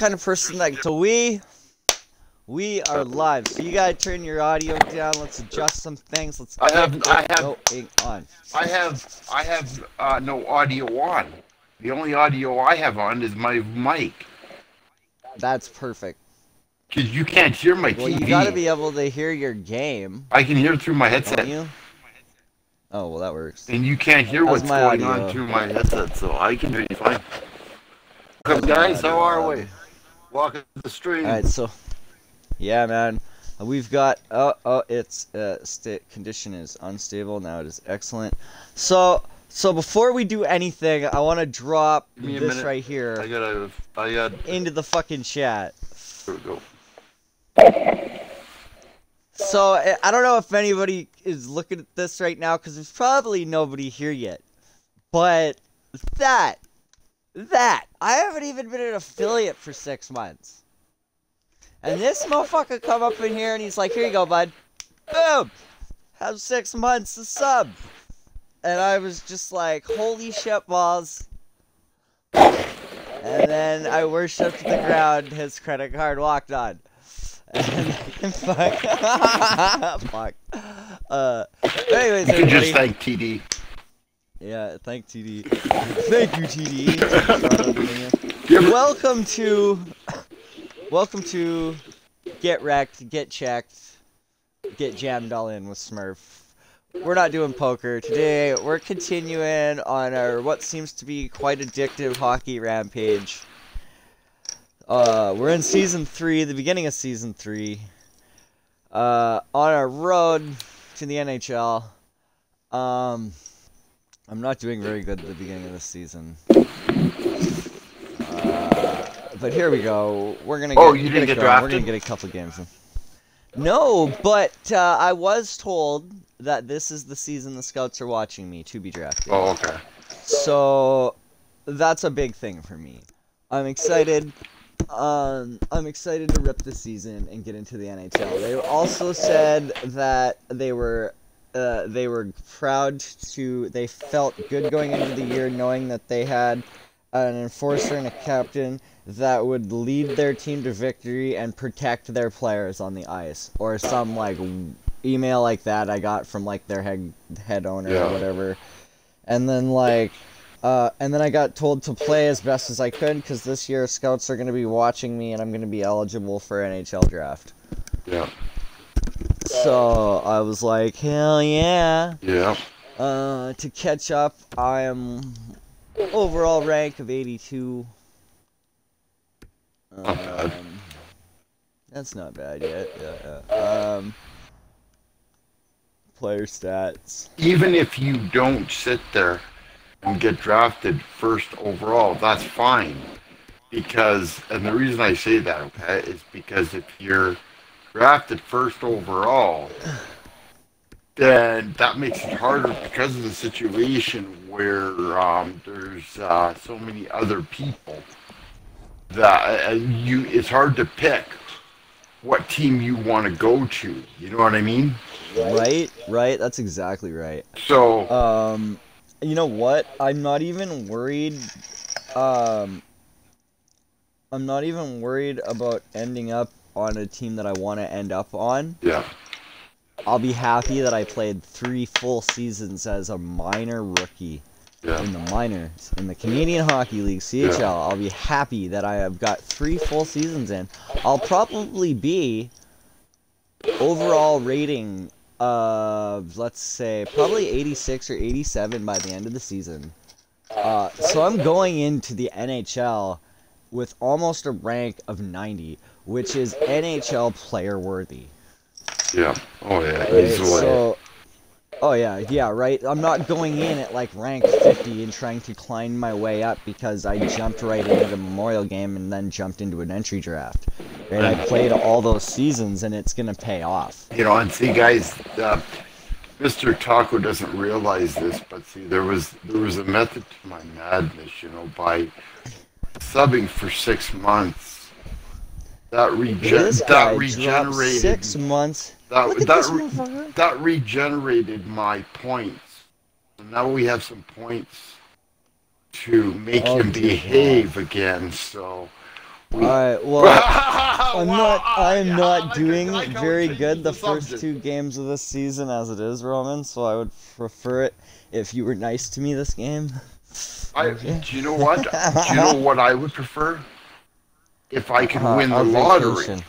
kind of person that so we we are live. So you gotta turn your audio down. Let's adjust some things. Let's I have- I have- going on. I have I have uh, no audio on. The only audio I have on is my mic. That's perfect. Cause you can't hear my Well, TV. you gotta be able to hear your game, I can hear through my headset, you? Oh well, that works. and you can't hear How's what's going audio? on through my headset, so I can hear you fine. Welcome, guys. How are we? To the stream. All right, so yeah, man, uh, we've got oh oh it's uh sta condition is unstable now. It is excellent. So so before we do anything, I want to drop this minute. right I here gotta. I got. into the fucking chat. Here we go. So I- I don't know if anybody is looking at this right now because there's probably nobody here yet. But that, that I haven't even been an affiliate for six months, and this motherfucker come up in here and he's like, "Here you go, bud. Boom, have six months to sub." And I was just like, "Holy shit balls!" And then I worshipped the ground his credit card walked on. And fuck. fuck. Uh, anyways, You can just thank TD. Yeah, thank TD. Thank you, TD. Welcome to, welcome to, get wrecked, get checked, get jammed all in with Smurf. We're not doing poker today. We're continuing on our what seems to be quite addictive hockey rampage. Uh, we're in season three, the beginning of season three. Uh, on our road to the NHL. Um, I'm not doing very good at the beginning of the season. Uh, but here we go. We're gonna get, Oh, you didn't it get going. We're gonna get a couple games in. No, but uh, I was told that this is the season the scouts are watching me to be drafted. Oh, okay. So that's a big thing for me. I'm excited. Um, I'm excited to rip the season and get into the NHL. They also said that they were uh, they were proud to they felt good going into the year knowing that they had an enforcer and a captain that would lead their team to victory and protect their players on the ice or some like email like that I got from like their head head owner Yeah. or whatever. And then like uh, and then I got told to play as best as I could because this year scouts are going to be watching me and I'm going to be eligible for NHL draft. Yeah. So I was like, hell yeah. Yeah. Uh, to catch up, I am overall rank of 82. Um, Not bad. That's not bad yet. Yeah, yeah. Um, player stats. even if you don't sit there and get drafted first overall, that's fine. Because, and the reason I say that, okay, is because if you're drafted first overall, then that makes it harder because of the situation where um, there's uh, so many other people that uh, you it's hard to pick what team you want to go to. You know what I mean? Right, right. That's exactly right. So. Um, you know what? I'm not even worried. Um, I'm not even worried about ending up on a team that I want to end up on. Yeah. I'll be happy that I played three full seasons as a minor rookie Yeah. in the minors in the Canadian Hockey League (CHL). Yeah. I'll be happy that I have got three full seasons in. I'll probably be overall rating of let's say probably 86 or 87 by the end of the season. Uh, so I'm going into the NHL with almost a rank of 90, which is NHL player worthy. Yeah. Oh yeah. Right, Easily. so, oh yeah, yeah, right. I'm not going in at like rank 50 and trying to climb my way up because I jumped right into the Memorial game and then jumped into an entry draft. And I played all those seasons and it's gonna pay off. you know, and see, guys, uh, Mr. Taco doesn't realize this, but see, there was there was a method to my madness. You know, by subbing for six months, that regen that regenerated six months. that Look at that this re- motherfucker. that regenerated my points. So now we have some points to make Oh, him behave again. So Alright, well, I'm not. I'm Yeah, not I doing can- I can very good the the first subject. two games of this season as it is, Roman. So I would prefer it if you were nice to me this game. I, Okay. do you know what? do you know what I would prefer? If I could Uh, win the lottery. vacation.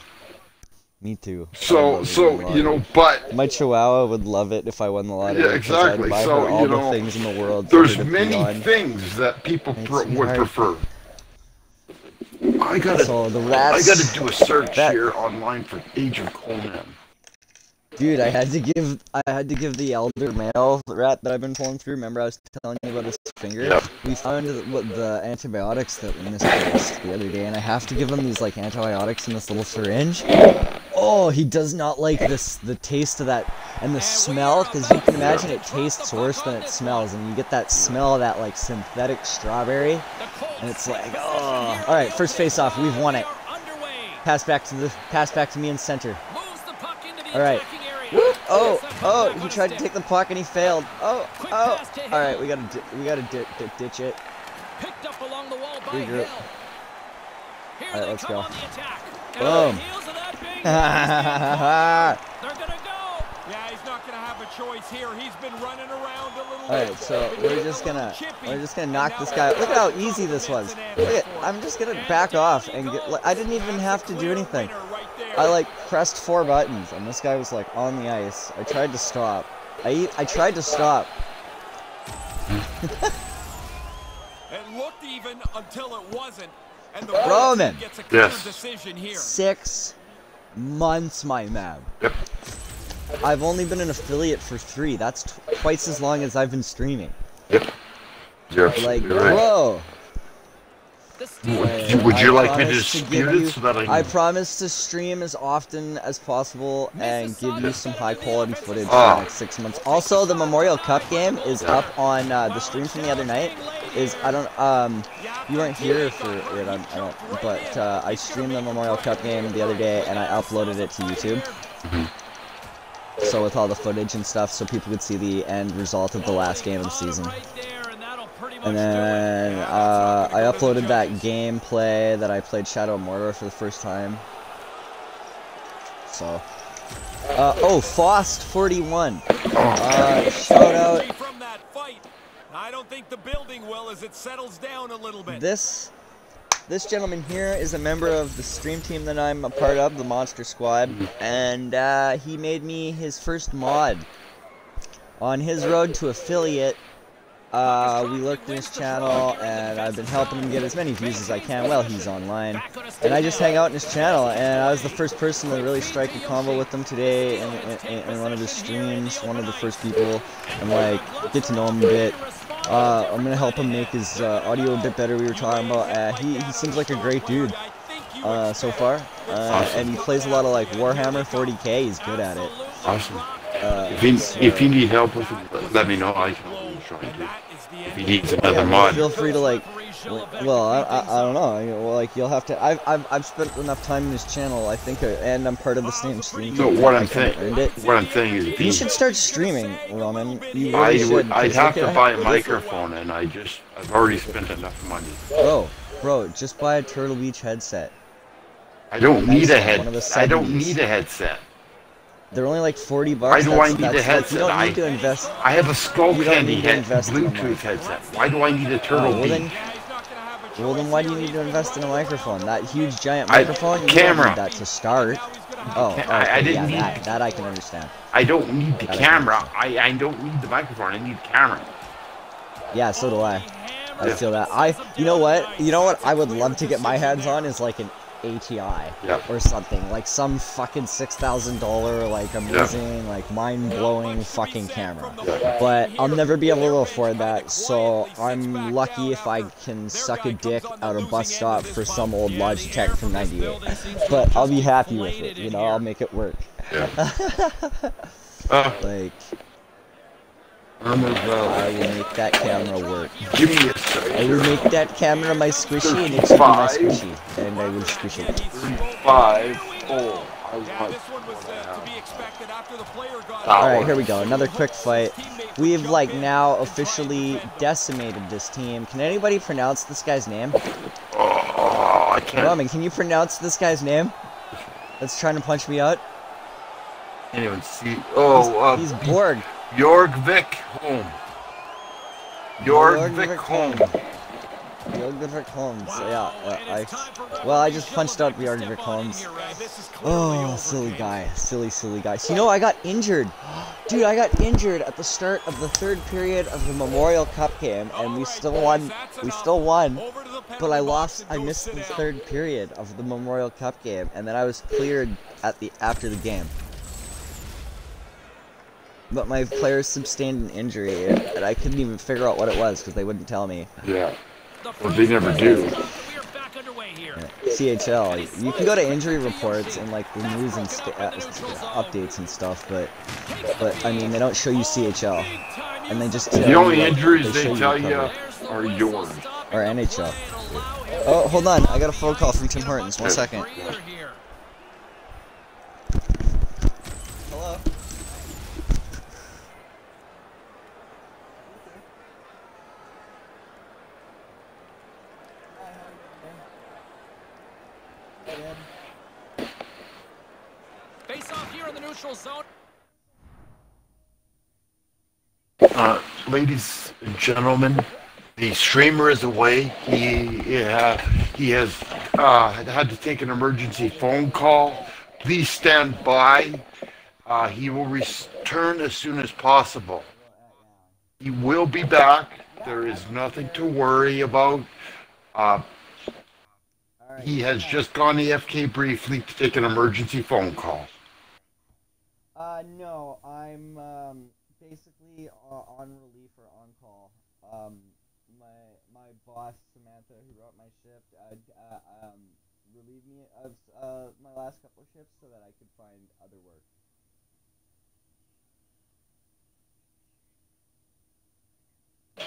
Me too. So, so you know, but my Chihuahua would love it if I won the lottery. Yeah, exactly. So, you the know, things in the world. there's her to pee many things that people pr- would hard. prefer. I gotta, So the I gotta do a search that- here online for Age of Conan. Dude, I had to give I had to give the elder male rat that I've been pulling through. Remember I was telling you about his finger? Yep. We found the, what the antibiotics that we misplaced the other day, and I have to give him these like antibiotics in this little syringe. Oh, he does not like this the taste of that and the smell, because you can imagine it tastes worse than it smells, and you get that smell of that like synthetic strawberry, and it's like, oh. All right, first face off, we've won it. Pass back to the pass back to me in center. All right. Oh, oh, he tried to take the puck and he failed. Oh, oh. All right, we gotta, we gotta di- di- ditch it. Picked up along the wall by Regroup. Hill. Here All right, they let's come go. on the attack. Boom. on the heels of that big hit, They're gonna go. Yeah, he's not gonna have a choice here. He's been running around a little. All right, so we're just gonna, we're just gonna knock this guy. out. Look at how easy this was. Look at, I'm just gonna back off and get. like, I didn't even have to do anything. I like pressed four buttons and this guy was like on the ice. I tried to stop. I I tried to stop. It looked even until it wasn't. And the Roman. gets a Yes. decision here. Six months, my man. Yep. I've only been an affiliate for three. That's tw- twice as long as I've been streaming. Yep. You're Like, right. bro. Would you, would I you like me to promise to dispute give it you- so that I can... I promise to stream as often as possible and give you some high quality footage for Ah. the next six months. Also, the Memorial Cup game is up on uh, the stream from the other night. Is I don't um you weren't here for it I, I don't but uh, I streamed the Memorial Cup game the other day and I uploaded it to YouTube. So with all the footage and stuff, so people could see the end result of the last game of the season. And that'll pretty much And do it. then uh, I uploaded that gameplay that I played Shadow of Mordor for the first time. So, uh, oh, Fost41. Uh, shout out. From that fight. I don't think the building will as it settles down a little bit. This, this gentleman here is a member of the stream team that I'm a part of, the Monster Squad, and uh, he made me his first mod. On his road to affiliate, uh, we looked at his channel, and I've been helping him get as many views as I can while he's online. And I just hang out in his channel, and I was the first person to really strike a combo with him today in, in, in one of his streams, one of the first people, and like get to know him a bit. Uh, I'm gonna help him make his uh, audio a bit better. We were talking about. Uh, he he seems like a great dude uh, so far, uh, and he plays a lot of like Warhammer 40k. He's good at it. Awesome. Uh, If you, so- if you need help with it, let me know. I can try to. If he needs another Yeah, mod. feel free to like. Well, I, I, I don't know. I- Well, like you'll have to. I've, I've I've spent enough time in his channel. I think, uh, and I'm part of the same stream. No, team, what I I'm saying, what I'm saying is, You should start streaming, Roman. You really I should. would, I'd have to buy a microphone, and I just, I've already spent enough money. Bro, bro, just buy a Turtle Beach headset. I don't Nice need a one, head. one of the I don't need a headset. They're only like 40 bucks. Why do that's, I need a that's like- headset? you don't I- need to invest. I have a Skullcandy need head invest in a Bluetooth headset. Why do I need a turtle Oh, well then, beak? Well then, why do you need to invest in a microphone? That huge giant I- microphone. You camera. That to start. Oh, okay, I- I didn't yeah, need- that, that I can understand. I don't need the Gotta camera. I, I don't need the microphone. I need the camera. Yeah, so do I. I Yeah. feel that. I, you know what? You know what? I would love to get my hands on is like an ATI Yeah. or something, like some fucking six thousand dollar, like amazing, like mind blowing fucking camera. But I'll never be able to afford that, so I'm lucky if I can suck a dick out a bus stop for some old Logitech from '98. But I'll be happy with it. You know, I'll make it work. Yeah. Uh, Like I'm about, I will make that camera work. give me a I second. will make that camera my squishy and it should be my squishy. And I will squish it. Five, four. I Yeah, want. this one was to be expected after the player got Alright, here we go. Another quick fight. We've like now officially decimated this team. Can anybody pronounce this guy's name? Oh, I can't. Roman, can you pronounce this guy's name? That's trying to punch me out. can't even see. Oh, uh, He's Borg. Jorgvik Holm. Jorgvik Jorgvik Holm. Bjorgvik Holmes. Wow, Yeah, uh, I. it's time for Well, I just punched out to step Bjorgvik on Holmes. in here, this is clearly Oh, silly guy, silly, silly guy. So, you know, I got injured. Dude, I got injured at the start of the third period of the Memorial Cup game, and we still won. We still won. Over to the But I lost. I missed the third period of the Memorial Cup game, and then I was cleared at the after the game. But my players sustained an injury, and I couldn't even figure out what it was because they wouldn't tell me. Yeah. The Well, they never do. We are back underway here. CHL, you can go to injury reports and like the news and st- uh, updates and stuff, but but I mean they don't show you CHL, and they just tell The only you, like, injuries show they you tell you recovery. are yours. or NHL. Oh, hold on, I got a phone call from Tim Hortons. One second. Breather here. Hello. Face off here in the neutral zone. Uh, ladies and gentlemen, the streamer is away. He uh, he has uh, had to take an emergency phone call. Please stand by. Uh, he will return as soon as possible. He will be back. There is nothing to worry about. Uh, he has just gone AFK briefly to take an emergency phone call. Uh, no, I'm um, basically uh, on. Um, my my boss Samantha, who wrote my shift, uh, uh, um, relieved me of uh, my last couple of shifts so that I could find other work.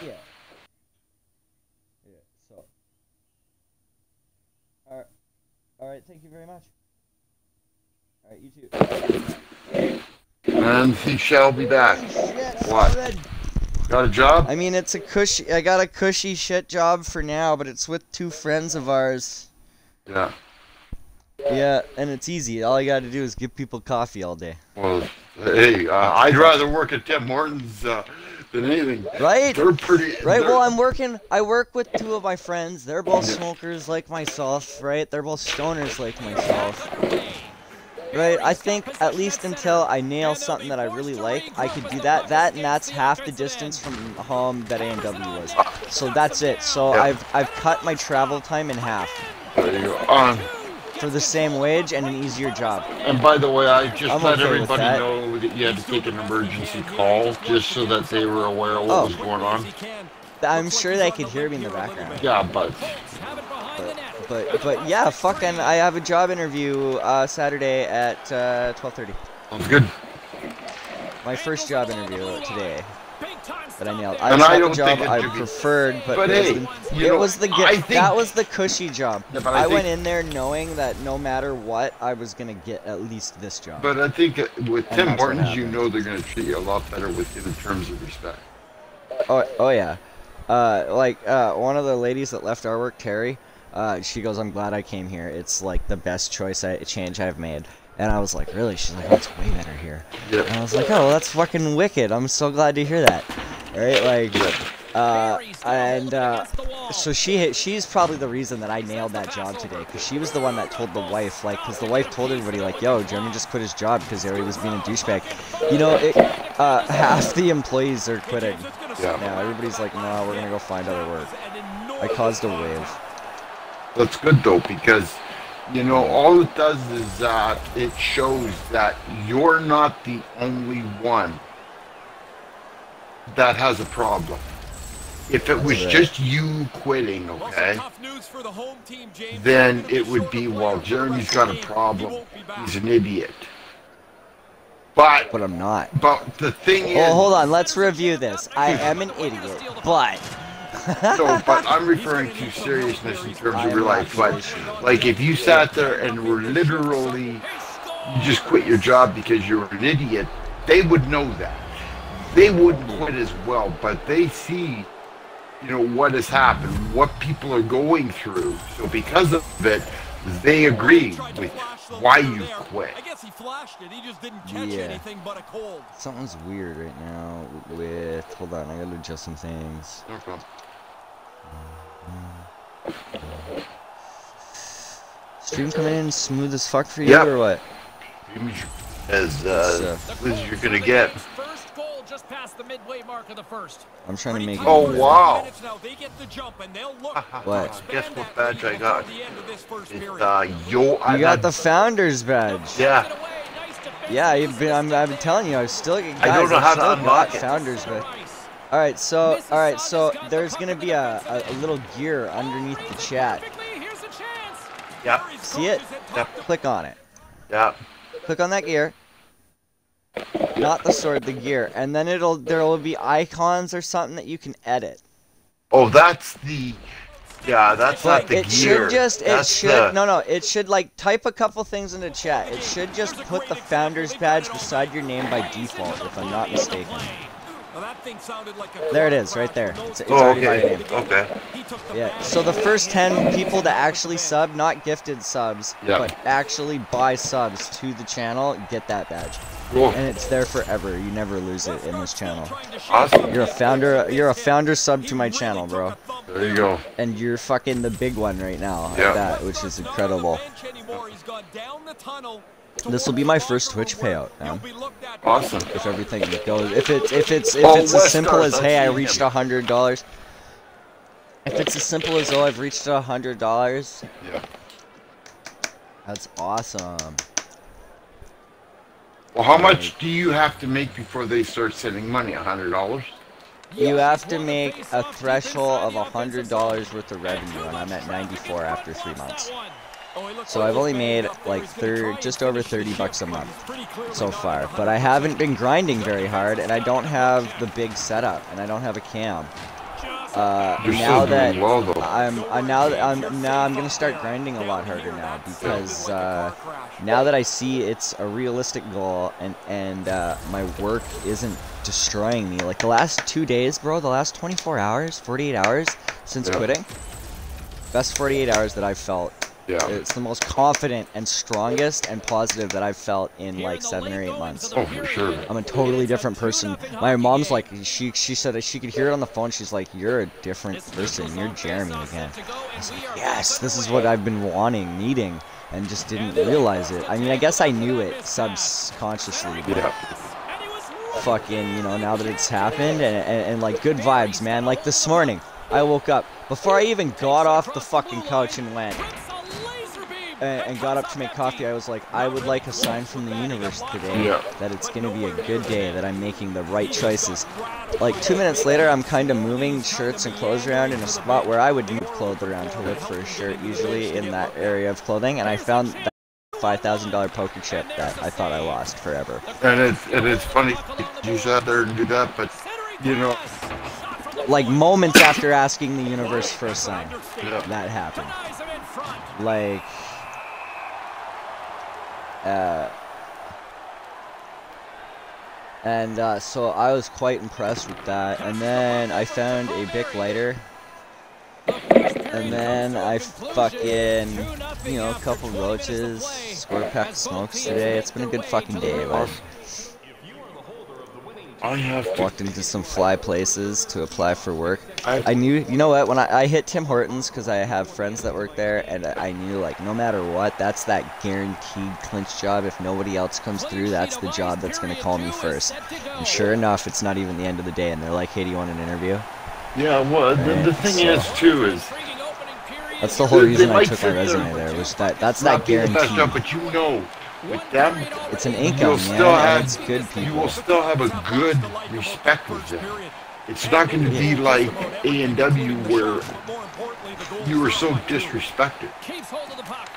Yeah. Yeah. So. All right. All right. Thank you very much. All right. You too. And he shall be back. Shit, What? Got a job? I mean, it's a cushy. I got a cushy shit job for now, but it's with two friends of ours. Yeah. Yeah, and it's easy. All I got to do is give people coffee all day. Well, hey, uh, I'd rather work at Tim Hortons uh, than anything. Right? They're pretty. Right. they're- Well, I'm working. I work with two of my friends. They're both smokers like myself. Right? They're both stoners like myself. Right. I think at least until I nail something that I really like, I could do that. That and that's half the distance from home that A&W was. So that's it. So Yeah. I've I've cut my travel time in half There you go. For the same wage and an easier job. and by the way, I just I'm let okay everybody know that you had to take an emergency call just so that they were aware of what Oh. was going on. I'm sure they could hear me in the background. Yeah, but But but yeah, fucking I have a job interview uh, Saturday at uh, 12:30. sounds good. My first job interview today that I nailed. I And just I don't job I preferred, but, But it was hey, the, it know, was the think- that was the cushy job. Yeah, but I I, went in there knowing that no matter what, I was gonna get at least this job. But I think with And Tim Hortons, you know they're going to treat you a lot better with in terms of respect. Oh, oh yeah. Uh, like uh, one of the ladies that left our work, Terry. Uh, she goes, "I'm glad I came here. It's like the best choice, I, change I've made." And I was like, "Really?" She's like, "Oh, it's way better here." And I was like, "Oh, well, that's fucking wicked. I'm so glad to hear that." Right? Like, uh, and uh, against the wall. so she hit, she's probably the reason that I nailed that job today, because she was the one that told the wife, like, because the wife told everybody, like, "Yo, Jeremy just quit his job because Harry was being a douchebag." You know, it, uh, half the employees are quitting. Yeah. Now everybody's like, "No, we're gonna go find other work." I caused a wave. That's good though because you know all it does is that it shows that you're not the only one that has a problem. If it was just you quitting, okay, then it would be well Jeremy's got a problem. He's an idiot. But But I'm not. but the thing is, Oh, hold on. Let's review this. I am an idiot, but so but I'm referring to seriousness in terms of am your life. But like if you sat there and were literally you just quit your job because you're an idiot, they would know that. They wouldn't quit as well, but they see you know, what has happened, what people are going through. So because of it, they agree with why you quit. I guess he flashed it. He just didn't catch Yeah. anything but a cold. Something's weird right now with. Hold on, I gotta adjust some things. No problem. Stream coming in smooth as fuck for you Yep. or what? As uh, So- as you're gonna get. First goal just past the midway mark of the first. I'm trying to make tight Oh, wow. minutes Now. They get the jump and they'll look What? Guess what badge I got? before the end of this first It's uh, yo. I You got the founders badge. Yeah. Away, nice defense. Yeah, you've been, I'm, I've been telling you, I still guys, I don't know how to still unlock got it. founders badge. All right, so all right, so there's gonna be a, a, a little gear underneath the chat. Quickly, here's a chance. Yep. See it? Yep. Click on it. Yeah. Click on that gear. Not the sword, the gear, and then it'll there will be icons or something that you can edit. Oh, that's the. Yeah, that's not But the it gear. should just it That's should the- no no it should like type a couple things into chat. It should just put the founders badge beside your name by default, if I'm not mistaken. Well, that thing sounded like a There it is, car right there. It's- it's Oh, okay. Okay. He took the Yeah. So the first ten people to actually sub, not gifted subs, Yep. but actually buy subs to the channel, get that badge, Cool. and it's there forever. You never lose it in this channel. Awesome. You're a founder. You're a founder sub to my channel, bro, There you go. and you're fucking the big one right now Yeah. that, which is incredible. This will be my first Twitch payout. Awesome. If everything goes, if it's if it's if it's as simple as hey, I reached a hundred dollars. If it's as simple as oh, I've reached a hundred dollars, Yeah. that's awesome. Well, how much do you have to make before they start sending money? A hundred dollars? You have to make a threshold of a hundred dollars worth of revenue, and I'm at 94 after three months. So I've only made like thir- just over 30 bucks a month so far. But I haven't been grinding very hard, and I don't have the big setup, and I don't have a cam. Uh, You're now that doing well. I'm, i now that I'm now I'm gonna start grinding a lot harder now because uh, now that I see it's a realistic goal and and uh, my work isn't destroying me. Like the last two days, bro, the last 24 hours, 48 hours since Yeah. quitting, best 48 hours that I've felt. Yeah. It's the most confident and strongest and positive that I've felt in like seven or eight months. Oh, for sure. I'm a totally different person. My mom's like, she she said that she could hear it on the phone. She's like, "You're a different person. You're Jeremy again." I was like, "Yes, this is what I've been wanting, needing, and just didn't realize it." I mean, I guess I knew it subconsciously, but Yeah. fucking, you know, now that it's happened, and, and, and like good vibes, man. Like this morning, I woke up before I even got off the fucking couch and went and, and got up to make coffee, I was like, I would like a sign from the universe today Yeah. that it's gonna be a good day, that I'm making the right choices. Like two minutes later, I'm kind of moving shirts and clothes around in a spot where I would move clothes around to look for a shirt, usually in that area of clothing, and I found that five thousand dollar poker chip that I thought I lost forever. And it's and it's funny you sat there and do that, but you know, Like moments after asking the universe for a sign, yeah. that happened. Like, uh, and uh, so I was quite impressed with that. And then I found a Bic lighter, and then I fucking, you know, a couple roaches, a pack of smokes today. It's been a good fucking day, but I have to. walked into some fly places to apply for work. I, I knew, you know what, when I, I hit Tim Hortons because I have friends that work there, and I I knew, like, no matter what, that's that guaranteed clinch job. If nobody else comes through, that's the job that's going to call me first. And sure enough, it's not even the end of the day, and they're like, hey, do you want an interview? yeah. Well, the, the thing so- is too is That's the whole reason I took my resume there, was that that's not that best job, but you know, with them, It's an you'll still man, have and it's good You will still have a good respect with them. It's not going to be like A and W where you were so disrespected. Keeps hold of the puck.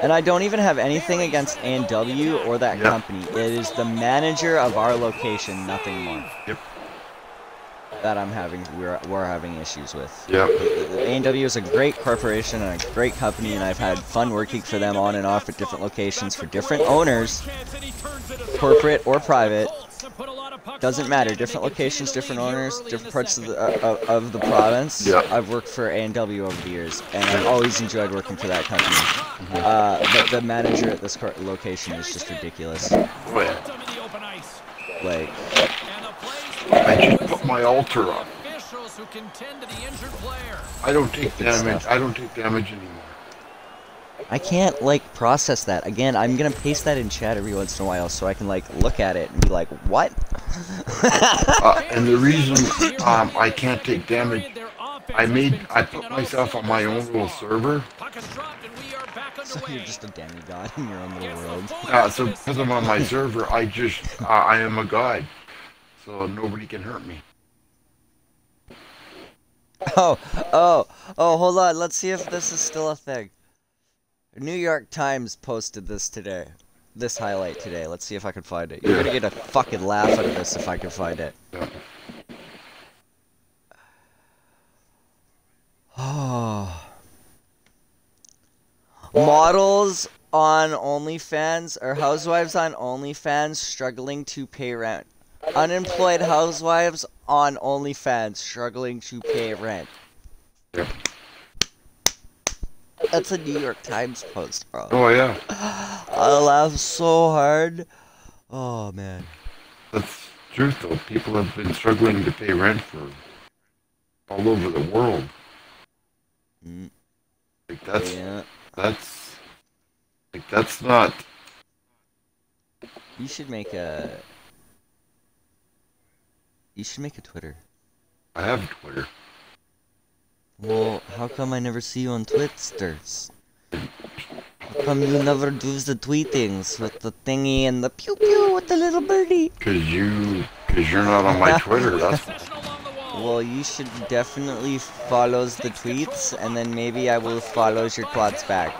And I don't even have anything against A&W or that Yep. company. It is the manager of our location, nothing more. Yep. That I'm having we're we're having issues with. Yeah. A&W is a great corporation and a great company, and I've had fun working for them on and off at different locations for different owners, corporate or private. Doesn't matter. Different locations, different owners, different parts of the uh, of- of the province. Yeah. I've worked for A&W over the years, and I've always enjoyed working for that company. Uh, but the manager at this location is just ridiculous. Wait, Like, I just put my altar up. Who can tend to the injured player. I don't take Good damage. stuff. I don't take damage anymore. I can't like process that. Again, I'm gonna paste that in chat every once in a while so I can like look at it and be like, what? Uh, and the reason um, I can't take damage, I made, I put myself on my own little server. Puck is dropped and we are so you're just a demigod in your own little world. Uh, so because I'm on my server, I just, uh, I am a god. So nobody can hurt me. Oh, oh, oh, hold on. Let's see if this is still a thing. New York Times posted this today. This highlight today. Let's see if I can find it. You're gonna get a fucking laugh out of this if I can find it. Oh. Models on OnlyFans or housewives on OnlyFans struggling to pay rent. Unemployed housewives on OnlyFans struggling to pay rent. That's a New York Times post, bro. Oh yeah, I laugh so hard. Oh man. that's truth though. People have been struggling to pay rent for all over the world. Mm, Like that's yeah. that's like that's not. You should make a. You should make a Twitter. I have a Twitter. Well, how come I never see you on Twitsters? How come you never do the tweetings with the thingy and the pew pew with the little birdie? Cause you, cause you're not on my Twitter. That's Possession along the wall. Well, you should definitely follows the tweets, and then maybe I will follows your quads back.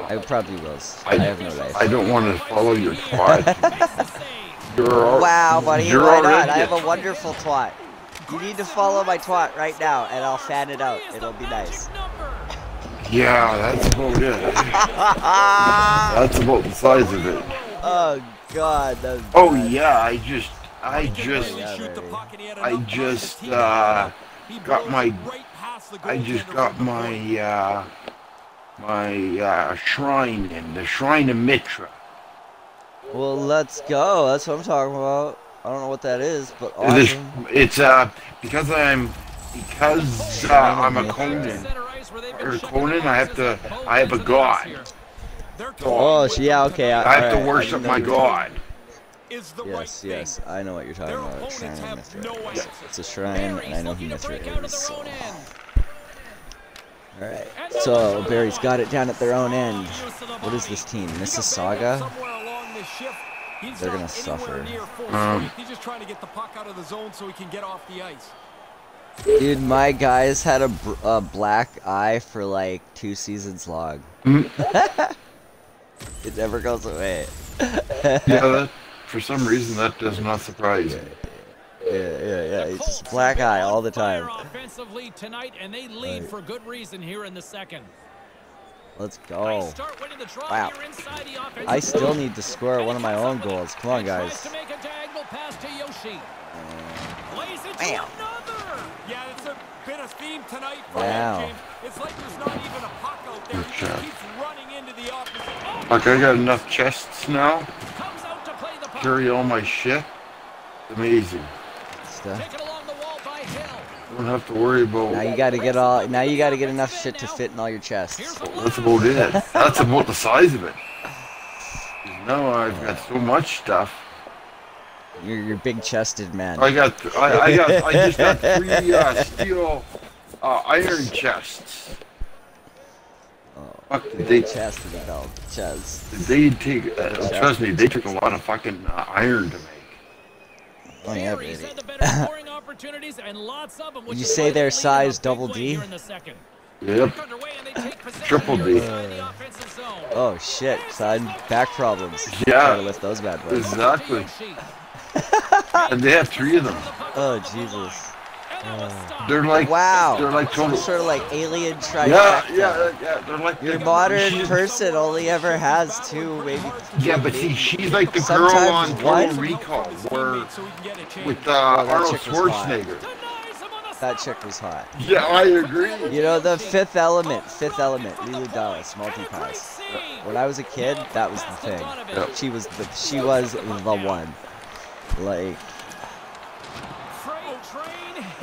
I probably will. I, I- have no life. I don't want to follow your twat. Makes the save. You're Wow, buddy, You're why not? already I have a- a wonderful twat. You need to follow my twat right now, and I'll fan it out. It'll be nice. Yeah, that's about it. That's about the size of it. oh God, that's Oh bad. yeah, I just, I just, Yeah, shoot the baby. puck and he had I enough time to just, uh, got my- it right past the I just got from the point. my, uh, my uh, shrine in the shrine of Mitra. Well, let's go. That's what I'm talking about. I don't know what that is, but awesome. it's uh, because I'm, because uh, I'm a Conan. Center ice where they've been Or Conan, I have to, I have a ends of the ice god. They're Oh, going sh- with yeah, okay. tonight I have alright, to worship my god. Is the right Yes, thing. yes, I know what you're talking Their about. opponents Shrine of have no It's- It's a shrine, and I know who Barry's looking Mithra break out of is. So. Alright, so Barry's got it down at their own end. What is this team? Mississauga? Somewhere this shift, he's They're not gonna suffer. anywhere near full Um. He's just trying to get the puck out of the zone so he can get off the ice. Dude, my guys had a, br- a black eye for like two seasons long. Hmm. it never goes away. Yeah, that, for some reason that does not surprise me. Yeah, yeah, yeah. It's just Colts black eye all the time. Offensively tonight, and they lead Right. for good reason here in the second. Let's go. start winning the draw Wow. here inside the offensive I still need to score one of my own goals. Come on, guys. to make a diagonal pass to Yoshi. Lays it to Bam. Yeah, it's a bit of theme tonight for Wow. him, James. It's like there's not even a puck out there. He Good just job. keeps running into the opposite. Like I got enough chests now. Comes out to play the puck. Carry all my shit. Amazing. Stuff. Taken along the wall by Hill. Don't have to worry about. Now you gotta get all. Now you gotta get enough shit to fit in all your chests. Here's the That's about it. That's about the size of it. Now I've got so much stuff. You're you're big chested man. I got, I, I got, I just got three uh, steel uh, iron chests. Oh, Fuck, did big they, chested about chest. they take, uh, trust me, they took a lot of fucking uh, iron to make. Oh yeah, Barry's baby. had the better scoring opportunities and lots of them. which You say why they're size in a big double D? here in the second. Yep. Back underway and they take possession Triple D. inside the offensive zone. Oh shit, son. Back problems. Yeah. Gotta lift those bad boys. Exactly. And they have three of them. Oh Jesus! They're like Wow. They're like Some total. sort of like alien trifecta. Yeah, yeah, yeah. They're like Your the- modern person only ever has two, maybe. Yeah, but see, she's like the girl on one- Total Recall, where So he can get it changed. with uh, Oh, that Arnold chick was hot. Schwarzenegger. That chick was hot. Yeah, I agree. You know the Fifth Element, Fifth Element, Leeloo Dallas, multipass. When I was a kid, that was the thing. Yep. She was the she was the one. Like, Freight train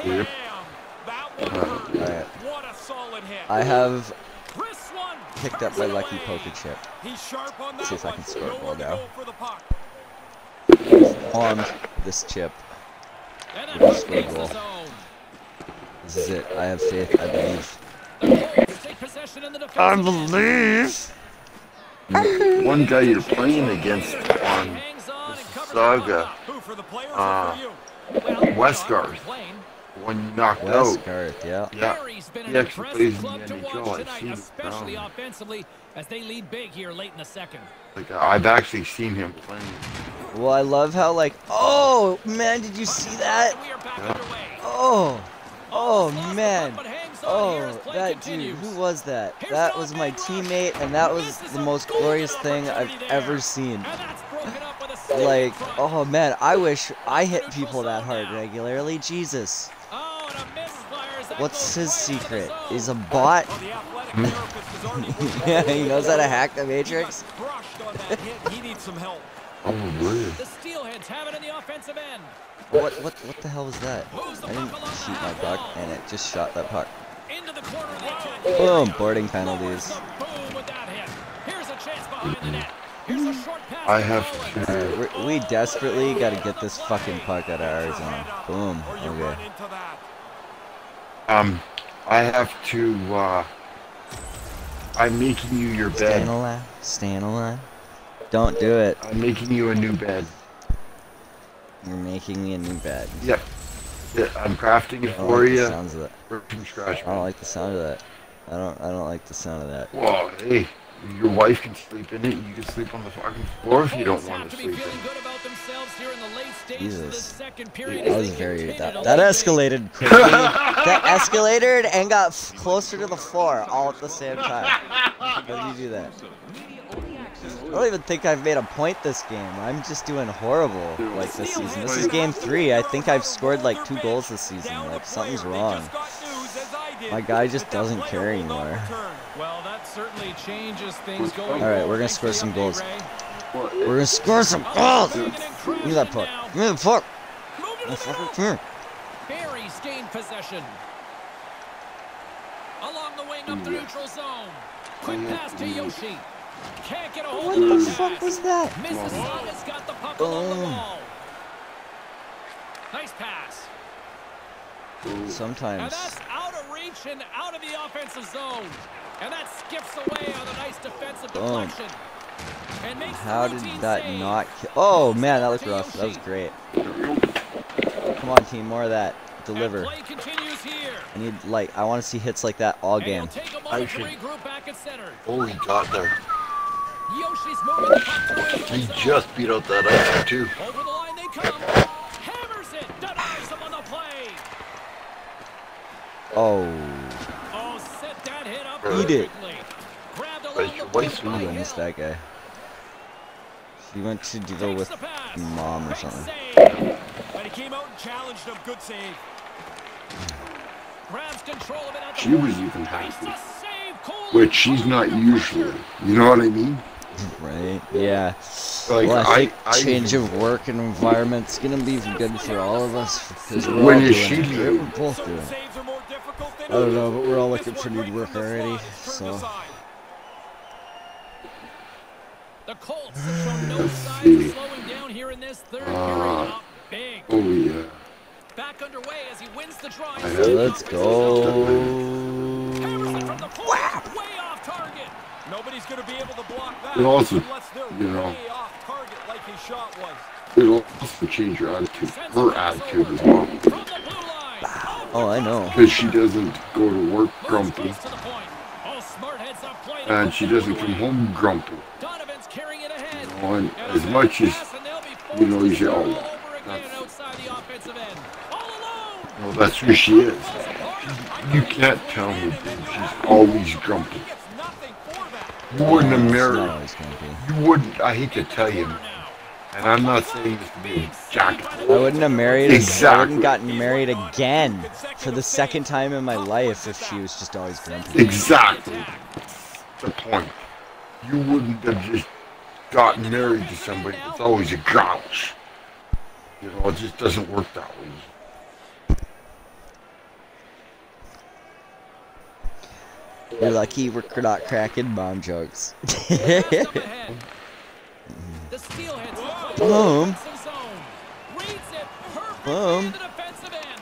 Yep. ham. That one hurt. alright. What a solid hit. I have picked up my lucky poker chip. He's sharp on See if I can score a goal now. go for the puck. On this chip. And Good score leaves goal. This is it. I have faith. I believe. Take possession in the I believe. One guy you're playing against on Hangs on and covers the Saga, puck. Who for the players Uh, or for you? Well, Westgarth. Playing. when you knocked out. Westgarth, yeah. Yeah, Barry's been an he actually impressive plays club to watch I've tonight, especially down. offensively as they lead big here late in the second. like uh, I've actually seen him playing. Well, I love how like, oh man, did you see that? We are back Yeah. Oh, oh Lost the puck, man. but hangs on here as Oh, that dude, who was that? That was my teammate, and that was the most glorious thing I've ever seen. And that's broken up with a save Like, oh man, I wish I hit people that hard regularly. Jesus. What's his right into the secret? zone. He's a oh, bot? Well, the athletic therapist has already worked Yeah, he knows how to hack the Matrix. got crushed on that hit. He needs some help. Oh, really? The Steelheads have it in the offensive end. What, what, what the hell was that? I didn't puck along the shoot my puck, and it just shot that puck. Into the corner they go. Boom, boarding penalties. the boom with that hit. Here's a chance behind the net. Here's a short pass. I have to. Alright, we we desperately gotta get this fucking puck out of our zone. Boom, okay. Run into that. Um, I have to. uh I'm making you your bed. alive, staying alive. Don't do it. I'm making you a new bed. You're making me a new bed. Yep. Yeah, I'm crafting it for like the you. sounds of that. From scratch. I don't like the sound of that. I don't. I don't like the sound of that. Well, hey, your wife can sleep in it. You can sleep on the fucking floor if you don't want to sleep in it. Good themselves here in the late stages of the Jesus. second period. That was very. That, that escalated quickly. that escalated and got closer to the floor all at the same time. How did you do that? I don't even think I've made a point this game. I'm just doing horrible like this season. This is game three. I think I've scored like two goals this season. Like something's wrong. just got news, as I did, My guy just that that doesn't care anymore. Well, that certainly changes things going All right, we're gonna score some goals. Ray. We're gonna score some goals. Moving and Give me that puck. now. Give me the puck. Oh, the fuck come here. Barry's gained possession. Along the wing up the neutral zone. Quick pass to Yoshi. Can't get a hold What of the the fuck pass. was that? Mississauga's got the puck along the oh. wall. Nice pass. And Sometimes. that's out of reach and out of the offensive zone. And that skips away on a nice defensive deflection. And makes the How did that save. not kill? Oh man, that looked rough. That was great. Come on, team, more of that. Deliver. And play continues here. I need like I want to see hits like that all game. it'll take a I moment to should- regroup back at center. Oh, he got there. Yoshi's moving the puck through his own He just beat out that ice too. Over the line they come. Hammers it. Denies him on the play. Oh, Oh, set that hit up Eat it. perfectly. Grabbed But along your the wife's boot by I missed that guy. She went to deal with mom or something. But he came out and challenged him. Good save. Grabs control of it at the She was point. even Makes happy. save. Cool Which she's not usually. You know what I mean? right. Yeah. Like well, I I, think I change of work and environment's gonna be good for all of us because we're When all is doing she it. leaving? We're both doing it. saves are more difficult I don't know, but we're all looking for one new work already. slot, turned So aside. The Colts have shown no signs of slowing down here in this third period. Ah. Up big. Oh yeah. Back underway as he wins the draw. I so let's go. it from the point. Way off target. Nobody's going to be able to block that It also, unless they're you know- way off target like his shot was. It'll also change your attitude. Her attitude as well. From the blue line. Off the oh, oh, I know. Because she doesn't go to work grumpy. close to the point. Oh, smart heads up play to And she doesn't come home grumpy. Donovan's carrying it ahead. You know, and And as much as pass, and they'll be you know, forced you to say, oh, all that's- outside Well, that's who she is. You can't tell me, dude. She's always grumpy. Gets nothing for that. You wouldn't have married. not always grumpy. You wouldn't. I hate to tell you, and I'm not saying this to be Jack. I wouldn't have married. I Exactly. wouldn't gotten married again for the second time in my life if she was just always grumpy. Exactly. The point. You wouldn't have just gotten married to somebody that's always a grouch. You know, it just doesn't work that way. You're lucky we're not cracking mom jokes. The steelheads Boom. defensive zone. Reads it perfectly Boom. in the defensive end.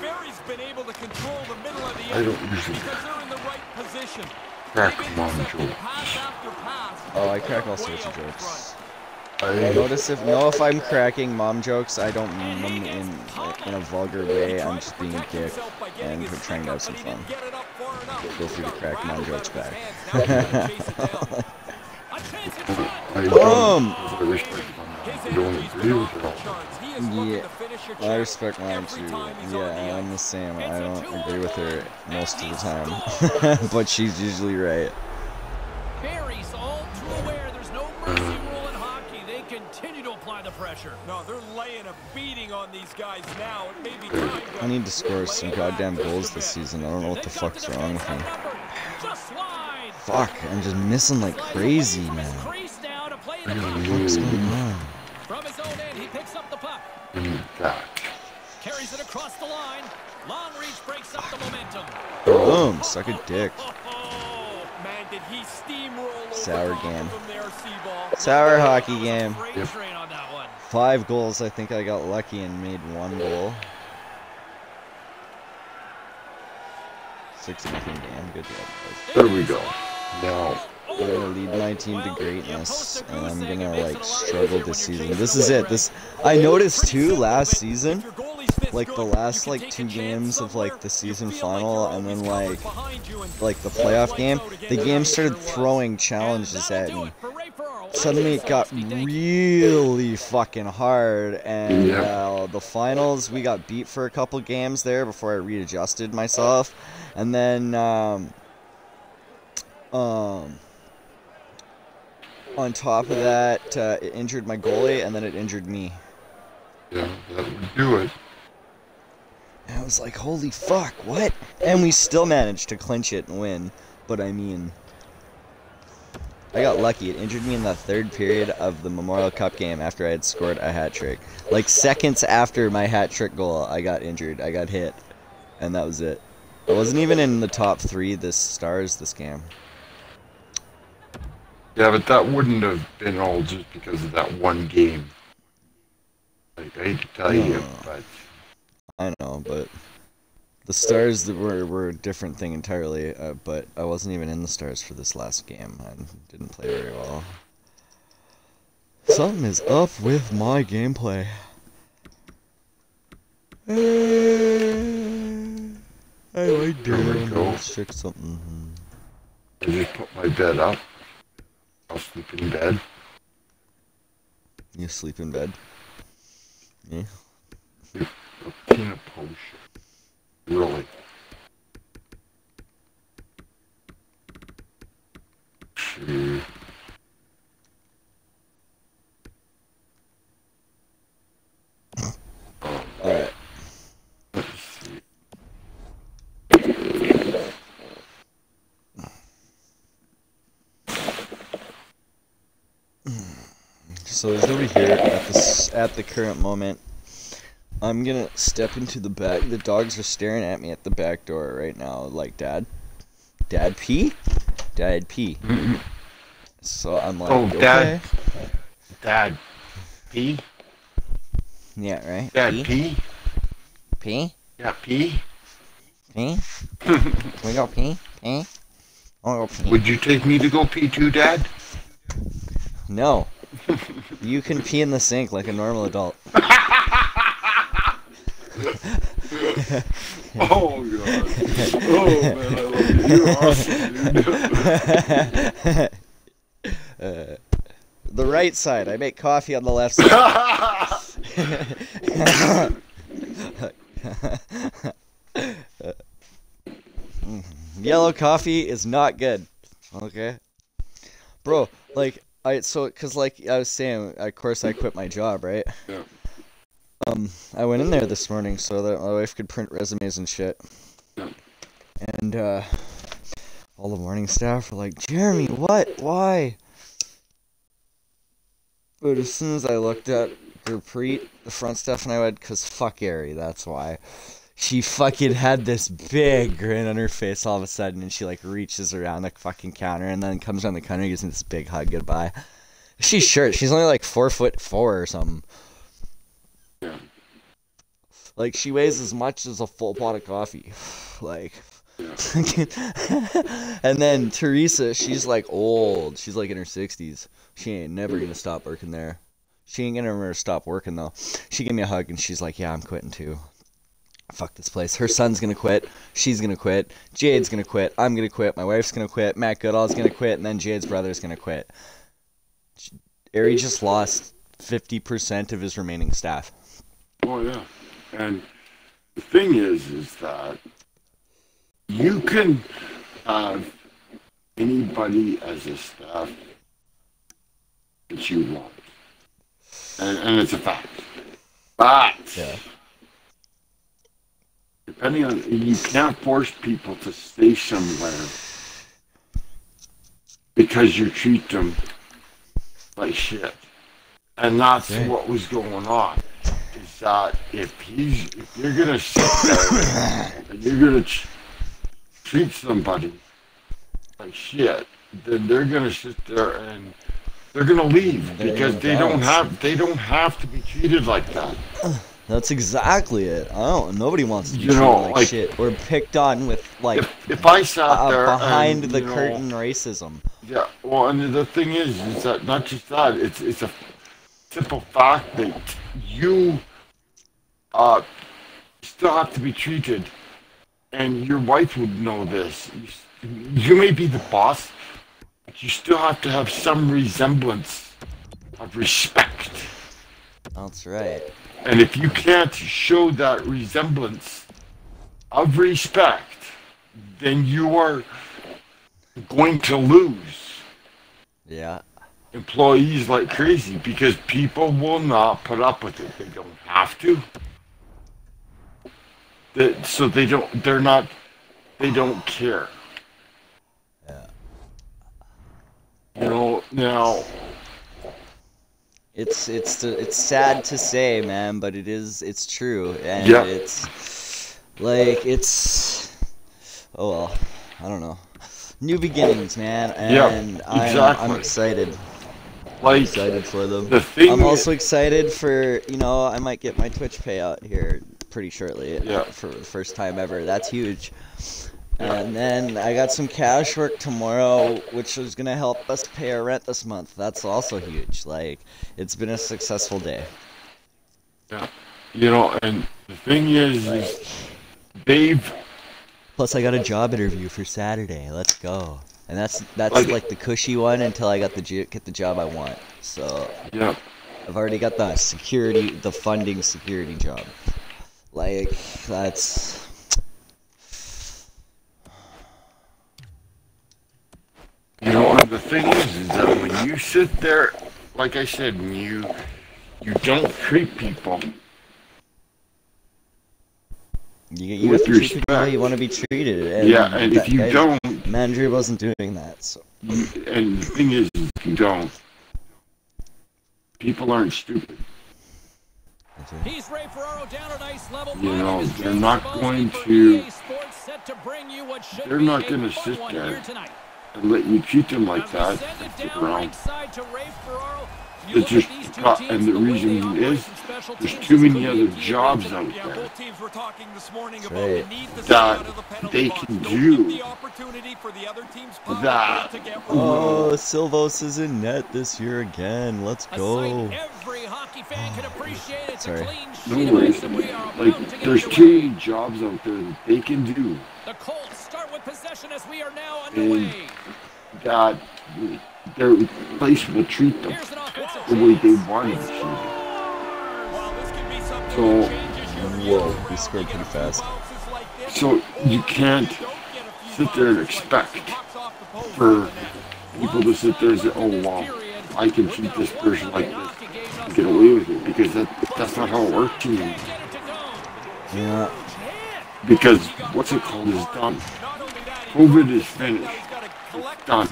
Barrie's been able to control the middle of the I don't usually because they're in the right position. crack mom jokes. Pass after pass. Oh, I crack all sorts of jokes. I, I notice if know if I'm cracking mom jokes, I don't mean them in in a vulgar way. I'm just being a dick and trying to have some fun. Feel free to crack mom jokes back. A chance in front. I Boom. don't, um, I respect mom. I don't agree with it all. Yeah, I respect mine too. Yeah, I'm the same. I don't agree with her most of the time, but she's usually right. Uh-huh. there's no rule in hockey. They continue to apply the pressure. No, they're laying a beating on these guys now. It may be time I need to score some goddamn goals this season. I don't know what the fuck's wrong with me. outnumbered. Just wide. Fuck, I'm just missing like crazy, man. crease now to the puck. What's going on? From his own end, he picks up the puck. Mm, and. Carries it across the line. Long reach breaks up the momentum. Boom, suck a dick. Oh, man, did he steamroll over Sour game. Him. Sour hockey game. Yep. train on that one. Five goals. I think I got lucky and made one goal. 16 game. Good job, guys. There we go. Now, I'm gonna lead my team to greatness, and I'm gonna like struggle this season. This is it. This I noticed too last season, like the last like two games of like the season final, and then like like the playoff game. The game started throwing challenges at me. Suddenly it got really fucking hard, and uh, the finals we got beat for a couple games there before I readjusted myself, and then um, um, on top of that, uh, it injured my goalie, and then it injured me. yeah, that would do it. And I was like, holy fuck, what? And we still managed to clinch it and win. But I mean, I got lucky. It injured me in the third period of the Memorial Cup game after I had scored a hat trick. Like seconds after my hat trick goal, I got injured. I got hit. And that was it. I wasn't even in the top three this stars this game. Yeah, but that wouldn't have been all just because of that one game. Like, I hate to tell you, Oh. but I know, but the stars were were a different thing entirely. Uh, but I wasn't even in the stars for this last game. I didn't play very well. Something is up with my gameplay. I like doing. something. I just put my bed up. I'll sleep in bed. You sleep in bed. Yeah. A peanut potion. Really. Hmm. Oh, see. All right. Let's. So there's nobody here at this at the current moment. I'm gonna step into the back. The dogs are staring at me at the back door right now, like Dad, Dad pee, Dad pee. So I'm like, Oh, okay. Dad. Dad. Pee? Yeah, right. Dad, pee, pee? pee, Yeah, pee? pee. Can we go pee, pee? Go pee. Would you take me to go pee too, Dad? No. you can pee in the sink like a normal adult. Oh, God. Oh, man, I love you. You're awesome, dude. Uh, the right side. I make coffee on the left side. Yellow coffee is not good. Okay, bro. Like I so because like I was saying, of course I quit my job, right? Yeah. Um, I went in there this morning so that my wife could print resumes and shit. And uh, all the morning staff were like, "Jeremy, what? Why?" But as soon as I looked at Gurpreet, the front staff, and I went, "Cause fuck Ari, that's why." She fucking had this big grin on her face all of a sudden, and she like reaches around the fucking counter, and then comes around the counter and gives me this big hug goodbye. She's short. She's only like four foot four or something. Like she weighs as much as a full pot of coffee. Like and then Teresa, she's like old. She's like in her sixties. She ain't never gonna stop working there. She ain't gonna ever stop working though. She gave me a hug and she's like, "Yeah, I'm quitting too. Fuck this place." Her son's gonna quit. She's gonna quit. Jade's gonna quit. I'm gonna quit. My wife's gonna quit. Matt Goodall's gonna quit, and then Jade's brother's gonna quit. Ari just lost fifty percent of his remaining staff. Oh yeah, and the thing is, is that you can have anybody as a staff that you want, and, and it's a fact. But Yeah. depending on, you can't force people to stay somewhere because you treat them like shit, and that's what was going on. If he's if you're gonna sit there and you're gonna tr- treat somebody like shit, then they're gonna sit there and they're gonna leave There you because they don't have they don't have to be treated like that. That's exactly it. I don't. Nobody wants to be You treated know, like, like- shit or picked on with like If if I sat uh, there behind and, the know, curtain racism. Yeah, well, and the thing is, is that not just that, it's it's a simple fact that you uh still have to be treated, and your wife would know this. You, you may be the boss, but you still have to have some resemblance of respect. That's right. And if you can't show that resemblance of respect, then you are going to lose Yeah. employees like crazy because people will not put up with it. They don't have to. So they don't. They're not. They don't care. Yeah. You know now. It's it's it's sad to say, man, but it is it's true, and Yeah. it's like it's oh well, I don't know. New beginnings, man, Yeah, and I'm, I'm exactly. excited. Like Excited for them. the. I'm also excited for you know I might get my Twitch payout here pretty shortly. Uh, yeah. For the first time ever, that's huge. And then I got some cash work tomorrow, which is gonna help us pay our rent this month. That's also huge. Like, it's been a successful day. yeah, you know, and the thing is, is they've Plus, I got a job interview for Saturday. Let's go. And that's that's Like- like the cushy one until I got the get the job I want. So yeah. I've already got the security, the funding security job. Like that's You know, and the thing is, is that when you sit there, like I said, when you you don't treat people you, you With have to treat people how you want to be treated. And yeah, and if you guy- don't, Mandry wasn't doing that. So and the thing is, is if you don't, people aren't stupid. He's Ray Ferraro down at ice level. You My know, they're not going to- set to bring you what they're be not gonna sit there. And let you treat them like As we that. send it Stick down around. ringside to Ray Ferraro, you It's just these pro- and the the reason they is, operate in special There's too many could be a other jobs advantage. out Yeah, there. both teams were talking this morning about right. the need to That out of the penalty they can Don't do. the opportunity for the other team's That to get Oh, Silvos is in net this year again. Let's go. every hockey fan can appreciate. It's Sorry. a clean No sheet of worries. ice, and we are about Like, to get there's underway. too many jobs out there that they can do The Colts start with possession as we are now underway. that their place will treat them Here's an offensive the way they wanted it to. scores! Well, this could be So- that changes your Whoa, he scored pretty fast. So you can't sit there and expect for people to sit there and say, oh wow, I can treat this person like this and get away with it because that, that's not how it works anymore. Yeah. Because what's it called is done. COVID is finished. It's done.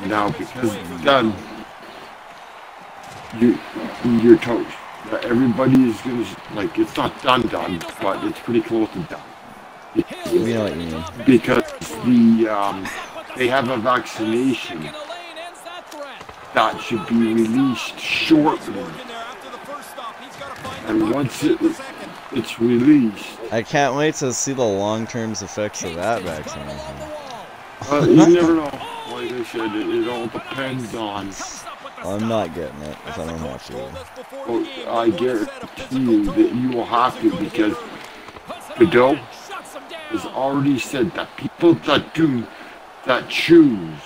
And now because it's done, you you're toast. Now, Everybody is gonna like it's not done done, but it's pretty close to done. What. Because the um, they have a vaccination that should be released shortly, and once it it's released, I can't wait to see the long-term effects of that vaccination. uh, you never know. Like I said, it, it all depends on. I'm not getting it if I don't have to. Well, I guarantee you that you will have to because Godot has already said that people that do that choose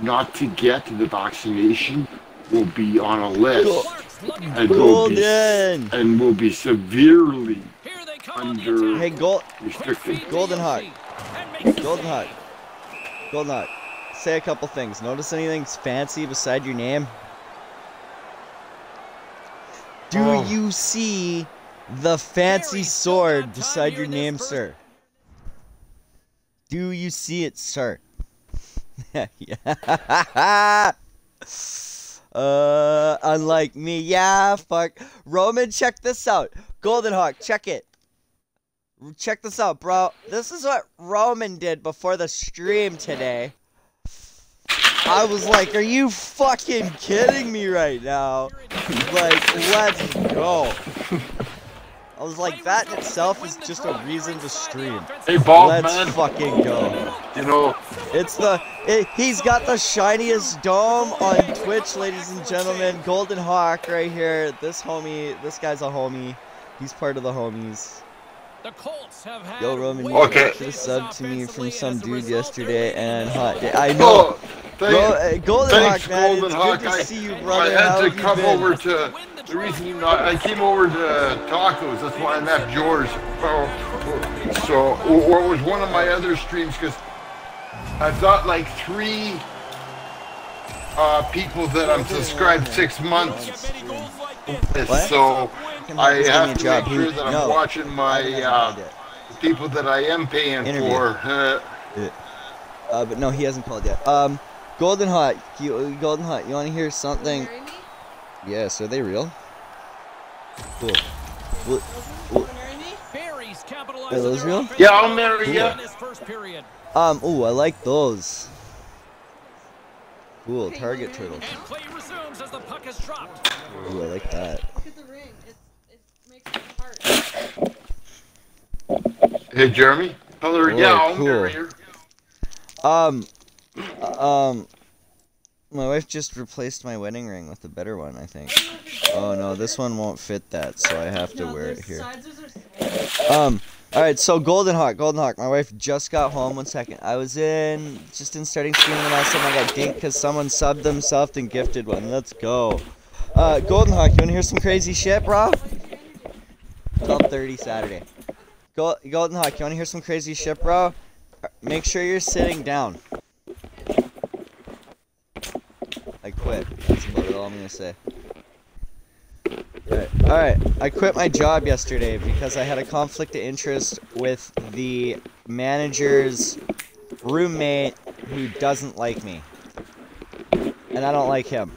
not to get the vaccination will be on a list and will be, and will be severely under Hey, Gold, restricted. Golden Hawk. Golden Hawk. Golden Hawk. Say a couple things. Notice anything fancy beside your name? Do Oh. you see the fancy sword beside your name, sir? Do you see it, sir? yeah. Uh, unlike me, yeah, fuck. Roman, check this out. Golden Hawk, check it. Check this out, bro. This is what Roman did before the stream today. I was like, are you fucking kidding me right now? Like, let's go. I was like, that in itself is just a reason to stream. Hey, bald Let's man, fucking go. you know, It's the it, he's got the shiniest dome on Twitch, ladies and gentlemen. Golden Hawk right here. This homie, this guy's a homie. He's part of the homies. Yo, Roman, you Okay. should have subbed to me from some dude yesterday and hot. I know. oh, thank, Bro, uh, Golden thanks, Hawk, man. Golden it's Hawk. good to I, see you, I had How to have come been? over to the reason I, I came over to tacos. That's why I left yours. Well, so, or it was one of my other streams because I've got like three uh, people that I'm subscribed six months. What? So Can I Marcus have to job? make sure that I'm no. watching my uh, people that I am paying Interview. for. Uh, Uh, but no, he hasn't called yet. Um, Golden Hawk, you, Golden Hawk, you want to hear something? Marry me? Yes, are they real? Cool. What, Wanna marry me? Barrie's capitalizing Are those real? Yeah, I'll marry in ya. this um, ooh, I like those. Cool, target wanna turtle. marry And play resumes the puck is. Ooh, I like that. Look at the ring. It's, it makes hey, Jeremy. Tell her, Oh, yeah, I'll cool. marry her. Um, uh, um, my wife just replaced my wedding ring with a better one, I think. Oh no, this one won't fit that, so I have to No, wear it here. Um, alright, so Golden Hawk, Golden Hawk. My wife just got home. One second. I was in, just in starting streaming the last time I got dinked because someone subbed themselves and gifted one. Let's go. Uh, Golden Hawk, you wanna hear some crazy shit, bro? 12:30 Saturday. Go, Golden Hawk, you wanna hear some crazy shit, bro? Make sure you're sitting down. I quit. That's about all I'm gonna say. Alright, alright. I quit my job yesterday because I had a conflict of interest with the manager's roommate who doesn't like me. And I don't like him.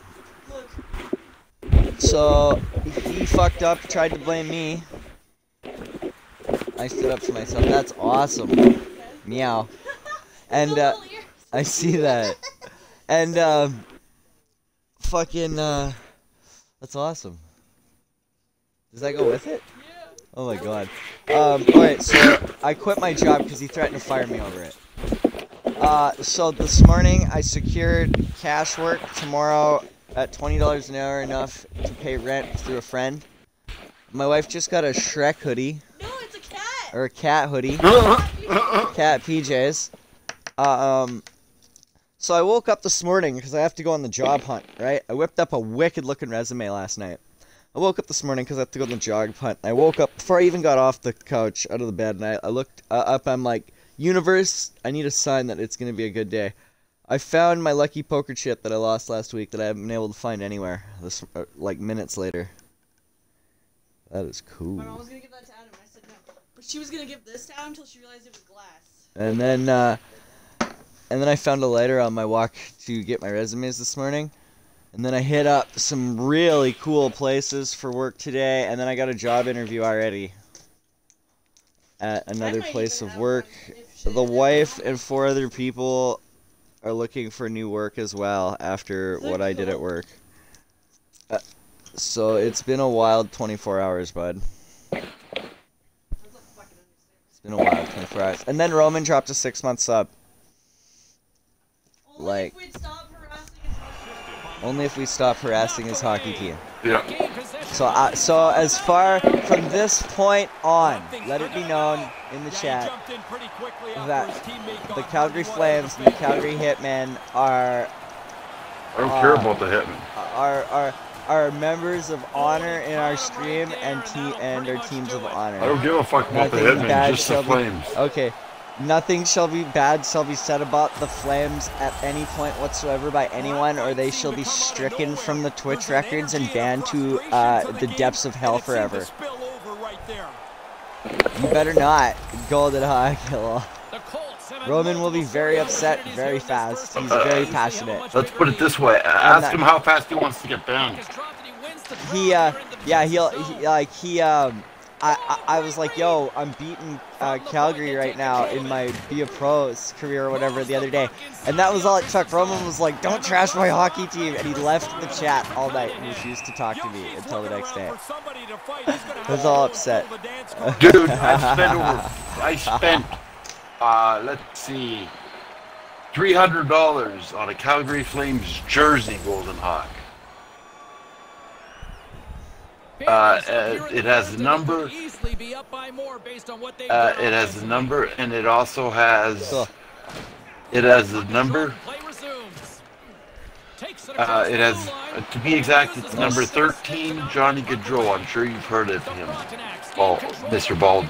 So he fucked up, tried to blame me. I stood up for myself. That's awesome. Meow. And uh, I see that. And um fucking uh that's awesome. Does that go with it? Oh my god. Um alright, so I quit my job because he threatened to fire me over it. Uh so this morning I secured cash work tomorrow at twenty dollars an hour enough to pay rent through a friend. My wife just got a Shrek hoodie. No, it's a cat. Or a cat hoodie. cat PJs. Uh, um, so I woke up this morning because I have to go on the job hunt, right? I whipped up a wicked looking resume last night. I woke up this morning because I have to go on the jog hunt. I woke up before I even got off the couch out of the bed, and I, I looked uh, up. I'm like, universe, I need a sign that it's gonna be a good day. I found my lucky poker chip that I lost last week that I haven't been able to find anywhere. This uh, like minutes later. That is cool. She was gonna give this to Adam until she realized it was glass. And then, uh, and then I found a lighter on my walk to get my resumes this morning. And then I hit up some really cool places for work today. And then I got a job interview already at another place of work. one if she The wife and four other people are looking for new work as well after what I did at work. Uh, so it's been a wild 24 hours, bud. That's a fucking understatement. It's been a wild 24 hours. And then Roman dropped a six month sub. Only Like- if we'd stop harassing his husband. Only if we stop harassing his hockey team. Yeah. So, uh, so as far from this point on, let it be known in the chat jumped in pretty quickly after that his teammate got the Calgary. Flames and the Calgary Hitmen are I don't care about the hitman. are are are members of honor in our stream and te- and our teams of honor. I don't give a fuck about the hitman, just the be. flames. Okay. Nothing shall be bad shall be said about the Flames at any point whatsoever by anyone, or they shall be stricken from the Twitch records and banned to uh, the depths of hell And it seemed to forever. spill over right there. You better not, Golden Hawk. Hello. The Colts have had Roman will be very upset very here in this fast. He's very Usually have a passionate. Let's put it this way. Ask him how fast he wants to get banned. Has dropped and he wins the He draw uh here in the yeah he'll he, like he um I, I I was like yo I'm beating uh, Calgary right now in my Be a Pros career or whatever the other day, and that was all it took. Roman was like don't trash my hockey team, and he left the chat all night and refused to talk to me until the next day. I was all upset. Dude, I spent over. I spent. Uh, let's see. Three hundred dollars on a Calgary Flames jersey, Golden Hawk. Uh, uh, it has a number. Uh, it has a number, and it also has. It has a number. Uh, it has, uh, to be exact, it's number 13, Johnny Gaudreau. I'm sure you've heard of him. Bald, Mr. Bald.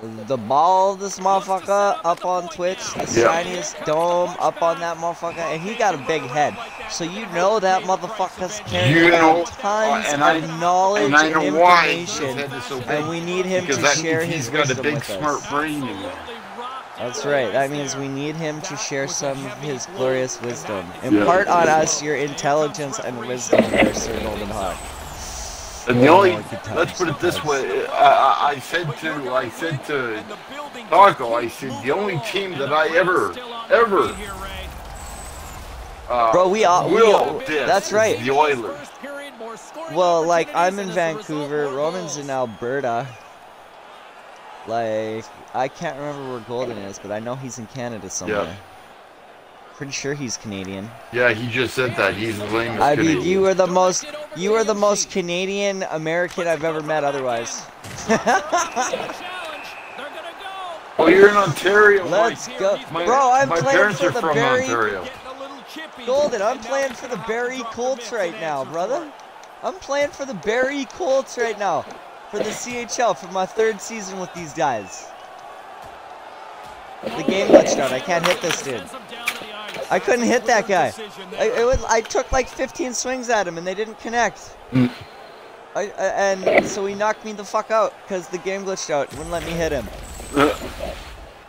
Go. The this motherfucker up on Twitch, the Yeah. shiniest dome up on that motherfucker, and he got a big head. So you know that motherfucker's carrying You know, tons uh, and I- of knowledge and I know why information. head so. And we need him Because to that share means his he's got a wisdom big, with smart us. brain in there. That's right. That means we need him to share some of his glorious wisdom. Yeah. Impart on us your intelligence and wisdom, there, Sir Golden Hawk. And the only, let's put it this way, I, I, said to, I said to Taco, I said the only team that I ever, ever, uh, Bro, we all- we all- that's right. The Oilers. Well, like I'm in Vancouver, Roman's in Alberta. Like I can't remember where Golden is, but I know he's in Canada somewhere. Pretty sure he's Canadian. Yeah, he just said that. He's the lamest I mean, you are the most you are the most Canadian American I've ever met. Otherwise, Oh, you're in Ontario. let's Mike. go, My- bro. I'm my playing parents for are the from Barrie Ontario. Golden. I'm playing for the Barrie Colts right now, brother. I'm playing for the Barrie Colts right now for the CHL for my third season with these guys. The game glitched out. I can't hit this dude. I couldn't hit that guy. I, it was, I took like 15 swings at him and they didn't connect. Mm. I, I, and so he knocked me the fuck out because the game glitched out. Wouldn't let me hit him.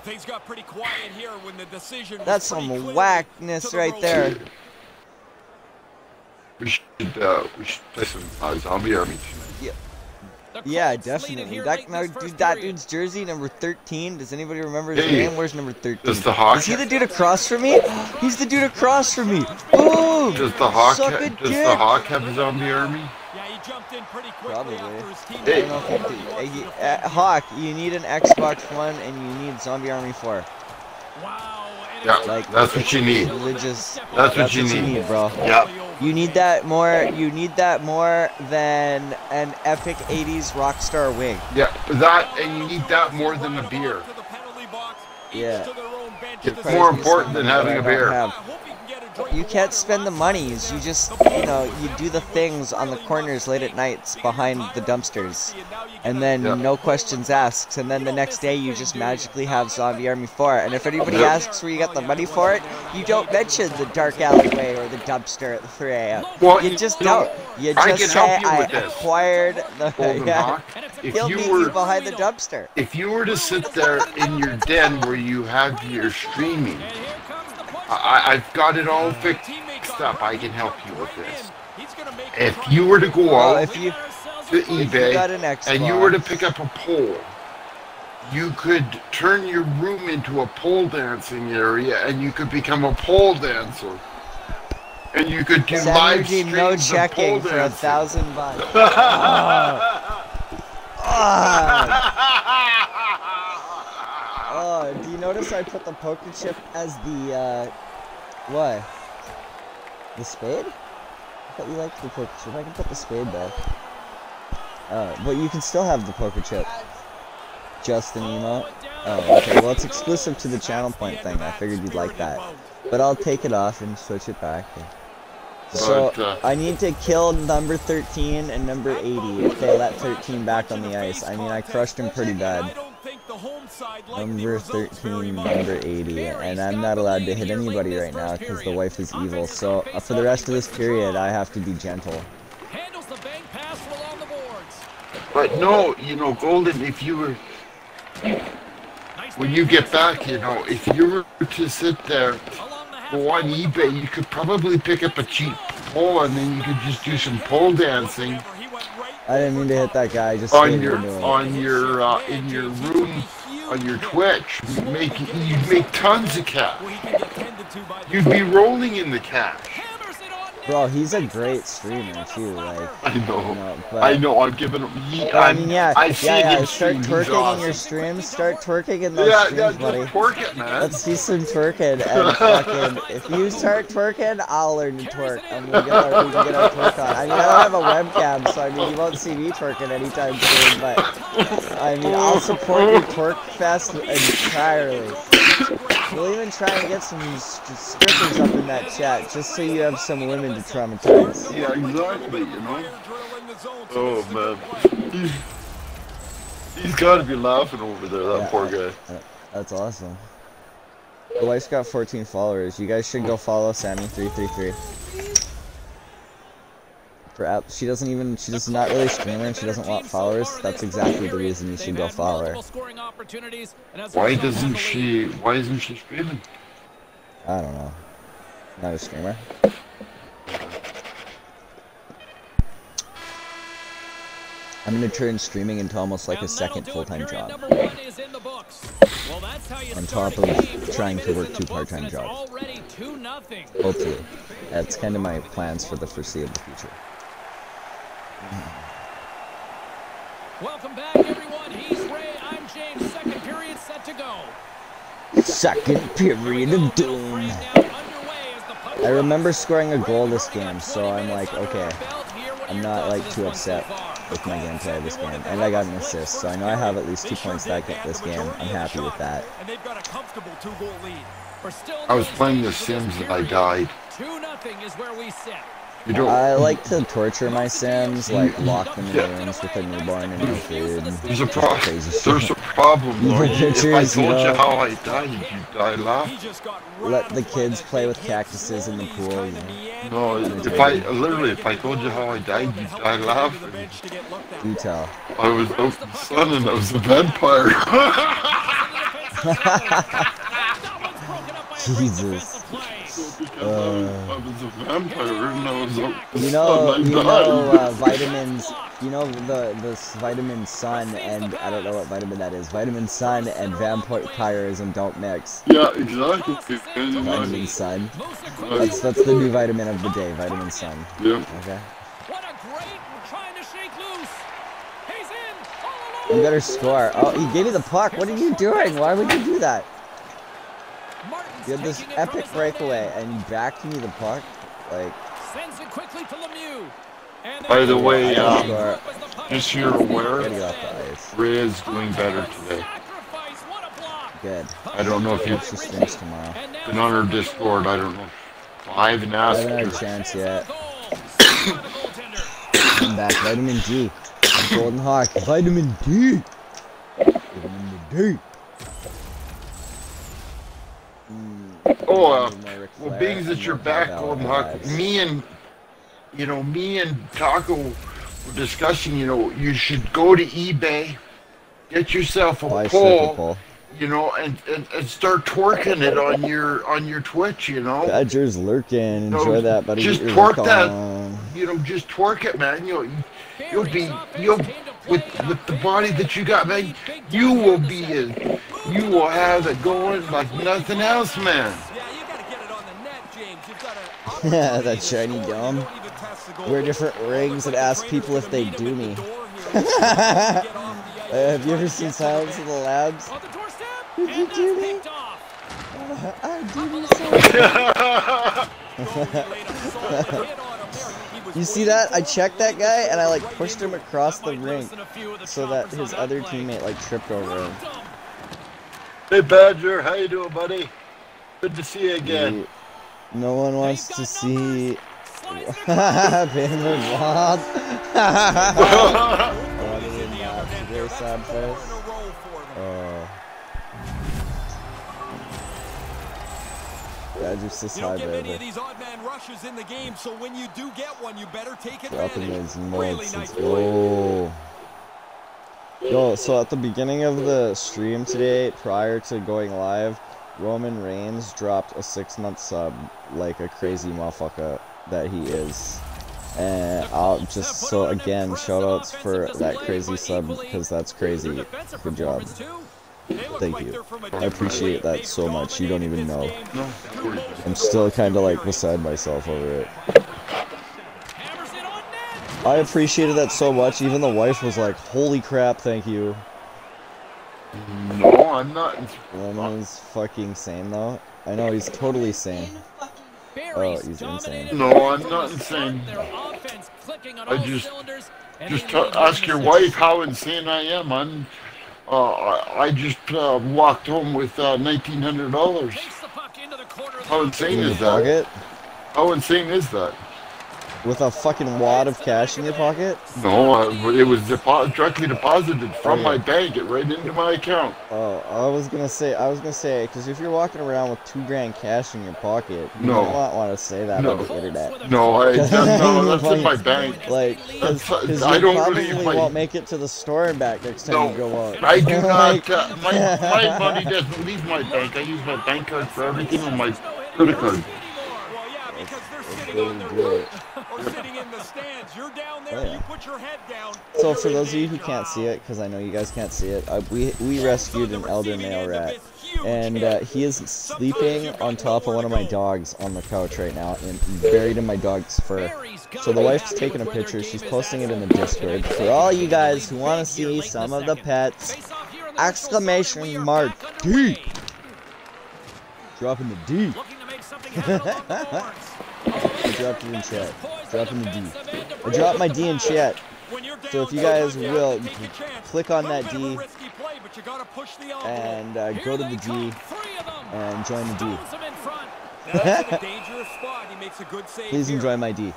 Things got pretty quiet here when the decision That's pretty some whackness the right there. we should, uh, we should play some uh, Zombie Army tonight. Yeah, definitely. That no, dude, that dude's jersey number 13. Does anybody remember his Hey, name? Where's number 13? Does the Hawk? Is he the dude across from me? He's the dude across from me. Boom! Does the Hawk? Ha- does dick. the Hawk have a Zombie Army? Yeah, he jumped in pretty quickly Probably. after his teammate I Hey. know if got he Uh, he- uh, Hawk, you need an Xbox One and you need Zombie Army 4. Wow. Yeah, Like that's what you need. religious. That's what you need. need, bro. Yep. You need that more. You need that more than an epic 80s rock star wig. Yeah, that and you need that more than a beer. To the penalty box, each Yeah. to their own bench It's at the Probably more important than having a a I don't beer. You can't spend the monies. You just you know you do the things on the corners late at nights behind the dumpsters, and then Yeah. no questions asked. And then the next day you just magically have Zombie Army 4. And if anybody asks where you got the money for it, you don't mention the dark alleyway or the dumpster at 3 a.m. Well, You just you know, don't. You I just help say you I this. acquired the Golden yeah. Hawk, if He'll you meet were you behind the dumpster. if you were to sit there in your den where you have your streaming, And here comes the push. I, I've got it all fixed up. I can help you with this. He's gonna make If you were to go Well, out you to you eBay an and you were to pick up a pole, you could turn your room into a pole dancing area, and you could become a pole dancer. And you could do Sam live streams no of checking pole for a thousand bucks. Oh, ah. you ah. Notice I put the poker chip as the, uh, what? The spade? I thought you liked the poker chip. I can put the spade back. Oh, but you can still have the poker chip. Just an emote? Oh, okay. Well, it's exclusive to the channel point thing. I figured you'd like that. But I'll take it off and switch it back. So, uh, I need to kill number 13 and number 80 if they let 13 back on the ice. I mean, I crushed him pretty bad. Number 13, number 80, and I'm not allowed to hit anybody right now because the wife is evil. So, uh, for the rest of this period, I have to be gentle. Handles the bank pass well the boards. But no, you know, Golden, if you were, when you get back, you know, if you were to sit there, along the half go on eBay, you could probably pick up a cheap pole and then you could just do some pole dancing I didn't mean to hit that guy. Just on your, on your, uh, in your room, on your Twitch. You'd make, you'd make tons of cash. You'd be rolling in the cash. Hammers it on net. Bro, he's a great streamer too. Like, I you know. know, but I know, I'm giving him, he, Well, I I'm, mean, yeah, I've yeah, yeah. Start twerking in your streams. Start twerking in those Yeah, streams, yeah, buddy. twerk it, man. Let's see some twerking and fucking. If you start twerking, I'll learn to twerk, and we get our we can get our twerk on. I mean, I don't have a webcam, so I mean, you won't see me twerking anytime soon. But I mean, I'll support your twerk fest entirely. We'll even try and get some strippers up in that chat, just so you have some women to traumatize. Yeah, exactly, you know. Oh man, he's, he's got to be laughing over there. That Yeah. poor uh, guy. Uh, that's awesome. The wife's got 14 followers. You guys should go follow Sammy333. For app, she doesn't even, she's just not really streamer and she doesn't want followers. That's exactly the reason you should go follow her. Why doesn't she? Why isn't she streaming? I don't know. Not a streamer. I'm gonna turn streaming into almost like a second full-time job. On top of trying to work two part-time jobs. Hopefully. That's kind of my plans for the foreseeable future. Welcome back, everyone. He's Ray. I'm James. Second period set to go. Second period of doom. I remember scoring a goal this game, so I'm like, okay, I'm not like too upset with my gameplay of this game. And I got an assist, so I know I have at least two points that get this game. I'm happy with that. And they've got a comfortable two-goal lead. We're still I was playing The Sims and I died. Two nothing is where we sit. You don't. I like to torture my Sims, like lock them in rooms with a newborn and no food. There's a problem. There's a problem, Evil Lord. If I told you you how I died, you'd die He laughing. Let the kids play with cactuses in the pool, trying you to know. No, and if I literally, if I told you how I died, you'd die him over the laughing. bench to get looked at. Do tell. I was out in the sun and I was a vampire. Jesus. Because I, was, a vampire and I was out in the You know, you know, uh, vitamins. You know the this vitamin sun and I don't know what vitamin that is. Vitamin sun and vampirism don't mix. Yeah, exactly. Vitamin sun. That's that's the new vitamin of the day. Vitamin sun. Yeah. Okay. What a great trying to shake loose. He's in. All You better score. Oh, you gave me the puck. What are you doing? Why would you do that? Martin's You had this taking it from epic breakaway and you backed me the puck. Like, Sends it quickly to Lemieux. And By the way, I um, just so you're aware, get off. Ray is doing better today. Sacrifice, what a block. Good. I don't know if Hope you've she streams tomorrow. And been on her Discord. I don't know. Five and I haven't had a chance yet. Goal. Saved by the goaltender. I'm back. Vitamin D. Golden Hawk. Vitamin D. Vitamin D. Oh, uh, well, being that you're back, Golden Hawk, me and you know, me and Taco were discussing. You know, you should go to eBay, get yourself a Buy pole, pole. you know, and, and and start twerking it on your on your Twitch. You know, Badger's lurking. Enjoy that, buddy. just twerk that. on. you know, just twerk it, man. You'll you'll be you'll with with the body that you got, man. You will be a, you will have it going like nothing else, man. Yeah, you gotta get it on the net, James. You've got that shiny gum. Wear different rings and ask people if they do me. Uh, have you ever seen Silence of the Labs? On the doorstep. Did you do me? picked. I do me so. You see that? I checked that guy and I like pushed him across the rink so that his other teammate like tripped over him. Hey Badger, how you doing, buddy? Good to see you again. No one wants to see Slides it Bamber Wild. Very sad face. Uh, Badger says You hi, don't get many baby. of these odd man rushes in the game, so when you do get one, you better take advantage. those Really nuts. nice Let's play. go. Yo, so at the beginning of the stream today, prior to going live, Roman Reigns dropped a six month sub like a crazy motherfucker that he is. And I'll just, so again, shoutouts for that crazy sub because that's crazy. Good job. Thank you. I appreciate that so much. You don't even know. I'm still kind of like beside myself over it. Hammers it on net. I appreciated that so much. Even the wife was like, "Holy crap, thank you." No, I'm not. Roman is fucking sane though. I know he's totally sane. In fucking Barrie's he's insane. No, I'm not insane. Their offense clicking on I just- Just t- ask your wife how insane I am. I'm. Uh, I, I just uh, walked home with uh, nineteen hundred dollars. Takes the puck into the corner of the How insane is that? How insane is that? With a fucking wad of cash in your pocket. No, uh, but it was depo- directly deposited from Oh, my bank, it right into my account. Oh, I was gonna say, I was gonna say, because if you're walking around with two grand cash in your pocket, you No. might not want to say that No. on the internet. No, I that, no, that's in my bank. Like, That's- because I don't probably believe my- won't make it to the store and back next time No, you go out. I do Like- not. Uh, my my money doesn't leave my bank. I use my bank card for everything on my credit card. Well, yeah, because they're sitting really on their good. roof or sitting in the stands. You're down there, Oh, yeah. you put your head down. So for those of you who can't see it, because I know you guys can't see it, uh, we we rescued an elder male rat, and uh, he is sleeping on top of one of my dogs on the couch right now, and buried in my dog's fur. So the wife's taking a picture. She's posting it in the Discord for all you guys who want to see some of the pets. Face-off here in the Exclamation neutral zone, and we are mark D. Dropping the D. Looking to make something happen along the boards. I dropped it in chat. Dropping the D. defensive end to I dropped my D in chat. So if you guys will, a click on that bit of a D risky play, but you gotta push the envelope. and uh, go to the D three of them. and join the D. Stones them in front. Now, that's in a dangerous spot. He makes a good save Please enjoy my D.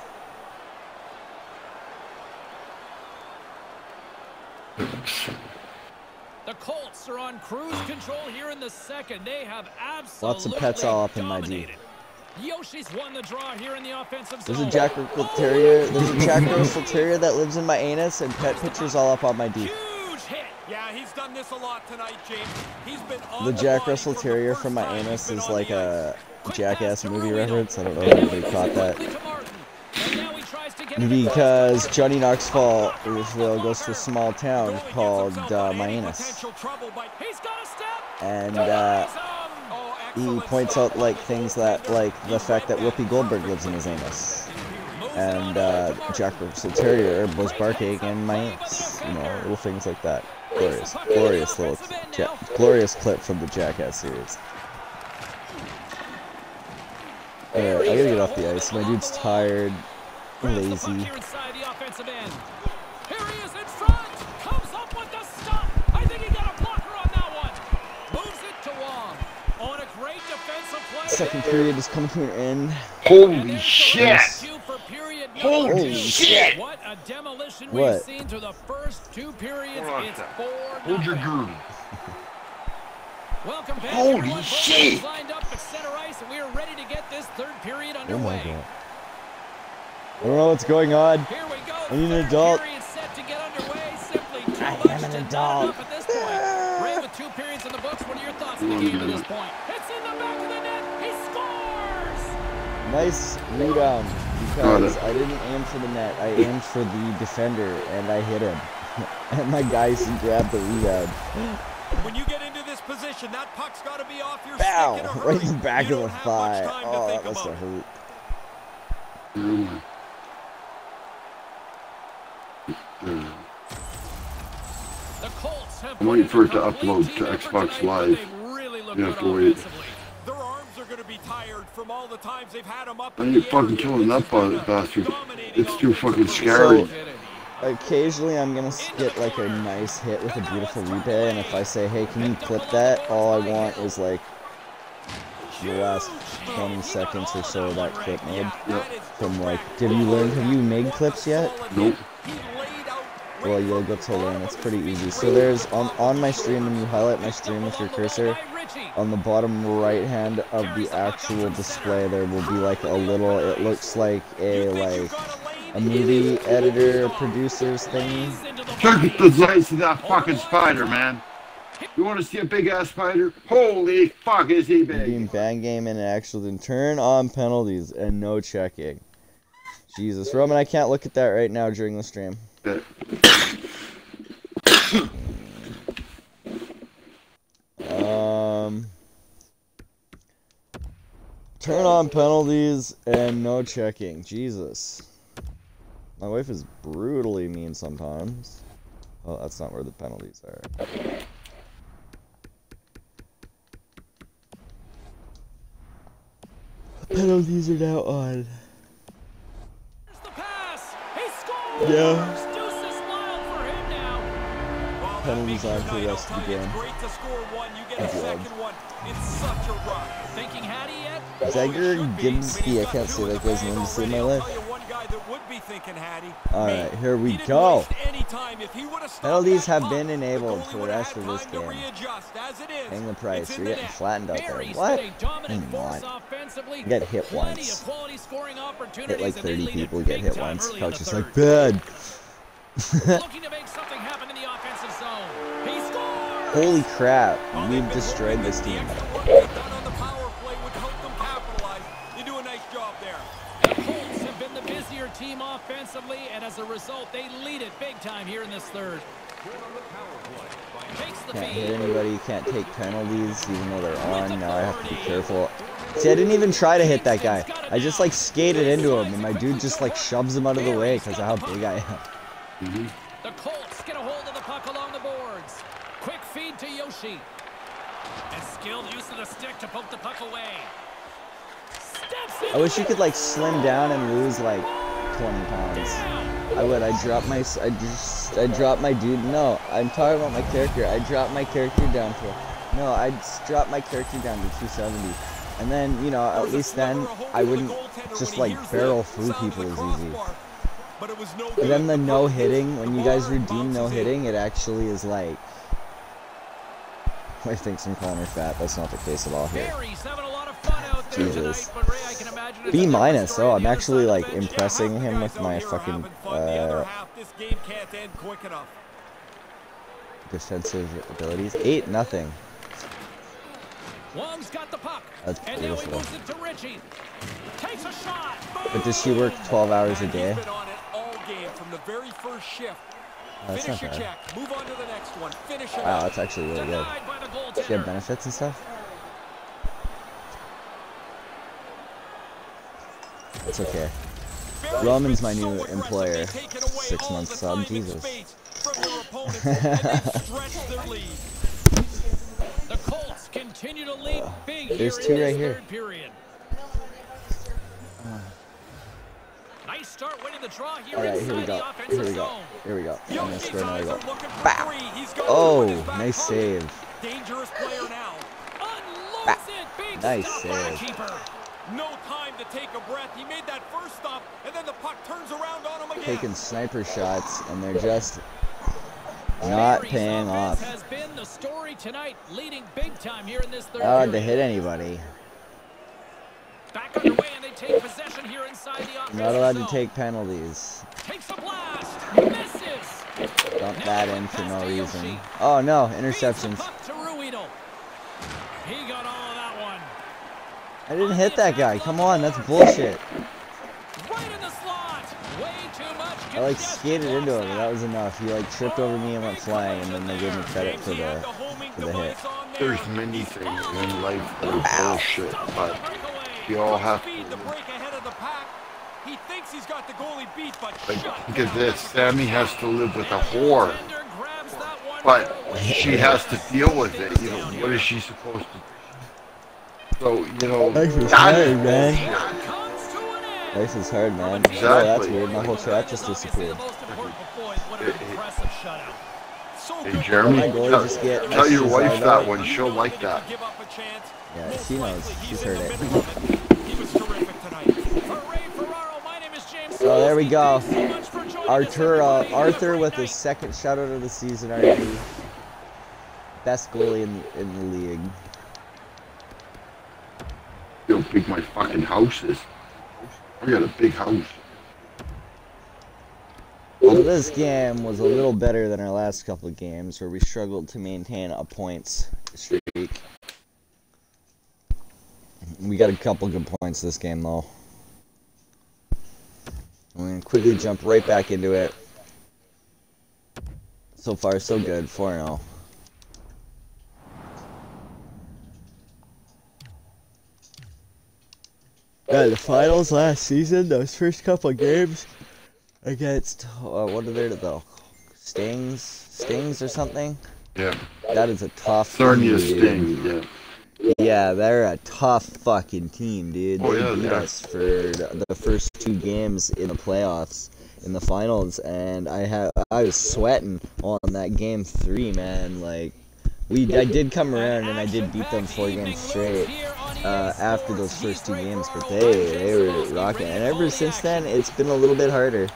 The Colts are on cruise control here in the second. They have absolutely Lots of pets all up in my D. dominated. Yoshi's won the draw here in the offensive There's a Jack Russell Terrier. There's a Jack Russell Terrier that lives in my anus, and pet pictures all up on my D. Huge hit. Yeah, he's done this a lot tonight, James. He's been on The the Jack Russell Terrier first from my anus is like a jackass movie reference. I don't know if anybody caught that. Quickly to Martin. And now he tries to get it across Because Johnny Knoxville goes to a small town called himself uh, my anus. potential trouble by- Martin. He's got a step. And uh, he points out like things that, like the fact that Whoopi Goldberg lives in his anus. And uh. Jack Russell Terrier was barking in my anus. You know, little things like that. Glorious, glorious little, ja- glorious clip from the Jackass series. Alright, I gotta get off the ice. My dude's tired, the lazy. Second period is coming to an end. Holy shit! Cue for period number Holy Holy two. shit! What a demolition What? we've seen through the first two periods. What It's four Hold your nothing. girdle. Welcome back. Holy everyone. Shit. Lined up at center ice, and we are ready to get this third period Oh my god. I don't know what's going on. Here we go. I need an adult. set to get underway. Simply too I much am an adult. at this point. Ray, with two periods in the books, what are your thoughts on the game at this point? Nice rebound because. I didn't aim for the net. I aimed for the defender and I hit him. and my guys grabbed the rebound. When you get into this position, that puck's got to be off your Bow! stick in a Right in the back You of the don't thigh. much time to Oh, think that must have hurt. The Colts have I'm waiting for it to upload to Xbox Live. really You have to wait. From all the times they've had them up I in need fucking killing that has been ba- a bastard. It's too fucking performance. scary. Occasionally, I'm gonna get like a nice hit with a beautiful replay, and if I say, "Hey, can you clip that?" All I want is like the last 20 seconds or so of that clip made. From like, did you learn? Have you made clips yet? Nope. Well, you'll get to learn. It's pretty easy. So there's on on my stream when you highlight my stream with your cursor, on the bottom right hand of the actual display, there will be like a little. It looks like a like a movie editor producer's thing. Check the size of that fucking spider, man. You want to see a big ass spider? Holy fuck, is he big? Being big? bang game in action, then turn on penalties and no checking. Jesus, Roman, I can't look at that right now during the stream. Um, turn on penalties and no checking. Jesus, my wife is brutally mean sometimes. Oh, that's not where the penalties are. Penalties are now on. The pass. He scores. Yeah. Penalties on for the rest of the game. It's great to score one. You get a Thank you, Ed. second one. It's such a rush. Thinking Hattie yet? Zegger. Gibsky, I can't say that guy's name to save my life. tell you one guy that would be thinking Hattie. Alright, here we go. waste any time. If he would've stopped Penalties have been enabled for the rest of this game. readjust. As it is, Paying the price. You're getting flattened out there. What? been a dominant I'm not. You get hit once. of quality scoring Hit opportunities, like 30 lead it people get hit once. Coach is like, bad. Holy crap. Well, We've destroyed this team. extra work they've done on the power play would help them capitalize. You do a nice job there. The Colts have been the busier team offensively, and as a result, they lead it big time here in this third. Can't hit anybody, can't take penalties even though they're on. Now I have to be careful. See, I didn't even try to hit that guy. I just like skated into him and my dude just like shoves him out of the way because of how big I am. The Colts get a hold of the puck along the boards. Quick to Yoshi. And skilled use of the stick to poke the puck away. I wish you could like slim down and lose like 20 pounds. I would. I drop my. s- I just. I drop my dude. No, I'm talking about my character. I drop my character down to. No, I just drop my character down to 270, and then you know at least then I wouldn't just like barrel through people as easy. And then the no hitting when you guys redeem no hitting, it actually is like. I think some calling her fat. That's not the case at all here. Barrie's having a lot of fun out there Jesus. tonight, but Ray, I can imagine it's a B minus. Oh, I'm actually like of the bench. impressing him with my fucking uh, This game can't end quick enough. defensive abilities. Eight nothing. Wong's got the puck. That's and now he beautiful. moves it to Richie. Takes a shot. But does she work 12 hours a day? He's been on it all game from the very first shift. That's Finish not your bad. check. Move on to the next one. Finish it Wow, that's actually really good. Denied by the Does she have benefits and stuff? It's okay. Roman's my new employer. they've taken away Six the sub, Jesus. space from their opponents, and they've stretched their lead. The Colts continue to lead big here There's in two this right here. third period. Nice start winning the draw here Alright, inside here we the go. offensive Here we go. zone. Here we go. I'm gonna Yoki's score another goal. are looking for Bow. three. He's got Oh, one in his back nice save. Dangerous player now. Unloads it. Big Nice save. No time to take a breath. He made that first stop, and then the puck turns around on him again. Taking sniper shots, and they're just not paying off. has been the story tonight, leading big time here in this third allowed to hit anybody. Back they take possession here inside the offensive Not allowed to take penalties. Takes a blast. Misses. Dump that in for no reason. Oh no, interceptions. puck to Ruedel. He got all of that one. I didn't hit that guy. Come on, that's bullshit. Right in the slot. Way too much. I like skated into blocks him, but that. that was enough. He like tripped over me and went oh, flying, and then they gave me credit for the the for the hit. device on there. There's many things in life that are bullshit, but you all have Speed to to. break ahead of the pack. He thinks he's got the goalie beat, but Like, shut think this: Sammy has to live with a whore, Defender grabs that one but she has to deal with it. You know, what is she supposed to? do? So you know, Life is that hard, man. bullshit. Comes to an end. Life is hard, man. Exactly. Oh, that's weird. My whole chat just disappeared. What an impressive shutout. Hey. Jeremy, tell, just get tell your wife that one. She'll You know like that that. if you give up a chance, Yeah, most she knows. She's heard it. middle. He was terrific tonight. For Ray Ferraro, my name is James. So there we go. Thanks so much for joining us, Arthur, uh, everybody. Have a Arthur with his second shutout of the season already. Best goalie in the, in the league. See how big my fucking house is. I got a big house. So this game was a little better than our last couple of games where we struggled to maintain a points streak. We got a couple good points this game though. I'm gonna quickly jump right back into it. So far, so good. 4 0. Yeah, the finals last season, those first couple of games against, uh, what are they though? Stings? Stings or something? Yeah, That is a tough Sarnia team. Sting. Yeah. Yeah, they're a tough fucking team, dude. Oh, they yeah, beat they are. us for the the first two games in the playoffs, in the finals, and I have I was sweating on that game three, man. Like, we I did come around and I did beat them four games straight uh, after those first two games, but they they were rocking, and ever since then it's been a little bit harder.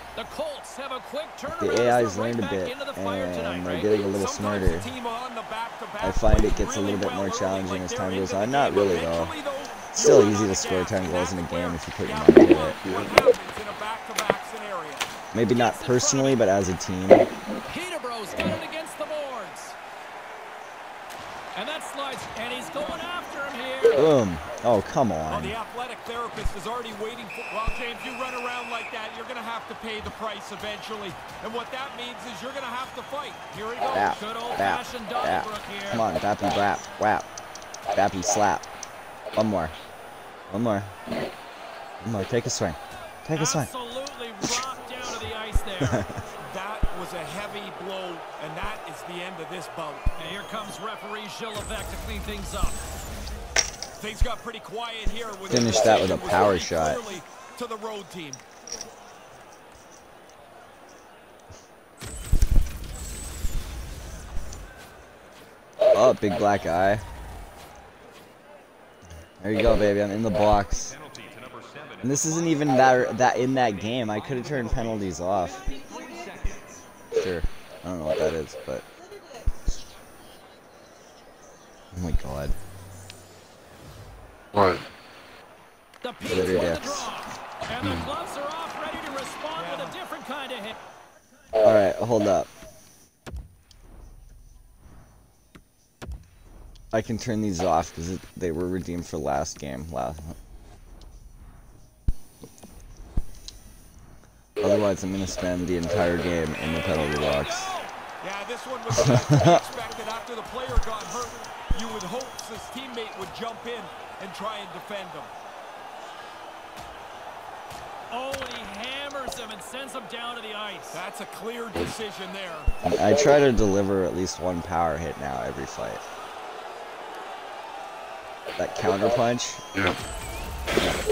The Colts have a quick The turnaround. AI's learned a bit, into the fire and they're getting a little smarter. the team on the back-to-back I find it gets a little bit more challenging as time goes on. Not really, though. Though, Still easy to score 10 goals in a game if you put your mind to it. What happens in a back-to-back scenario. Maybe not personally, but as a team. Peterborough's it against the boards. And that slides, and he's going after him here. Boom. Oh, come on. the athletic therapist is already waiting for. Well, James, you run around like that, you're going to have to pay the price eventually. And what that means is you're going to have to fight. Here he goes. Bap, Good bap, old-fashioned bap. Donnybrook here. Come on, Bappy Brap. Whap. Bappy Slap. One more. One more. One more. Take a swing. Take a swing. Absolutely rocked down to the ice there. That was a heavy blow, and that is the end of this bout. and here comes referee Gilles to clean things up. Things got pretty quiet here. Finish that with a power shot. To the road team. Oh, big black eye. There you go, baby. I'm in the box. And this isn't even that that in that game. I could have turned penalties off. Sure. I don't know what that is, but oh my god. What? The Pete's Litter won the dicks. draw. And the gloves are off, ready to respond with a different kind of hit. All right, hold up. I can turn these off because they were redeemed for last game. Last. Otherwise, I'm gonna spend the entire game in the penalty box. Yeah, this one was expected after the player got hurt. You would hope his teammate would jump in and try and defend him. Oh, and he hammers him and sends him down to the ice. That's a clear decision there. I try to deliver at least one power hit now every fight. That counter punch Yeah.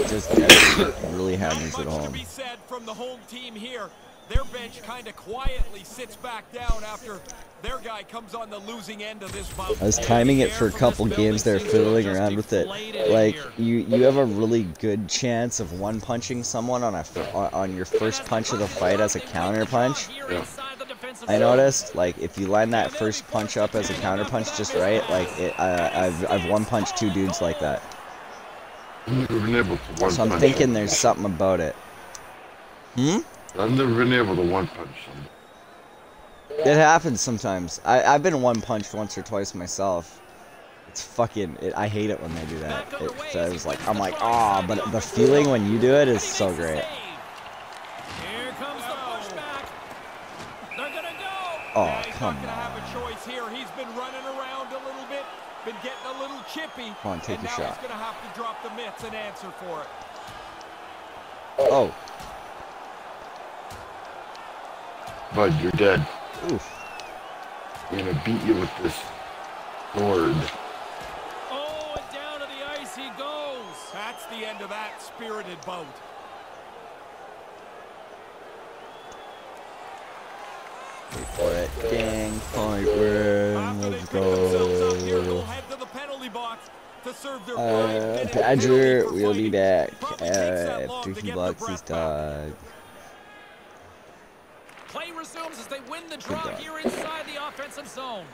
just gets it, really Not hammers much to home. be said from the home team here. their bench kind of quietly sits back down after their guy comes on the losing end of this bout. I was timing it for a couple games there, fiddling around with it. Like you, you have a really good chance of one punching someone on a on- on your first punch of the fight as a counter punch. I noticed, like, if you line that first punch up as a counter punch just right, like, it, uh, I've I've one punched two dudes like that. I've never been able to one So I'm punch thinking somebody. there's something about it. Hmm? I've never been able to one punch somebody. It happens sometimes. I I've been one punched once or twice myself. It's fucking. It, I hate it when they do that. It says like I'm like ah, but the feeling when you do it is so great. Here comes the pushback. They're gonna go. Oh Yeah, he's come not gonna have on. a choice here. He's been running around a little bit, been getting a little chippy. Come on, take and a now shot. he's gonna have to drop the mitts and answer for it. Oh, Bud, you're dead. oof. I'm gonna beat you with this sword. Oh, and down to the ice he goes. That's the end of that spirited bout. Wait for it. Point win. Let's pick themselves up here, go. they'll head to the penalty box to Uh, Badger, we'll be back Probably takes that uh, long after he blocks his dog. Play resumes as they win the draw here inside the offensive zone.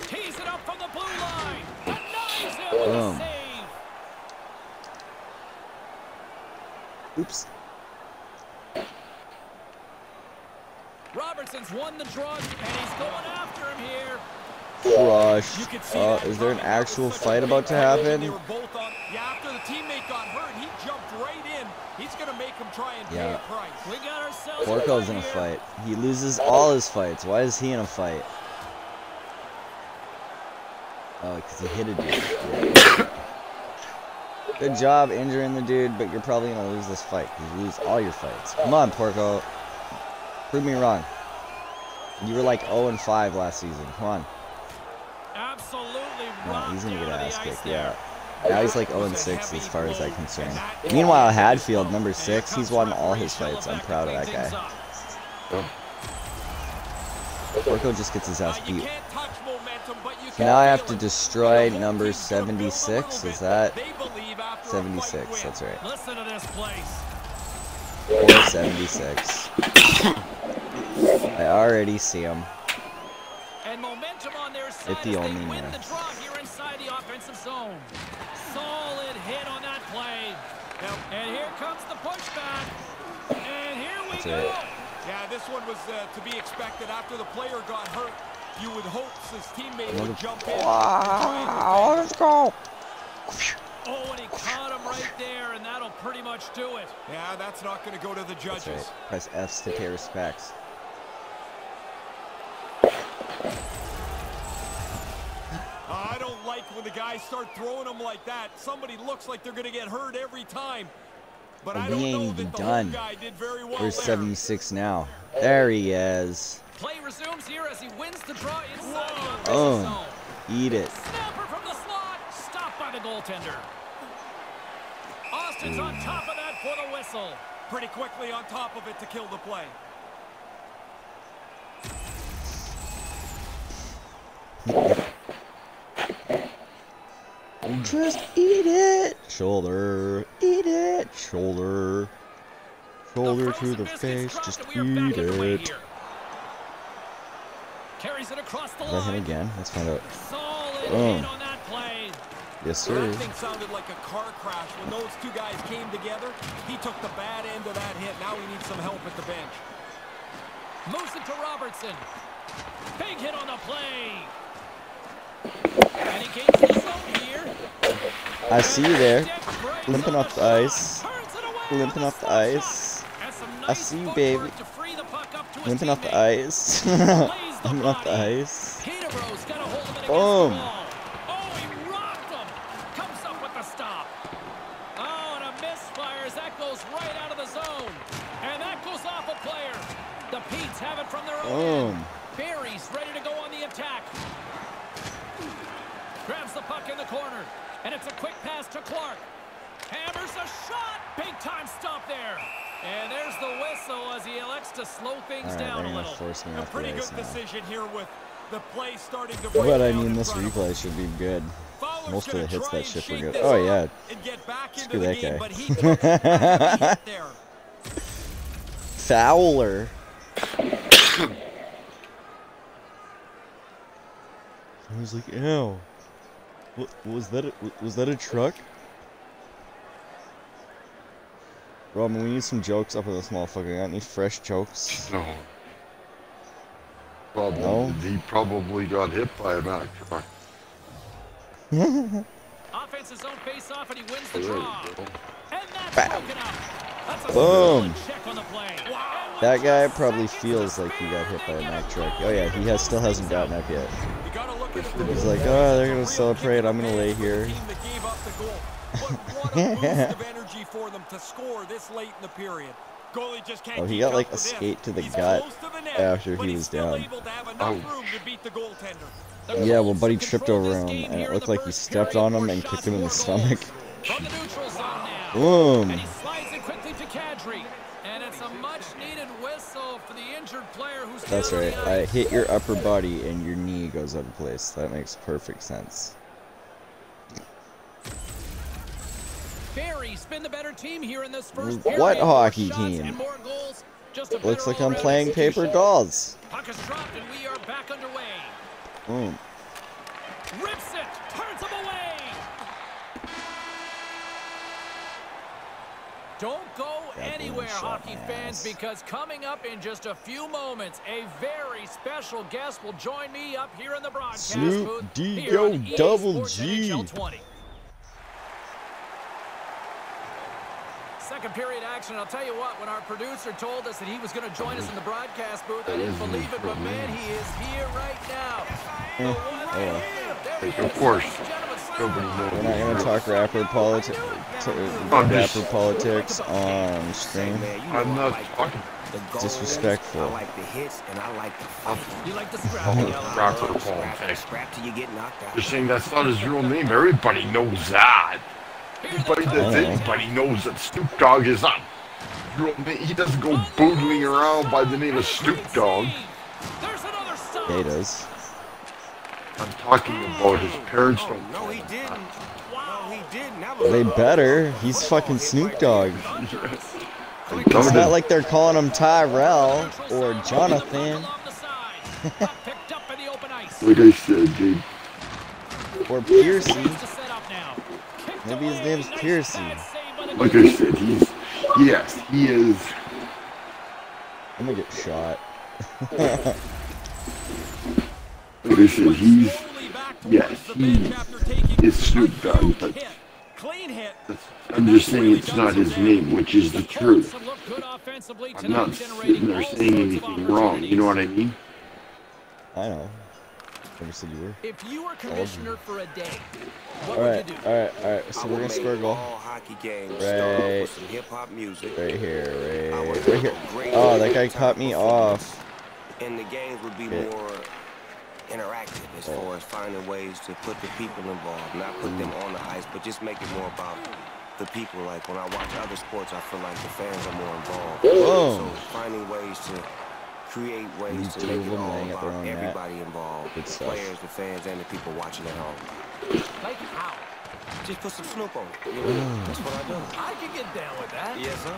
Tees it up from the blue line. Denies him with a Boom. save. Oops. Robertson's won the draw, and he's going after him here. Crush. You could see Uh, that is there an coming. That was actual fight about to happen? on. Yeah, after the teammate got hurt, he jumped right in. He's gonna make him try and pay Yeah. a price. We got ourselves Porco's in a fight. He loses all his fights. Why is he in a fight? Oh, because he hit a dude. Good job injuring the dude, but you're probably gonna lose this fight. You lose all your fights. Come on, Porco. Prove me wrong. You were like 0 and 5 last season. Come on. Absolutely No, he's gonna get to ass kicked. Yeah. Now he's like 0 and 6 as far as I'm concerned. Meanwhile, Hadfield, number 6, he's won all his fights. I'm proud of that guy. Porco just gets his ass beat. can't touch momentum, but you So now I have to destroy number team's gonna build a 76. Is that They believe after a fight 76? That's right. Listen to this place. 476. I already see him. And momentum on their side the only they win man. the draw here inside the offensive zone. Solid hit on that play. And here comes the pushback. And here we That's go. it. Yeah, this one was uh, to be expected. After the player got hurt, you would hope his teammate would jump in. and try and Wow, let's go. Oh, and he caught him right there, and that'll pretty much do it. Yeah, that's not going to go to the judges. right. Press F's to pay respects. Uh, I don't like when the guys start throwing them like that. Somebody looks like they're going to get hurt every time. But And I we don't ain't know even that the done. whole guy did very well Where's there. 76 now? There he is. Play resumes here as he wins the draw inside the offensive Oh. zone. Eat it. Snapper from the slot, stopped by the goaltender. Austin's on hmm. top of that for the whistle. Pretty quickly on top of it to kill the play. Hmm. Just eat it. Shoulder. Eat it. Shoulder. Shoulder to the face. Just and we are back eat it. here. Carries it across the Is that him line. again? Let's find out. Solid oh. Boom. hit on that play. Yes, sir. That thing sounded like a car crash. When those two guys came together, he took the bad end of that hit. Now he needs some help at the bench. Moves it to Robertson. Big hit on the play. And he gains the zone here. I see you there. Limping off the ice. Turns it away Limping off the ice. I see you, baby. to free the puck up to his Limping off the ice. Limping off the ice. Peterborough's got a hold of it against Boom. the wall. Oh, he rocked him. Comes up with the stop. Oh, and a misfire as that goes right out of the zone. And that goes off a player. The Petes have it from their own end. Boom. Barrie's ready to go on the attack. Grabs the puck in the corner. And it's a quick pass to Clark. Hammers a shot. Big time stop there. And there's the whistle as he elects to slow things Alright, down a little. force me A pretty good now. decision here with the play starting to break But I mean, this replay should be good. Most of the hits that and ship were shake good. Oh, yeah. And get back Screw into the that game, guy. but he took a heavy hit there. Fowler. I was like, ew. What, was that? A, was that a truck? Robin, we need some jokes up with this motherfucker. Got any fresh jokes? No. Probably, No? He probably got hit by a Mack truck. Offense's own face-off, and he wins the There draw. And that's Bam. broken up. That's a Boom. solid check on the play. And That guy probably feels like he got hit by a get Mack truck. Oh yeah, he has still hasn't gotten up yet. You gotta look at it. He's like, oh, they're gonna celebrate. I'm gonna lay here. Team that gave up the goal. But what a boost of energy for them to score this late in the period. Goalie just can't Oh, he got, like, a skate to the gut close to the net, after he was down. able to have enough Ouch. room to beat the goaltender. The Yeah, well, Buddy tripped controlled over him, and it looked like he stepped on him and kicked him in the stomach. goals. From the neutral zone now. Boom. That's right. the I hit your upper body and your knee goes out of place. That makes perfect sense. Barrie's been the better team here in this first What period. Hockey team? and more goals. Just Looks like I'm playing paper dolls. Puck is dropped and we are back underway. Boom. Rips it, Don't go anywhere, hockey fans, because coming up in just a few moments, a very special guest will join me up here in the broadcast Snoop booth D here on O EA double G. Second period action. I'll tell you what, when our producer told us that he was going to join us in the broadcast booth, I didn't believe it, but man, he is here right now. Right well. here. There he Of course. Ladies and gentlemen, Nobody knows. We're not gonna talk rapper politics, rapper politics on stream. I'm not talking Disrespectful. I like the hits and I like the fight. You like the scrap, rapper politics. you get knocked out. You're saying that's not his real name. Everybody knows that. Everybody Oh. that anybody knows that Snoop Dogg is not. He doesn't go boodling around by the name of Snoop Dogg. There's another stop. Yeah, he does. I'm talking about his parents don't. no, he didn't. No, he didn't. That They better. He's fucking Snoop Dogg. It's not like they're calling him Tyrell or Jonathan Picked up in the open ice. Like I said, dude. or Piercy. Needs to set up now. Kicked Maybe his away. name's Nice Piercy. bad save Like I said, he's yes, he is. I'm gonna get shot. Like I said, he's. Slowly back yes, towards the he bench after taking is a Snoop Dogg, huge but- hit. Clean hit. I'm just saying it's not his name, which is the truth. Colts have looked good offensively I'm not generating sitting there saying anything wrong. You know what I mean? I know. Never said you were. If you were commissioner for a day, what All would right, you do? all right, all right. So I we're would gonna make score a goal. hockey games Right. some hip hop music, Right here, I right, right here. Oh, that guy time cut me off. and the games would be Okay. more interactive as far as finding ways to put the people involved, not put them mm. on the ice, but just make it more about the people. Like when I watch other sports, I feel like the fans are more involved. Boom. So finding ways to create ways These to two make it all laying at their about own net. everybody involved, Good the stuff. players, the fans, and the people watching at home. Like how? Just put some Snoop on it. You know, mm. that's what I do. I can get down with that. Yes, sir.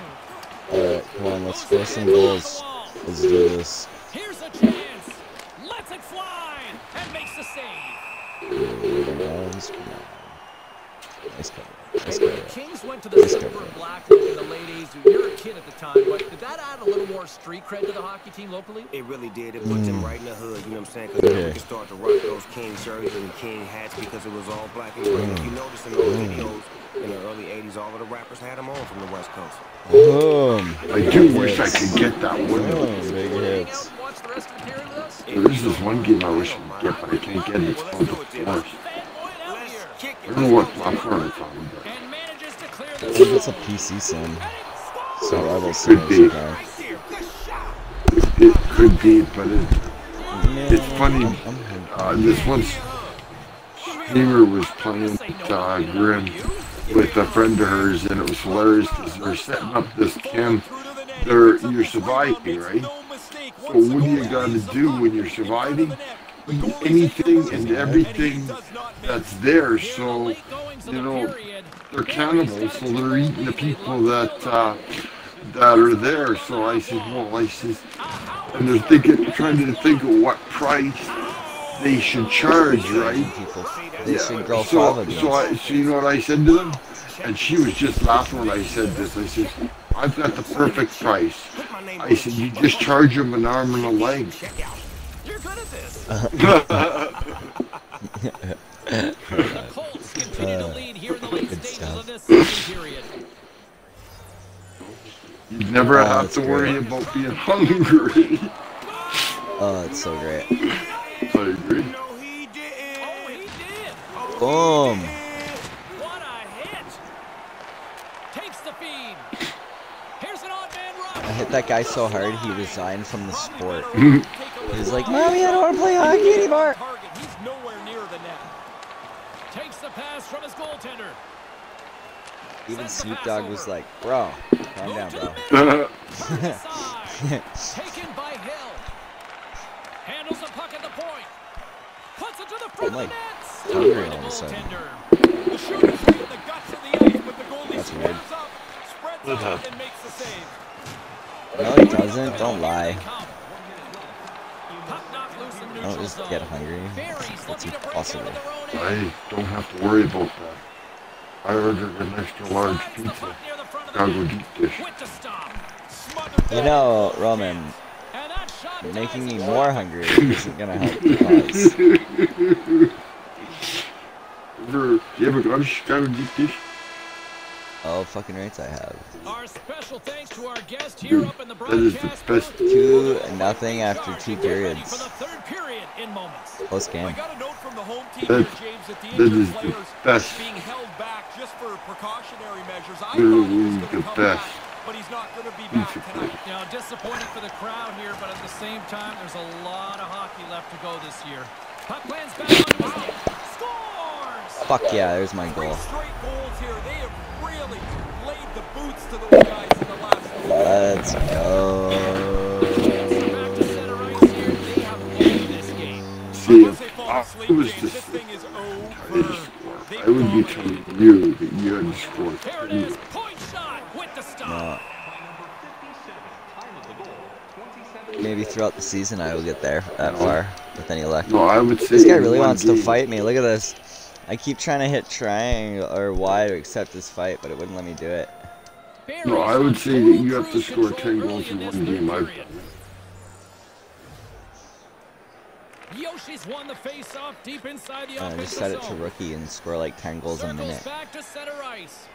All right, come on, let's score some goals. Let's do this. Here's a chance. Lets it fly and makes the save. Nice cover. Nice The. Kings went to the Nice silver and black look in the late 80s. You're a kid at the time, but did that add a little more street cred to the hockey team locally? It really did. It put them right in the hood, you know what I'm saying? Because Okay. we could start to rock those King jerseys and King hats because it was all black and gray. If you notice in those videos in the early 80s, all of the rappers had them on from the West Coast. Boom. I do wish I could get that one. Boom. Big Hang out hits. And watch the rest of the period with us? There's this one game I wish I could get, but I can't get it. It's called the Force. Fanboy out Let's here. kick I don't know what platform it's on, but And manages to I think it's a. PC sim. And it scores! So Rival Could Sim be. is okay. Right there. Good shot. it could be. But it, Man, it's funny. I'm- I'm- Uh, this one streamer was playing uh, Grim with a friend of hers, and it was hilarious because they're setting up this cam they're you're surviving, right? So what do you got to do when you're surviving? Anything and everything that's there. So you know they're cannibals, so they're eating the people that uh, that are there. So I said, well, I said, and they're thinking, trying to think of what price they should charge, right? People, they should so, so, I, so you know what I said to them? And she was just laughing when I said this. I said, I've got the perfect price. I said, you just charge them an arm and a leg. You're good at this. The Colts continue to lead here in the late Good stages stuff. of this second period. You'd never Oh, have that's to worry about being hungry. Oh, it's so great. I agree. No, he didn't. Oh, he did. Boom. What a hit. Takes the feed. Here's an odd man I rush. Hit that guy so hard he resigned from the sport. Mhm. He's like, Mommy, I don't want to play hockey anymore. Target. He's nowhere near the net. Takes the pass from his goaltender. Even Sends the Snoop Dogg was like, Bro, calm down, bro. middle. Right side. Taken by Hill. Handles the puck at the point. Puts it to the front like of the net. hungry all of a sudden. goaltender. The shooter's right in the the ice, but the goalie That's weird. squares No, he doesn't. Don't lie. Puck knocked loose in I don't just get hungry. Barrie's That's looking to break impossible. out of their own end. I don't have to worry about that. I ordered an extra large pizza. puck near the front of the Chicago deep dish. With the stop. Smothered You know, Roman, chance. And that shot making me more hungry isn't gonna help the cause. Ever, you ever got a deep dish? Oh, fucking rights I have. Our special thanks to our guest here Dude, up in the that is the best. Two nothing after two periods. For the third period in moments. Close I game. got a note from the home team That- here, James, that the that injured is the players best. being held back just for precautionary measures. I thought he was going to come best back, but he's not going to be back tonight. You know, disappointed for the crowd here, but at the same time, there's a lot of hockey left to go this year. Puck lands back onto his stick. Scores! Fuck yeah, there's my Three goal. This game. See, if I was James, to this thing is I over. just score, I would be telling you that you had to score There it is. Point shot with the stop. Maybe throughout the season I will get there that far with any luck. No, I would say This guy really wants to fight me. Look at this. I keep trying to hit triangle or Y to accept this fight, but it wouldn't let me do it. No, I would say that you have to score 10 goals in one game. I've done it. Yoshi's won the face-off deep inside the Uh, just set it to rookie and score like 10 goals a minute. back to center ice.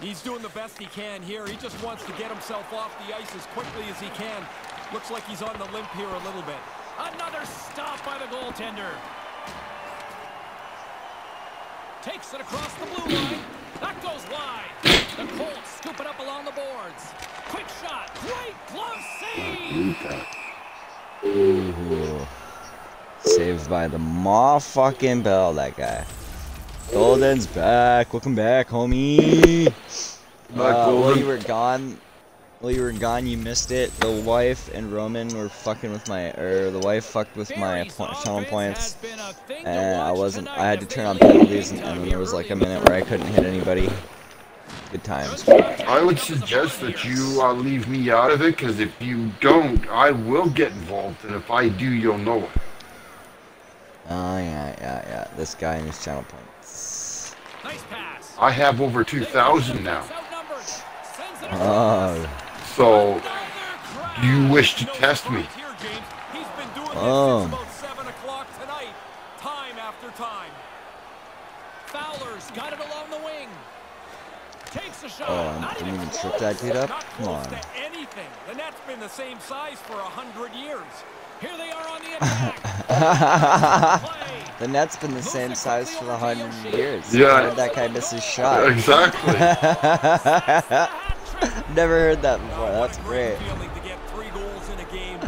He's doing the best he can here. He just wants to get himself off the ice as quickly as he can. Looks like he's on the limp here a little bit. Another stop by the goaltender. Takes it across the blue line. That goes wide. The Colts scoop it up along the boards. Quick shot. Great glove save. Ooh. Saved by the motherfucking bell, that guy. Golden's back. Welcome back, homie. Back, Uh, while Golden. you were gone, while you were gone, you missed it. The wife and Roman were fucking with my, or the wife fucked with my Barrie's channel points, has been a thing to and I wasn't. I had to turn on penalties, and, time and there was like a minute where I couldn't hit anybody. Good times. I would suggest that you uh, leave me out of it because if you don't, I will get involved, and if I do, you'll know it. Oh yeah, yeah, yeah. This guy and his channel points. Nice pass. I have over 2,000 now. Outnumbered. Sends Oh, So, do you wish to test me? Here, James. He's been doing this Oh. since about 7 o'clock tonight. Time after time. Fowler's got it along the wing. Takes a shot. Oh, Not didn't even even trip that dude up? Come on. anything. The net's been the same size for a hundred years. Here they are on the attack. The net's been the same size for a hundred years. Yeah. How did that guy miss his shot? Exactly. Never heard that before. That's great. feeling to get three goals in a game.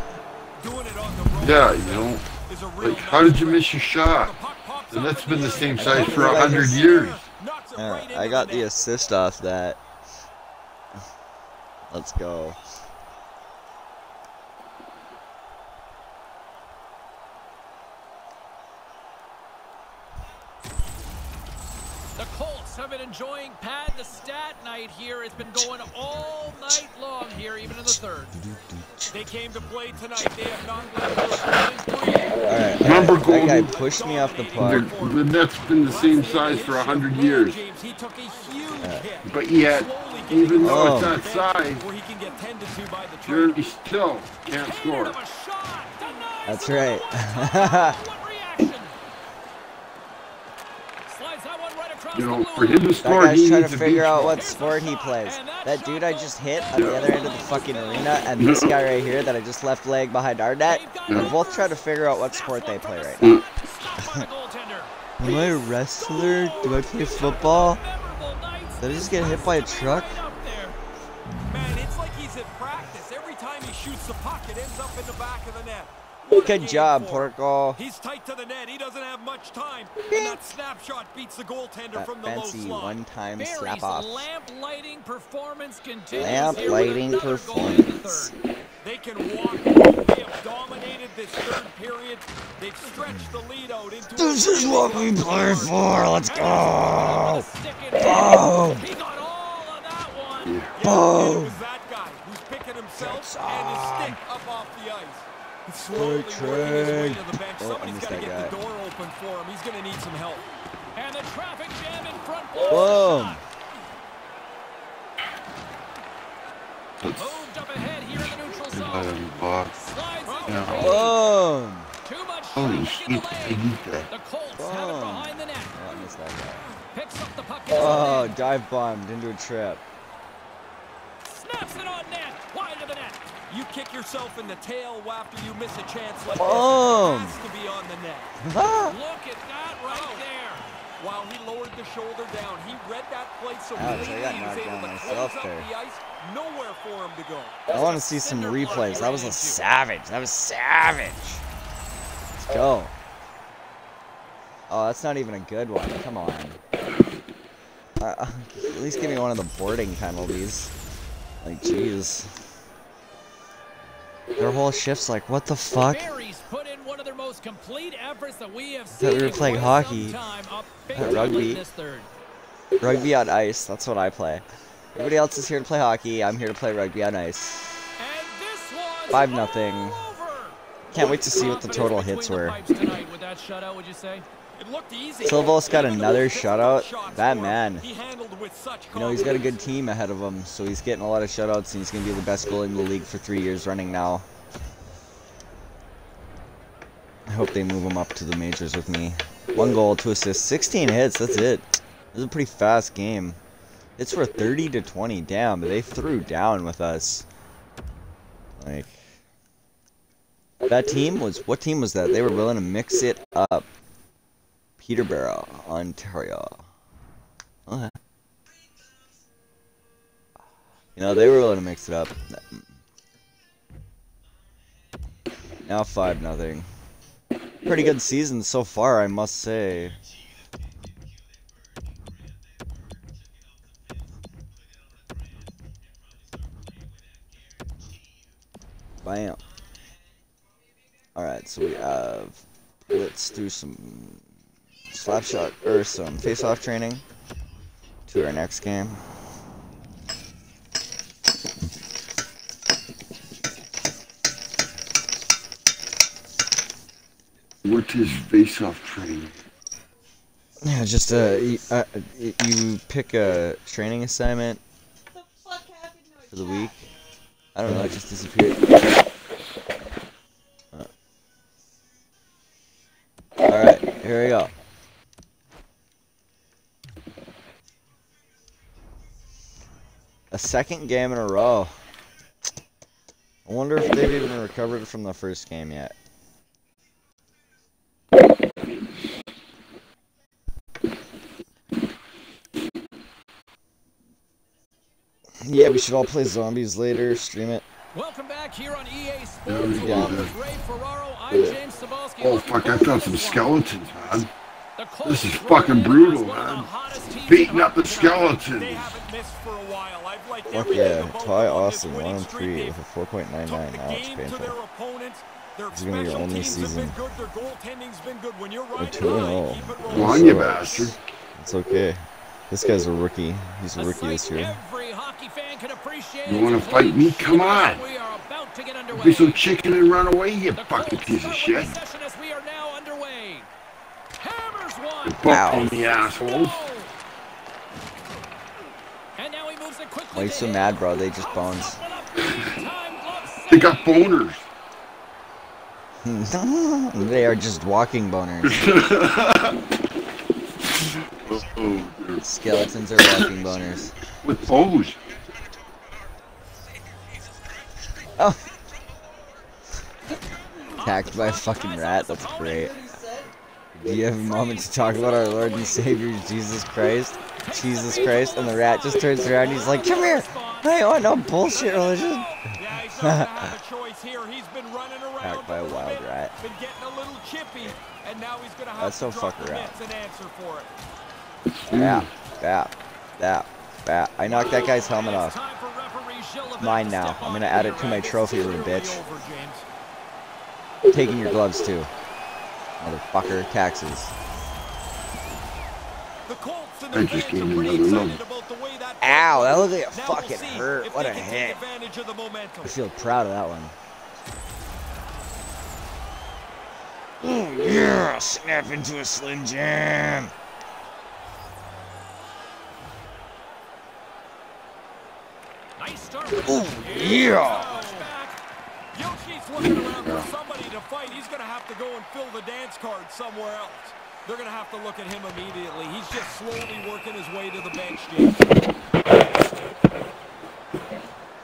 Doing it on the road. Yeah, you know, is a real like, how did you miss your shot? The puck pops And that's been the same size for a hundred years. Knocks All right right, I got the assist off that. Let's go. The Colts have been enjoying pad the stat night here. It's been going all night long here, even in the third. They came to play tonight. They have not let their opponent breathe. All right, Remember that guy pushed me off the The, puck. the net's been the same size for a hundred years. He took a huge hit. But yet, even though Oh. it's that size, where he can get tended to by the Jeremy still can't score. of a shot. Denies That's it on the right. one-time. What reaction? Slides that one right across You know, for him to That score, guy's trying to figure out what sport he plays. That dude I just hit on the other end of the fucking arena, and this guy right here that I just left leg behind our net, they're both trying to figure out what sport they play right now. Stopped by the goaltender. Am I a wrestler? Do I play football? Did I just get hit by a truck? Good job. Porco. He's tight to the net. He doesn't have much time. And that snapshot beats the goaltender That from the low fancy slot. one-time Barrie's slap off. lamp lighting performance continues Lamp lighting another goal in the performance. They can walk. They have dominated this third period. They've stretched the lead out into. This is what we play for. Let's go. with a stick in hand. Boom. He got all of that one. Yeah, it Boom. that guy who's picking himself and his stick up off the ice. He's slowly Good working his way to the bench. Oh, I Somebody's missed got to that get the door open for him. He's going to need some help. And the traffic jam in front. Boom. Moved up ahead here in the neutral zone. him block. Slides it. Boom. Too much Holy traffic in the shit, I need that. The Colts have it behind the net. Oh, I missed that guy. Picks up the puck. Oh, dive bombed into a trip. Snaps it on net. Wide of the net. You kick yourself in the tail after you miss a chance like Boom. this. It has to be on the net. Look at that right there. While he lowered the shoulder down, he read that play so Ouch, I cleanly. got He was knocked able down to myself close up there. the ice. Nowhere for him to go. I want to see some replays. That was a savage. That was savage. Let's go. Oh, that's not even a good one. Come on. Uh, at least give me one of the boarding penalties. Like, jeez. Their whole shift's like, what the fuck? Put in one of their most complete efforts that we have thought seen. we were playing hockey. time. Up big time rugby. in this third. Rugby on ice. That's what I play. Everybody else is here to play hockey. I'm here to play rugby on ice. And this one's Five nothing. Can't wait to see what the total hits were. Pipes tonight with that shutout, would you say? It looked easy. Silvos got another shutout. That man. He with such You know, he's got a good team ahead of him, so he's getting a lot of shutouts, and he's going to be the best goalie in the league for three years running now. I hope they move him up to the majors with me. One goal, two assists, 16 hits, that's it. This is a pretty fast game. It's for 30 to 20. Damn, they threw down with us. Like, that team was, what team was that? They were willing to mix it up. Peterborough, Ontario. Okay. You know, they were willing to mix it up. Now five nothing. Pretty good season so far, I must say. Bam. Alright, so we have let's do some slap shot or some face off training to our next game. What's his face-off training? Yeah, just uh, you, uh, you pick a training assignment the fuck happened to our for the week. I don't know, it just disappeared. Uh. Alright, here we go. A second game in a row. I wonder if they've even recovered from the first game yet. Yeah, we should all play zombies later, stream it. Welcome back here on EA Sports. Yeah, we got Along it. with Ray Ferraro, I'm James Cybulski. Oh fuck, I forward found some skeletons, man. This is fucking in as brutal, one the man. hottest teams beating up the They skeletons. Haven't missed for a while. I've liked Fuck yeah, Ty them on this Austin, 1 streak. 3 with a 4.99. took Now it's game to their painful. opponents. Their This is gonna be your special only teams have season. been good. Their goaltending's been good. When you're riding 2 and high, 0. keep it Come on, you bastard. It's okay. This guy's a rookie. He's a A rookie this year. Every hockey fan can appreciate. You wanna fight me? Come on. We are about to get underway. Be some chicken and run away, you fucking piece of shit. with possession as we are now underway. Hammers one. Butt on the assholes. Go. And now he moves it quickly. Why you so mad, bro? They just bones. Up with a big-time glove They got boners. they are just walking boners. Oh. Skeletons are walking boners. With bones. Oh. Attacked by a fucking rat. That's great. Do you have a moment to talk about our Lord and Savior Jesus Christ? Jesus Christ, and the rat just turns around. He's like, "Come here! I don't want no bullshit religion." Yeah, he's not gonna have a choice here. He's been running around Attacked by a wild rat. Been getting a little chippy, and now he's gonna have That's so fucker out. answer for it. Yeah, yeah, yeah, yeah. I knocked that guy's helmet off. Time for referee Gilles Levesque Mine now. I'm gonna add it to my trophy, little bitch. Taking your gloves too. Motherfucker, taxes. The Colts and I just gave him another excited look. about the way that Ow, that plays. looked like a Now we'll fucking hurt. What a hit. advantage of the momentum. I feel proud of that one. Oh yeah, snap into a slim jam. Nice start. Oh yeah. Yoshi's looking around for somebody to fight. He's going to have to go and fill the dance card somewhere else. They're going to have to look at him immediately. He's just slowly working his way to the bench, James.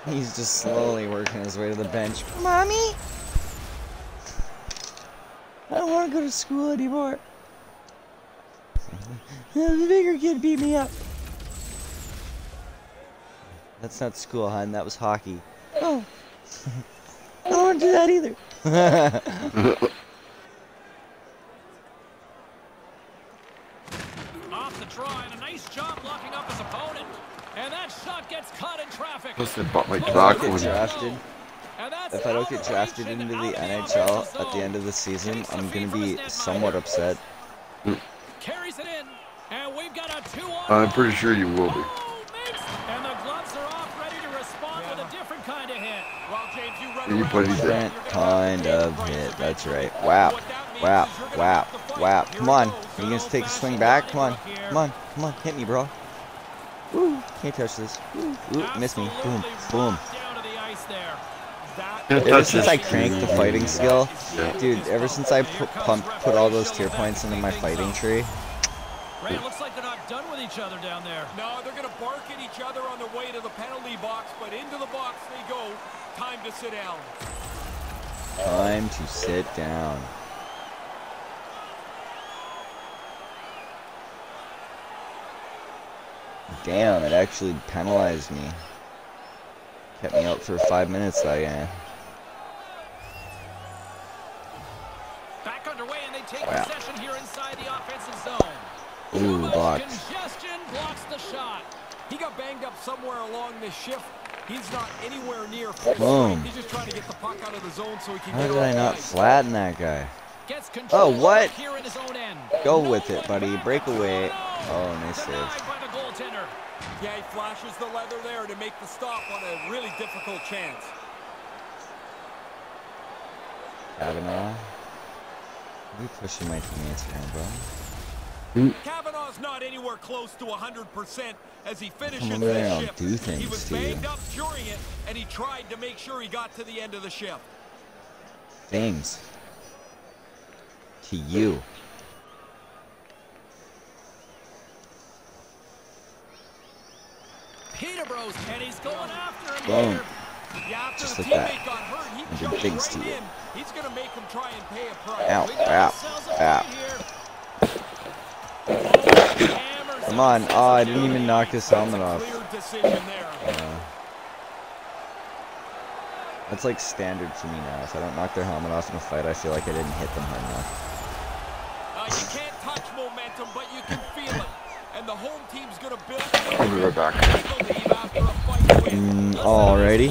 He's just slowly working his way to the bench. Mommy? I don't want to go to school anymore. The bigger kid beat me up. That's not school, hon. That was hockey. Oh. I don't want to do that either. Off the try and a nice job blocking up his opponent. And that shot gets caught in traffic. Plus they bought my If I drafted, if I don't get drafted into the NHL at the end of the season, I'm gonna be somewhat upset. Carries it in. And we've got a two I'm pretty sure you will be. Oh, And the gloves are off, ready to respond with a different kind of hit. Well, James, you run You around put like it that, Different you're gonna have to kind of hit. That's right. Wow. What that means Wow. is you're gonna Wow. have to fight. Wow. Come on. Are you gonna take a swing back? Come on. Come on. Come on. Hit me, bro. Woo. Can't touch this. Woo. Ooh, miss me. Boom. Boom. rocked down to the ice there. That Yeah, Ever since I cranked the fighting skill, Yeah. dude, ever since I pu- pumped, put all those tier points into my fighting tree, Ray, it looks like they're not done with each other down there. No, they're going to bark at each other on their way to the penalty box, but into the box they go. Time to sit down. time to sit down. Damn, it actually penalized me. Kept me out for five minutes that game. Back underway, and they take Wow. possession here inside the offensive zone. Ooh, Too. Congestion blocks the shot. He got banged up somewhere along this shift. He's not anywhere near full Boom. He's just trying to get the puck out of the zone so he can How get did I not flatten that guy? Oh, what? here in his own end. Go with it, buddy. Breakaway. Oh, Oh, nice save. The goaltender. Yeah, he flashes the leather there to make the stop on a really difficult chance. Kavanaugh. You pushing my teammates around, bro? Kavanaugh's not anywhere close to 100% as he finishes there this shift. do he was banged up during it, and he tried to make sure he got to the end of the shift. Things. To you. Peterborough's, and he's going after him Boom. here. Yeah, after Just the like that. teammate got hurt, he And jumped things right to you. in. He's going to make him try and pay a price. Ow, ow, ow. hammers Come on. Oh, I didn't even knock his helmet off. Clear decision there. Uh, that's like standard for me now. If I don't knock their helmet off in a fight, I feel like I didn't hit them hard enough. Uh, you can't touch momentum, but you can feel it. and the home team's going to build I'll be right back. the lead after a fight win. Mm, alrighty.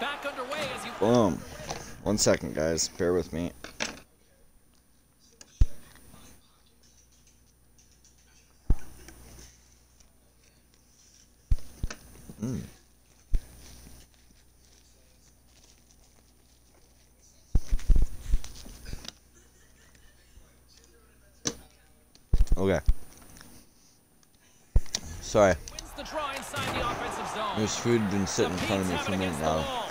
Back underway as you Boom. One second, guys. Bear with me. Mm. Okay. Sorry. wins the draw inside the offensive zone. This food been sitting in front of me for a minute now.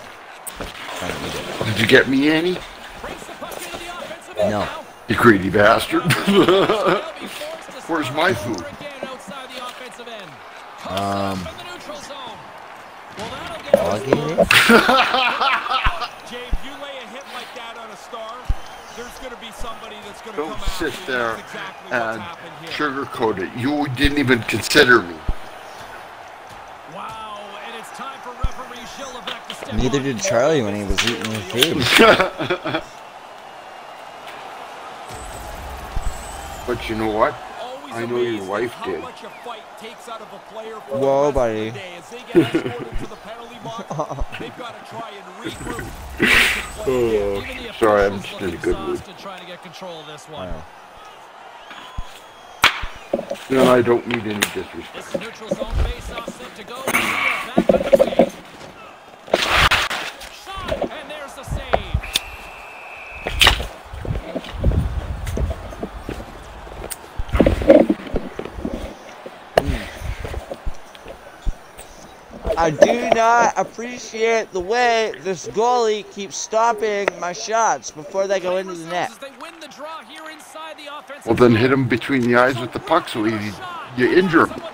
Trying to eat it. Did you get me, Annie? Brings the puck into the offensive end No. You greedy bastard. They'll be forced to Where's my food? again outside the offensive end. Comes Um, up from the neutral zone. Well, there's going to be somebody that's going to come Don't after sit you. there exactly and sugarcoat it. You didn't even consider me. Wow, and it's time for referee Gilles to step Neither did Charlie when he was eating his food. But you know what? Always I know your wife did. much a fight takes out of a player for Whoa, buddy. Of the day. As they get escorted to the penalty box, they've got to try and regroup. so they can play again. Oh, sorry, I'm just in a good mood. exhausted trying to get control of this I one. know. No, I don't need any disrespect. This neutral zone face-off set to go. We are back underway. Shot, and there's the save. I do not appreciate the way this goalie keeps stopping my shots before they go into the net. As they win the draw here inside the offensive Well, then hit him between the eyes with the puck so you, you injure him. Someone.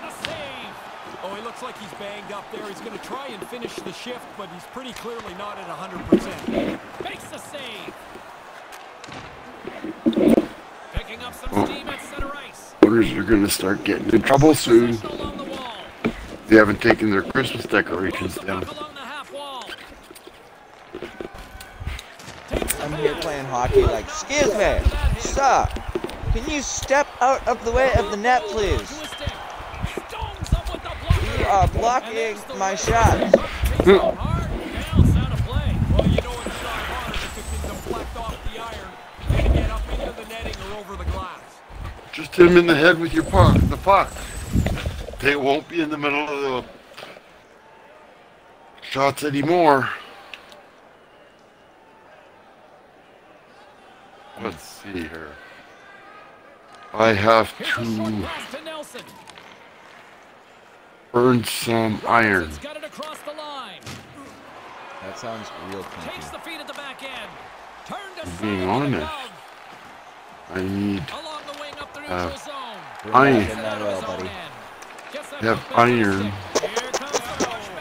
Oh, he looks like he's banged up there. He's going to try and finish the shift, but he's pretty clearly not at 100%. Makes the save. Picking up some Oh. steam at center ice. Owners are going to start getting in trouble soon. Possession along the wall. They haven't taken their Christmas decorations down. puck along the half wall. Takes the I'm here playing hockey like, excuse me, sir, can you step out of the way of the net, please? To his stick. Stones up with the blocker. You are blocking my right shots. puck. Takes it hard. Down, out of play. Well, you know it's not hard if it can deflect off the iron and get up into the netting or over the glass. Just hit him in the head with your puck, the puck. They won't be in the middle of the shots anymore. Let's see here. I have Here's a short to pass burn some iron. Got it across the line. That sounds real kinky. Takes the feet at the back end. Turned aside being with a honest. I need Along the wing up the Uh, neutral have iron.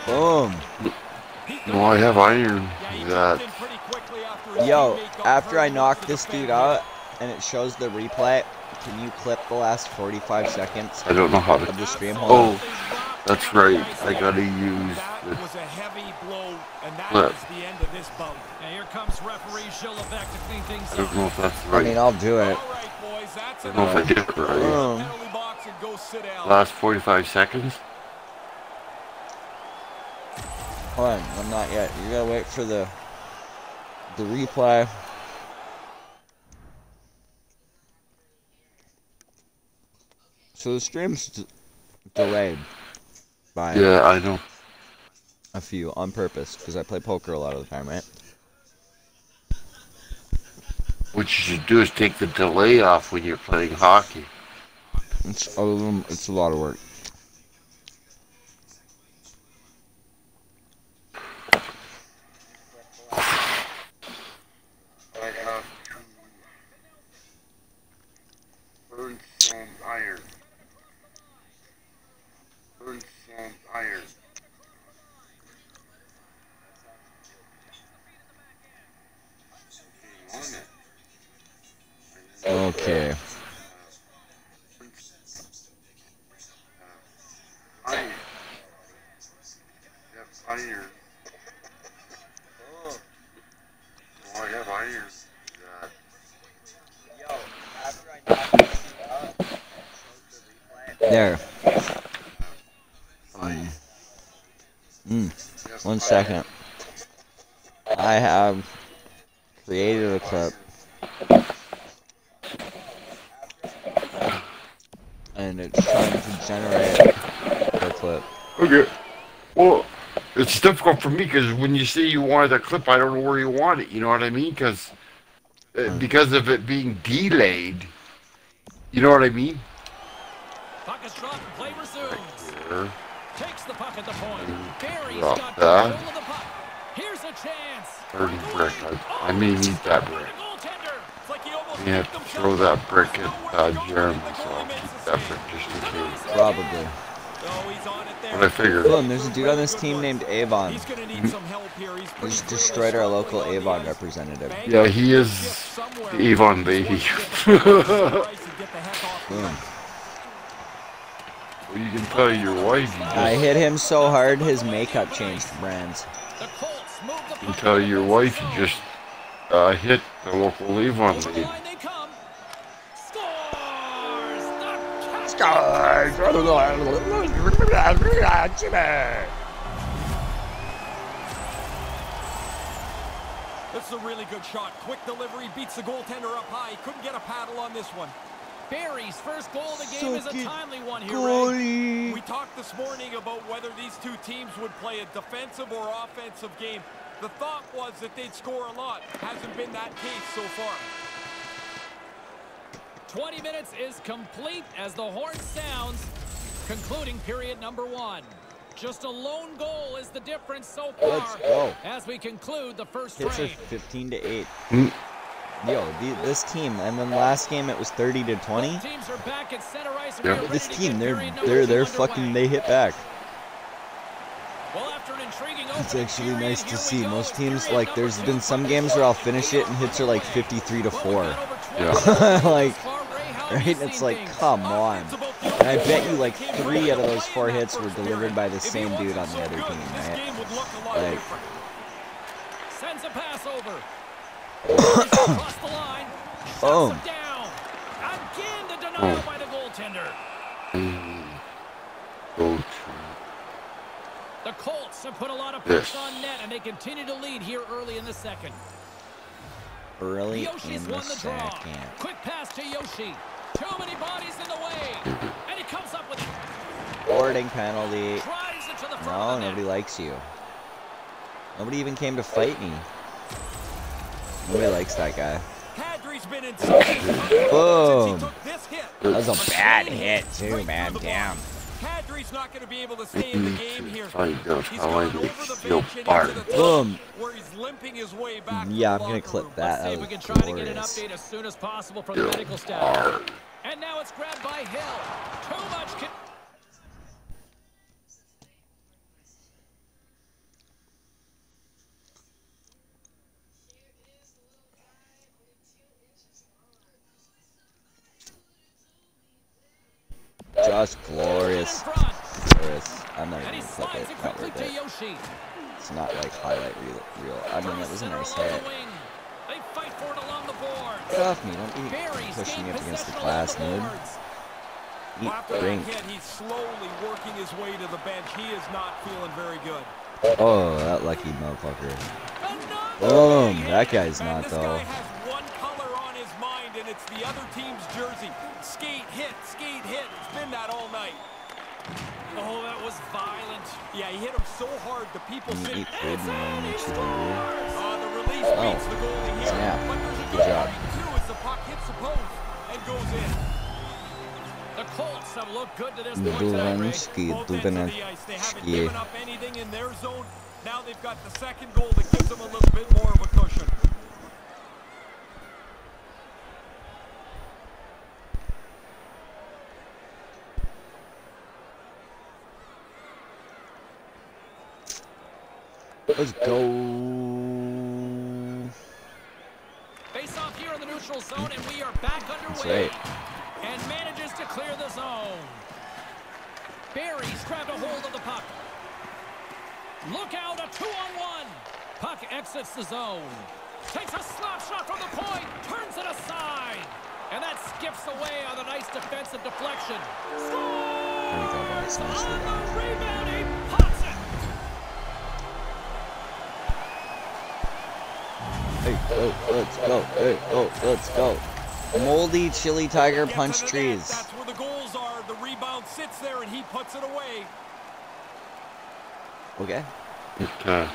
Boom. No, I have iron that Yo, after I knock this dude out and it shows the replay, can you clip the last 45 seconds I don't know how of to. the stream? Hold on. Oh, that's right. I gotta use That the was a heavy blow, and that Flip. is the end of this bout. And here comes referee Gilles Levesque to clean things I don't know up. if that's right. I mean. I'll do it. All right, boys, that's I don't know if I did it right. Um, Last 45 seconds. hold on, I'm not yet. You gotta wait for the the replay. So the stream's d- delayed by Yeah, I know. a few on purpose because I play poker a lot of the time, right? What you should do is take the delay off when you're playing hockey. It's it's a lot of work. I have to burn some iron. Burn some iron. Okay. Iron. Yep, iron. There. Mm. Mm. One second. I have created a clip. And it's trying to generate the clip. Okay. Well, it's difficult for me because when you say you wanted a clip, I don't know where you want it. You know what I mean? Because uh, because of it being delayed. You know what I mean? Puck is dropped play resumes. Here. Takes the puck at the point. Barrie's Drop got that. control of the puck. Here's a chance. Thirty brick. I, I may need that brick. The goaltender. It's like he You have to throw that brick at uh, Jeremy, so I'll keep that brick just in case. Probably. What I figured. Boom, there's a dude on this team named Avon. He's gonna need some help here. He's pretty Just clearly destroyed our local struggling on the Avon representative. Yeah, he is the Avon baby. Wants to get the puck across the ice and get the heck off the Boom. Well, you can tell your wife. You I hit him so hard his makeup changed brands. The Colts move the you can tell your wife you just uh, hit the local Avon Over the lady. line. Scores! This is a really good shot. Quick delivery, beats the goaltender up high. He couldn't get a paddle on this one. Barrie's first goal of the game is a timely one here, Ray. We talked this morning about whether these two teams would play a defensive or offensive game. The thought was that they'd score a lot. Hasn't been that case so far. 20 minutes is complete as the horn sounds, concluding period number one. Just a lone goal is the difference so far Let's go. as we conclude the first Hits are frame. 15 to 8. Mm. Yo, the, this team, and then last game it was 30 to 20. Both teams are back at center ice and Yep. are This team, they're they're they're underway. fucking they hit back. Well, after an intriguing It's actually period, nice to see. Most teams like there's been some games where I'll finish it and hits are like 53 to 4. we've got over 20 Yeah. Like, Right? And it's like, come on. And I bet you like three out of those four hits were delivered by the same dude on the other team, right? game would look Like- Sends a pass over. Across the line. Shuts Boom. him down. Again, the denial by the goaltender. Go The Colts have put a lot of pucks on net, and they continue to lead here early in the second. Early Yoshi's in the won the draw. second. Quick pass to Yoshi. Too many bodies in the way. And he comes up with. Boarding penalty. Drives it to the front No, nobody likes you. Nobody even came to fight me. Nobody likes that guy. Kadri's been in some since Boom. he took this hit. That was a bad hit too, man. Damn. Block. Not going to be able to stay in the game here. find out He's how gone over the bench and into the Boom. Where he's limping his way back Yeah, I'm gonna clip that. Let's see if we can try to get an update as soon as possible from the medical staff. And now it's grabbed by Hill. Too much. Just glorious. Glorious. I'm not even gonna clip it. Not worth it. It's not like highlight reel. reel. I mean, that was a nice hit. the wing. They fight for it along the boards. Get off me. Don't be pushing me up against the glass, dude. Eat drink. he's slowly working his way to the bench. He is not feeling very good. Oh, that lucky motherfucker. Boom. That guy's not though. guy has one color on his mind, and it's the other team's jersey. Skate hit, skate hit. It's been that all night. Oh, that was violent. Yeah, he hit him so hard, the people Can you sit. eat food and then makes you hungry? Uh, the release Oh, beats the goalie here. snap. But there's a Good good job. point, too, as the puck hits the post and goes in. The Colts have looked good to this The point tonight, Ray. Both ends of the ice. They haven't given up anything in their zone. Now they've got the second goal that gives them a little bit more of a cushion. Let's go. Face off here in the neutral zone, and we are back underway. right. And manages to clear the zone. Barrie's grabbed a hold of the puck. Look out, a two-on-one. Puck exits the zone. Takes a slap shot from the point. Turns it aside. And that skips away on a nice defensive deflection. Score! There we go, Hey, oh, let's go. Hey, oh, let's go. Moldy chili tiger punch under net. trees. That's where the goals are. The rebound sits there and he puts it away. Okay. Okay.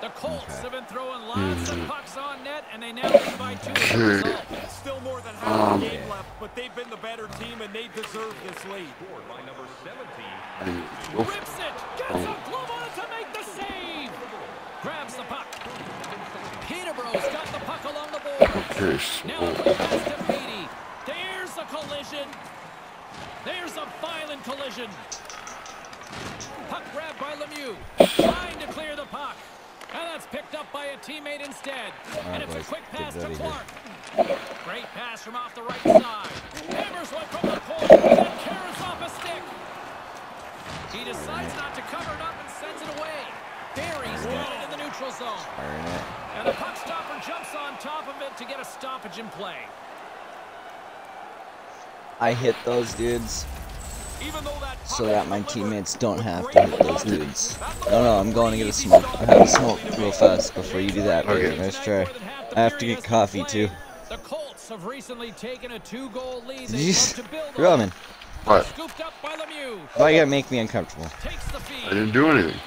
The Colts Okay. have been throwing lots of pucks on net, and they now lead by two as result. Still more than half Um, the game left, but they've been the better team and they deserve this lead. And go f- Rips it. Gets a glove on it to make the save. Grabs the puck. Peterborough's got the puck along the boards. Okay, Now a to Beatty. There's a collision. There's a violent collision. Puck grabbed by Lemieux. Trying to clear the puck. And that's picked up by a teammate instead. and it's a quick pass to. Clark. Great pass from off the right side. Hammers one from the corner. Then carries off a stick. He decides not to cover it up and sends it away. Barrie's got it in the neutral zone. Firing it. And the puck stopper jumps on top of it to get a stoppage in play. I hit those dudes Even though that so puck my teammates don't have to hit those dudes. that's No, no, I'm going to get a smoke. I have a smoke real fast before you do that. Okay. Wait, nice try. I have to get coffee too. The Colts have recently taken a two-goal lead. Did They you hope s- to build on Roman, it. what? Scooped up by Lemieux. why you gotta make me uncomfortable? I didn't do anything.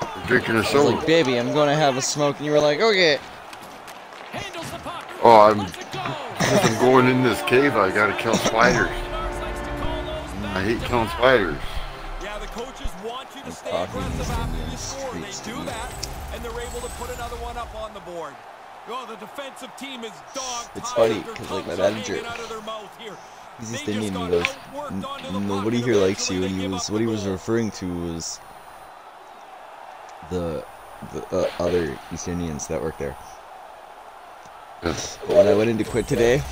I'm drinking a I was soda. like, baby, I'm gonna have a smoke, and you were like, okay. handles the puck. Oh, I'm Lets it go. since I'm going in this cave. I gotta kill spiders. Lars likes to call those I hate killing spiders. Yeah, the coaches want you to stay aggressive after you score. They do that, and they're able to put another one up on the board. Oh, the defensive team is dog It's funny, because like, my manager, are dad's hanging jerk. out of their mouth here. He's They just Indian, got he goes, outworked "N- onto the nobody here likes you, and he was, what he was referring to was the, the uh, other East Indians that work there. Yes. But when I went in to quit today,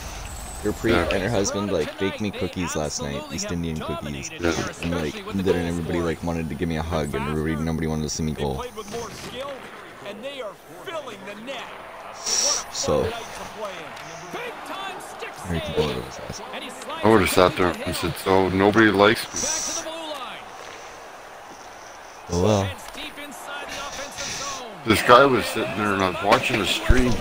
Gurpreet Yeah. and her husband like baked me cookies last night, East Indian cookies, Yeah. and like then everybody like wanted to give me a hug, and everybody nobody wanted to see me They go. played with more skill, and they are filling the net. So- fun night to play in. Big time stick I need to go to save. his ass. And he slides I would have sat there and said, "So nobody likes me." to the blue line. Oh well. This guy was sitting there and I was watching the stream,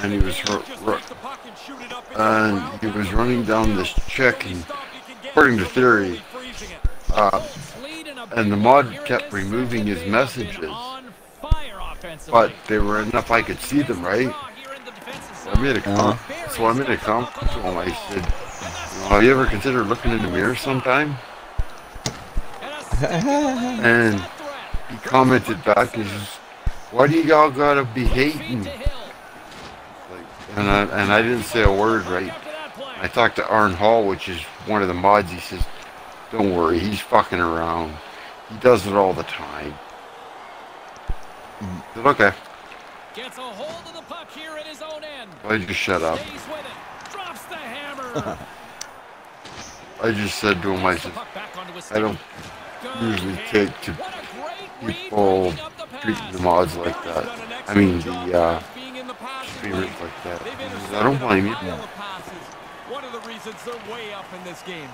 and he was net, ru- just ru- take the puck and shoot it up into the and crowd. he was running down this chick, and stop you can get according to theory, really freezing it. uh, Colts lead in a and the mod one here in kept removing his They have been messages. on fire offensively. but they were enough I could see them, right? I made a comment, so I made a comment to him. I said, "Have you ever considered looking in the mirror sometime?" And he commented back, "He says, why do y'all gotta be hating?" Like, and I and I didn't say a word, right? I talked to Arn Hall, which is one of the mods. He says, "Don't worry, he's fucking around. He does it all the time." Said, "Okay." Gets a hold of the puck here in his own end. I just shut up. Stays with it. Drops the hammer. I just said to him, I said, puck back onto his I don't usually take to What a great read people breaking the treating the mods like that. I mean, the uh, of being in the passing streamers like that. They've He says, intercepted I don't blame you. Yeah. One of the reasons they're way up in this game.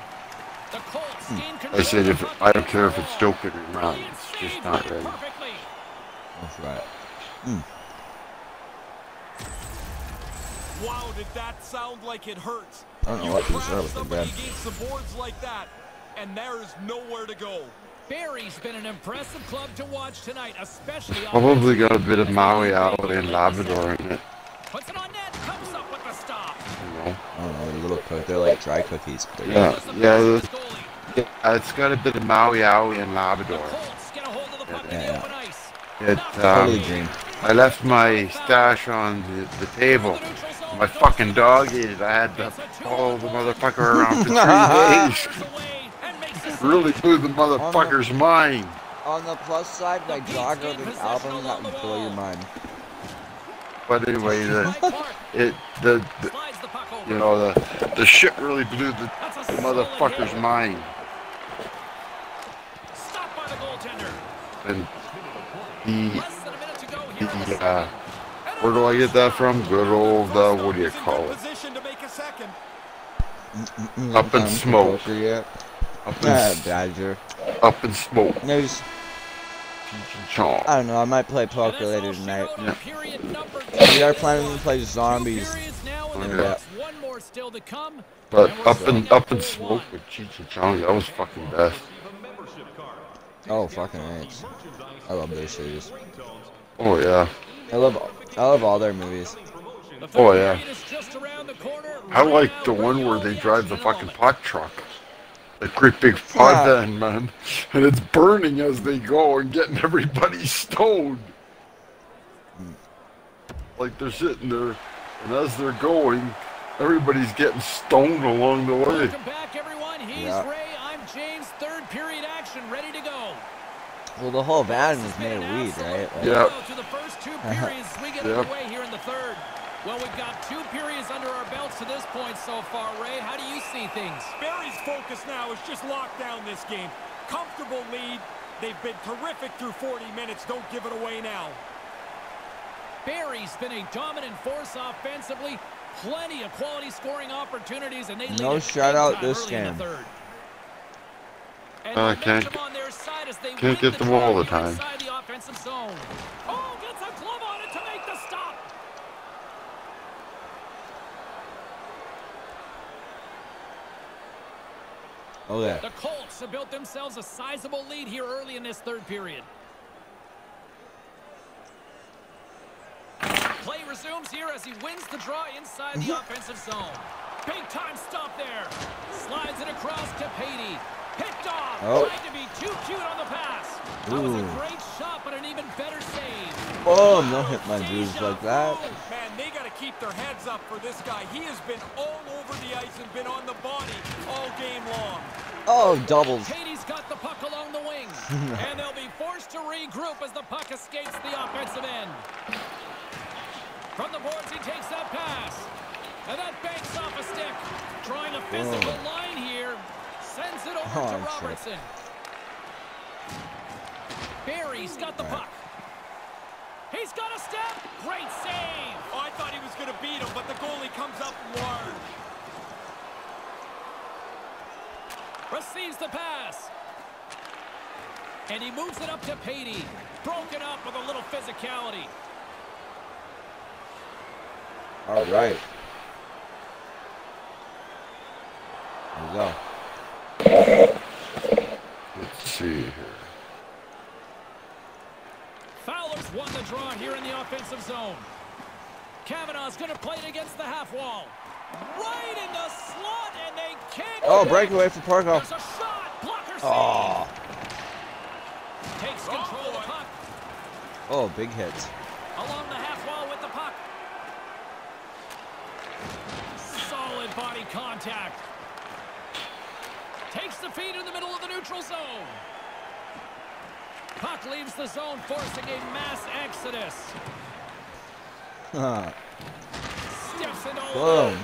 The Colts gain I said, if I don't care if it's zone. Stoker or not, it's just not played ready. That's right. Wow, did that sound like it hurts? I don't know You what these crash are, but they're somebody bad. against the boards like that, and there's nowhere to go. Barrie's been an impressive club to watch tonight, especially Probably got a bit of Maui Alley and Labrador in it. Puts it on net, comes up with the stop. You know? I don't know, they're little cook. They're like dry cookies. But they're Yeah, yeah, pass to the- his goalie. yeah, it's got a bit of Maui Alley and Labrador. Colts get a hold of the puck in Yeah, yeah. It, um. I left my stash on the, the table. My fucking dog ate it. I had to follow the motherfucker around for three days. really blew the motherfucker's mind. On the plus side, my dog wrote an album that would blow your mind. But anyway, the it the, the Slides the puck over. you know the the shit really blew the, the motherfucker's mind. Stopped by the goaltender. And he Less than a minute to go here in the he uh, where do I get that from? Good old uh, what do you call it? Position to make a second. Up in smoke. poker yet? Up Ah, in, Badger. up in smoke. No, just, Cheech and Chong. I don't know. I might play And poker later tonight. Yeah. We are planning to play zombies. periods now in Oh, yeah. One more still to come. But And up sitting in up in 4-1. smoke with Cheech and Chong, that was fucking best. Oh, fucking right. I love those shows. Oh yeah. I love, I love all their movies. Oh, yeah. period is just around the corner. I like the one where they drive the action in a fucking moment. pot truck. The great big pot Yeah. van, man. And it's burning as they go and getting everybody stoned. Like they're sitting there, and as they're going, everybody's getting stoned along the way. Welcome back, everyone. He's Yeah. Ray. I'm James. Third period action, ready to go. Well, the whole van was made of weed, right? Like, Yeah. To the first two periods, we get Yep. underway here in the third. Well, we've got two periods under our belts to this point so far, Ray. How do you see things? Barrie's focus now is just lock down this game. Comfortable lead. They've been terrific through 40 minutes. Don't give it away now. Barrie's been a dominant force offensively. Plenty of quality scoring opportunities, and they lead No it shutout big this early in the game. third. And Uh, momentum can't- on their side as they can't get the them all draw the here time. inside the offensive zone. Oh, gets a glove on it to make the stop. Oh yeah. The Colts have built themselves a sizable lead here early in this third period. Play resumes here as he wins the draw inside the mm-hmm. offensive zone. Big time stop there. Slides it across to Patey. Picked off. Oh. Tried to be too cute on the pass. That was a Ooh. great shot, but an even better save. Oh, no hit my Deja dudes like that. vu. Man, they got to keep their heads up for this guy. He has been all over the ice and been on the body all game long. Oh, doubles. Katie's got the puck along the wing. and they'll be forced to regroup as the puck escapes the offensive end. From the boards, he takes that pass. And that banks off a stick. Trying a physical oh. line here. Sends it over Oh, to shit. Robertson. Barrie's got the puck. He's got a step. Great save. Oh, I thought he was going to beat him, but the goalie comes up large. Receives the pass. And he moves it up to Patey. Broken up with a little physicality. All right. Here we go. Let's see here. Fowler's won the draw here in the offensive zone. Kavanaugh's going to play it against the half wall. Right in the slot, and they can't. Oh, breakaway for Parko. There's a shot. Blocker save. Oh. Takes control of the puck. Oh, big hits. along the half wall with the puck. Solid body contact. Takes the feed in the middle of the neutral zone. Puck leaves the zone, forcing a mass exodus. Huh. Steps into Boom.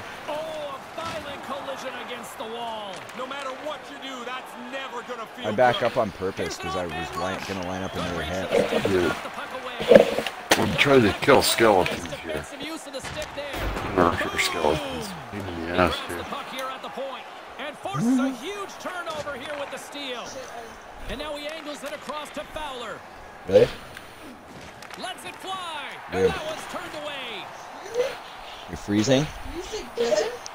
A violent collision against the wall. No matter what you do, that's never going to feel I back good. up on purpose because I was li- gonna line up another Good reach hit. of the stick to Yeah. knock the puck away. I'm trying to kill skeletons here. defensive use of the stick there. Not for skeletons. Pain in the ass grabs the here. puck here at the point and forces a huge turnover here with the steal. And now he angles it across to Fowler. Really? Lets it fly. And Weird. that one's turned away. You're freezing?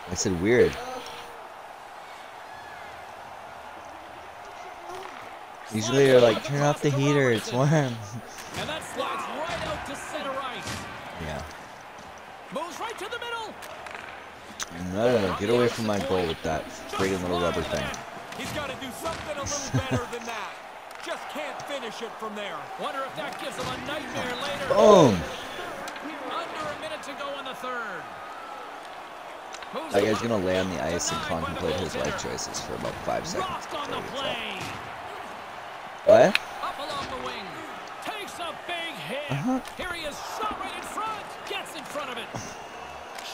I said weird. Usually you're like, turn off the heater, it's warm. And that slides right out to center ice. Yeah. Moves right to the middle. No, no, no, get away from my goal with that friggin' little rubber thing. He's got to do something a little better than that. Just can't finish it from there. Wonder if that gives him a nightmare later. Boom! Under a minute to go in the third. Moves That guy's gonna lay on the ice and contemplate his life choices for about five seconds Rocked on the he. What? Up along the wing. Takes a big hit. Uh-huh. Here he is, shot right in front. Gets in front of it.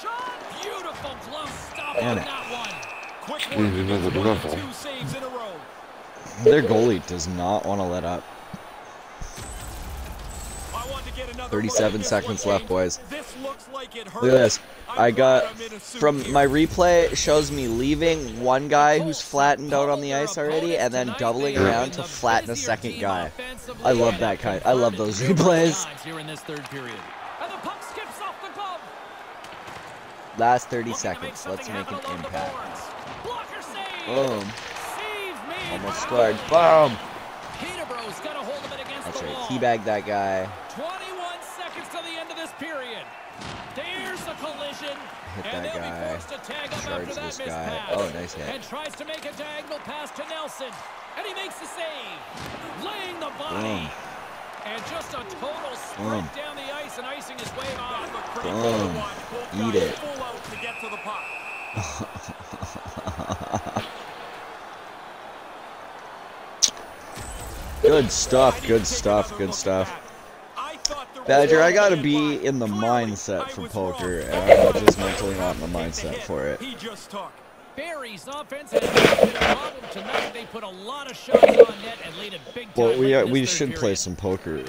Shot. Beautiful glove stop on that one. Quick Need another One. Two saves in a row. Their goalie does not want to let up. 37 seconds left, boys. This looks like it Look at this. I got from my replay it shows me leaving one guy who's oh, flattened out on oh, the ice already and then doubling around to flatten a second guy. I love that kind. I love those replays. Here in this third period. And the puck skips off the glove. Last 30 seconds. Let's make an happen along the impact. boards. Blocker save. Boom. Almost scored. Boom. Peterborough's got a hold of it against That's right. Teabag that guy. 21 seconds to the end of this period. There's a collision. Hit and that they'll guy. be forced to tag up Charge after that this missed guy. pass. Oh, nice hit. And tries to make a diagonal pass to Nelson. And he makes the save. Laying the body. Boom. And just a total sprint Boom. down the ice and icing his way on. Boom. Eat it. Full out to get to the puck. Good stuff. Good stuff. Good stuff. Badger, I gotta be in the mindset for poker, and I'm just mentally not in the mindset for it. He just took. Barrie's offense has been a problem tonight. They put a lot of shots on net and laid it big time. Well, we uh, we this third should play some poker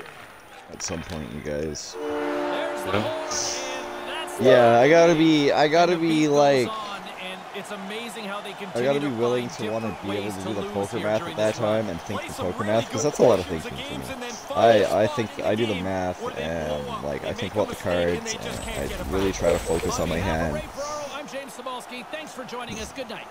at some point, you guys. Yeah. hole, and that's the Yeah, I gotta be. I gotta be like. It's amazing how they I continue gotta be willing to want to be able to do the poker math at that time and think the poker really math because that's a lot of thinking for me. I, then find a I I think I do the math and like I think about the cards and I really try to focus On my hand. I'm James Cybulski. Thanks for joining us. Good night.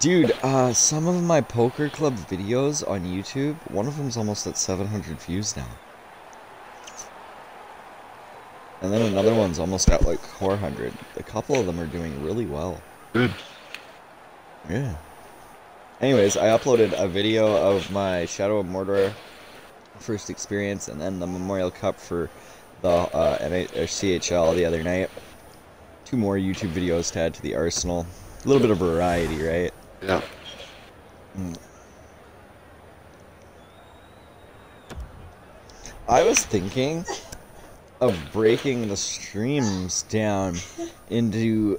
Dude, uh, some of my poker club videos on YouTube, one of them's almost at 700 views now. And then another one's almost at like 400. A couple of them are doing really well. Good. Yeah. Anyways, I uploaded a video of my Shadow of Mordor first experience and then the Memorial Cup for the uh, NA CHL the other night. Two more YouTube videos to add to the arsenal. A little bit of variety, right? Yeah. I was thinking of breaking the streams down into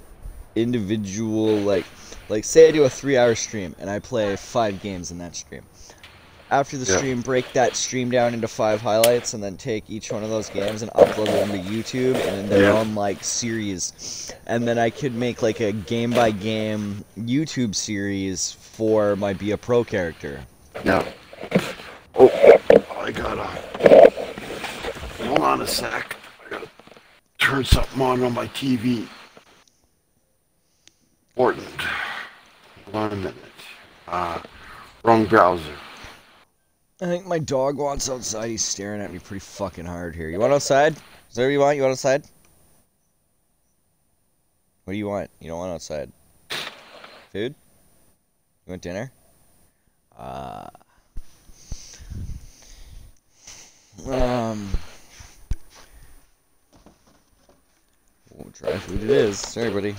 individual like like say I do a 3-hour stream and I play 5 games in that stream. After the Yeah. stream break that stream down into 5 highlights and then take each one of those games and upload them to YouTube and in their Yeah. own like series. And then I could make like a game by game YouTube series for my Be a Pro character. Yeah. Oh, I gotta. Hold on a sec. I gotta turn something on on my TV. Important. Hold on a minute. Uh, wrong browser. I think my dog wants outside. He's staring at me pretty fucking hard here. You want outside? Is that what you want? You want outside? What do you want? You don't want outside. Food? You want dinner? Uh. Um. Dry food it is. Sorry, buddy.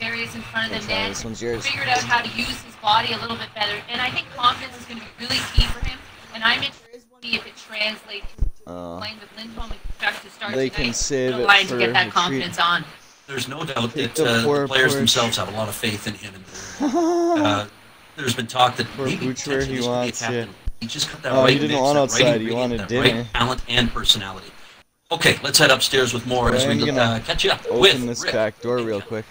areas in front of the fine, net. this one's yours. Figured out how to use his body a little bit better, and I think confidence is going to be really key for him. And I'm interested to see if it translates to Uh, playing with Lindholm and Tkachuk to start They tonight. can save the it line for to get that retreat. confidence on. There's no doubt that the uh, the players Pooch. themselves have a lot of faith in him. And uh, there's been talk that Poor maybe Pooch where potentially he this could be a wants captain. it. He just got that Oh, right he didn't mix, want that outside, right ingredient, wanted that dinner. right talent and personality. Okay, let's head upstairs with more as we gonna uh, catch you up Open with this Rick. back door real quick.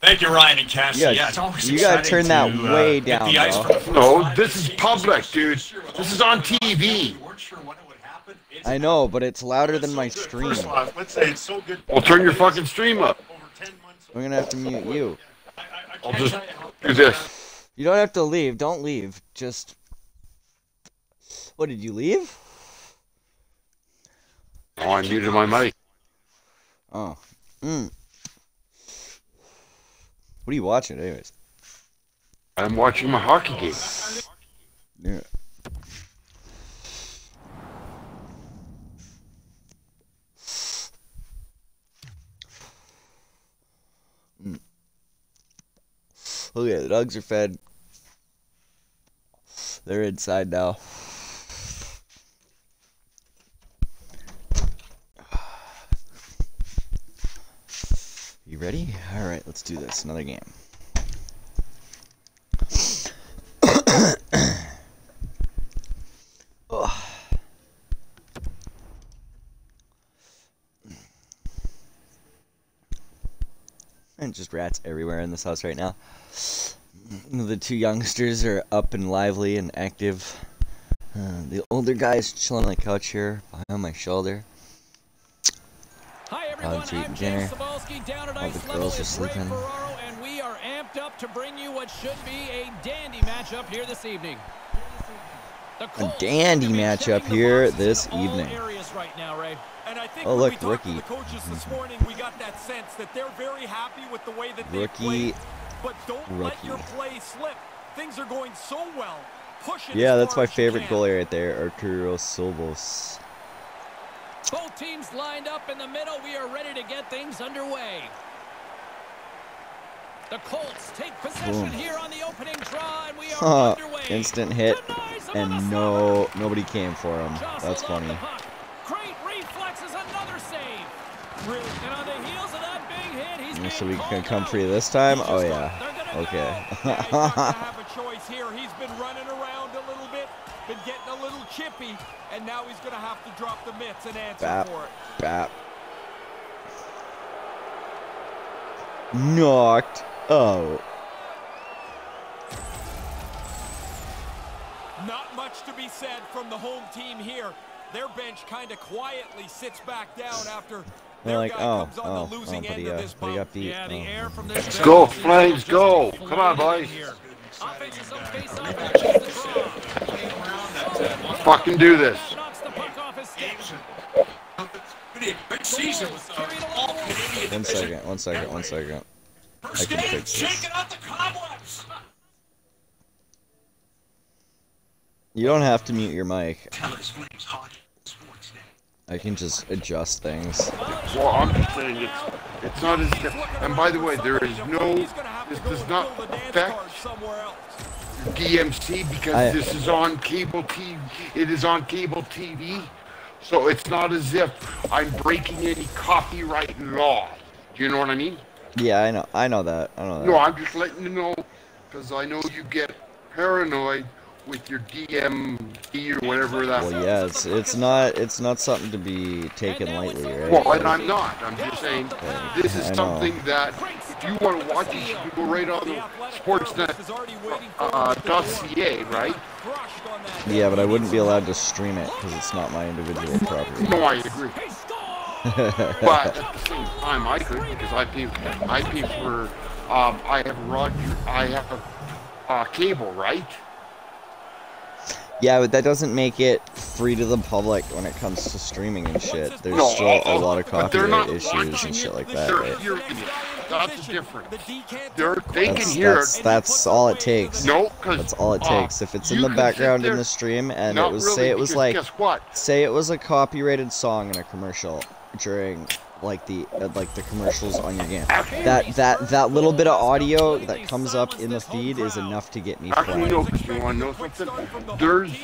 Thank you, Ryan and Cassie. You gotta- yeah, it's always you gotta exciting turn that to, uh, way hit down, the ice bro. the No, this is public, dude. Sure, This is on TV. Sure when it would happen. It's I know, but it's louder than so my good. stream. First of let's say it's so good. Well, turn your fucking stream up. Over 10. We're gonna have to mute you. I, I, I I'll just tell you do this. You don't have to leave. Don't leave. Just. What did you leave? Oh, I muted my mic. Oh. Mm. What are you watching, anyways? I'm watching my hockey game. Yeah. Oh yeah. The dogs are fed. They're inside now. You ready? Alright, let's do this. Another game. Just rats everywhere in this house right now. The two youngsters are up and lively and active. Uh, the older guy's chilling on the couch here behind my shoulder. Hi everyone, eating I'm dinner. Down at All the girls are sleeping. Ferraro, and we are amped up to bring you what should be a dandy matchup here this evening. Colts dandy seem to be matchup here this evening. right now, Ray. And I think Oh, look, rookie. the coaches this mm-hmm. morning, we got that sense that they're very happy with the way that they Rookie. played. But don't let Rookie. your play slip. Things are going so well. Yeah, that's my favorite goalie right there, Arturo Silvos. Both teams lined up in the middle. We are ready to get things underway. The Colts take possession Boom. here on the opening draw, and we are Huh, underway. Instant hit, Denies him on the and no, nobody came for him. That's funny. Great reflexes, another save. And on the heels of that big hit, he's So we can come free this time? Oh yeah. like, "They're gonna Okay. Yeah, he's not gonna have a choice here. He's been running around a little bit, been getting a little chippy, and now he's gonna have to drop the mitts and answer Bap. for it. Bap. Knocked out. Much to be said from the home team here. Their bench kind of quietly sits back down after They're their like, guy oh, comes on oh, the oh, losing but end he, of uh, this but he bump. got beat. Yeah, the Oh. air from this Let's go, Flames, go. Come on, boys. here. Offensive zone face-off and chase the draw. Fucking do this. Knocks the puck off his stick. Big, big season with all Canadian One division. second, one second, one second. I can fix this. shaking out the cobwebs. You don't have to mute your mic. Teller's Flames Hockey Sports Net. I can just adjust things. Well, I'm just saying it's it's not as if. And by the way, there is no. He's gonna have to This go does not the dance affect somewhere else. DMC because I- this is on cable TV. It is on cable TV, so it's not as if I'm breaking any copyright law. Do you know what I mean? Yeah, I know, I know that. I know that. No, I'm just letting you know because I know you get paranoid with your DMD or whatever that. Well, yeah, it's it's not it's not something to be taken lightly, right? Well, and I'm not. I'm just saying this is something that if you want to watch it, you can go right on the Sportsnet Is already waiting uh, at the door. .ca, right? Crushed on that Yeah, but I wouldn't be allowed to stream it because it's not my individual property. No, I agree. But at the same time, I could because I pay. I pay for. Um, I have Roger. I have uh, cable, right? Yeah, but that doesn't make it free to the public when it comes to streaming and shit. There's No, still a uh, lot of copyright issues and shit it. like They're that, right? That's the difference. They're, That's, can hear that's that's all it takes. No, because That's all it takes. If it's in the background in the stream and it was really, say it was like guess what? say it was a copyrighted song in a commercial during like the uh, like the commercials on your game. That that that little bit of audio that comes up in the feed is enough to get me Actually, flagged. no, you know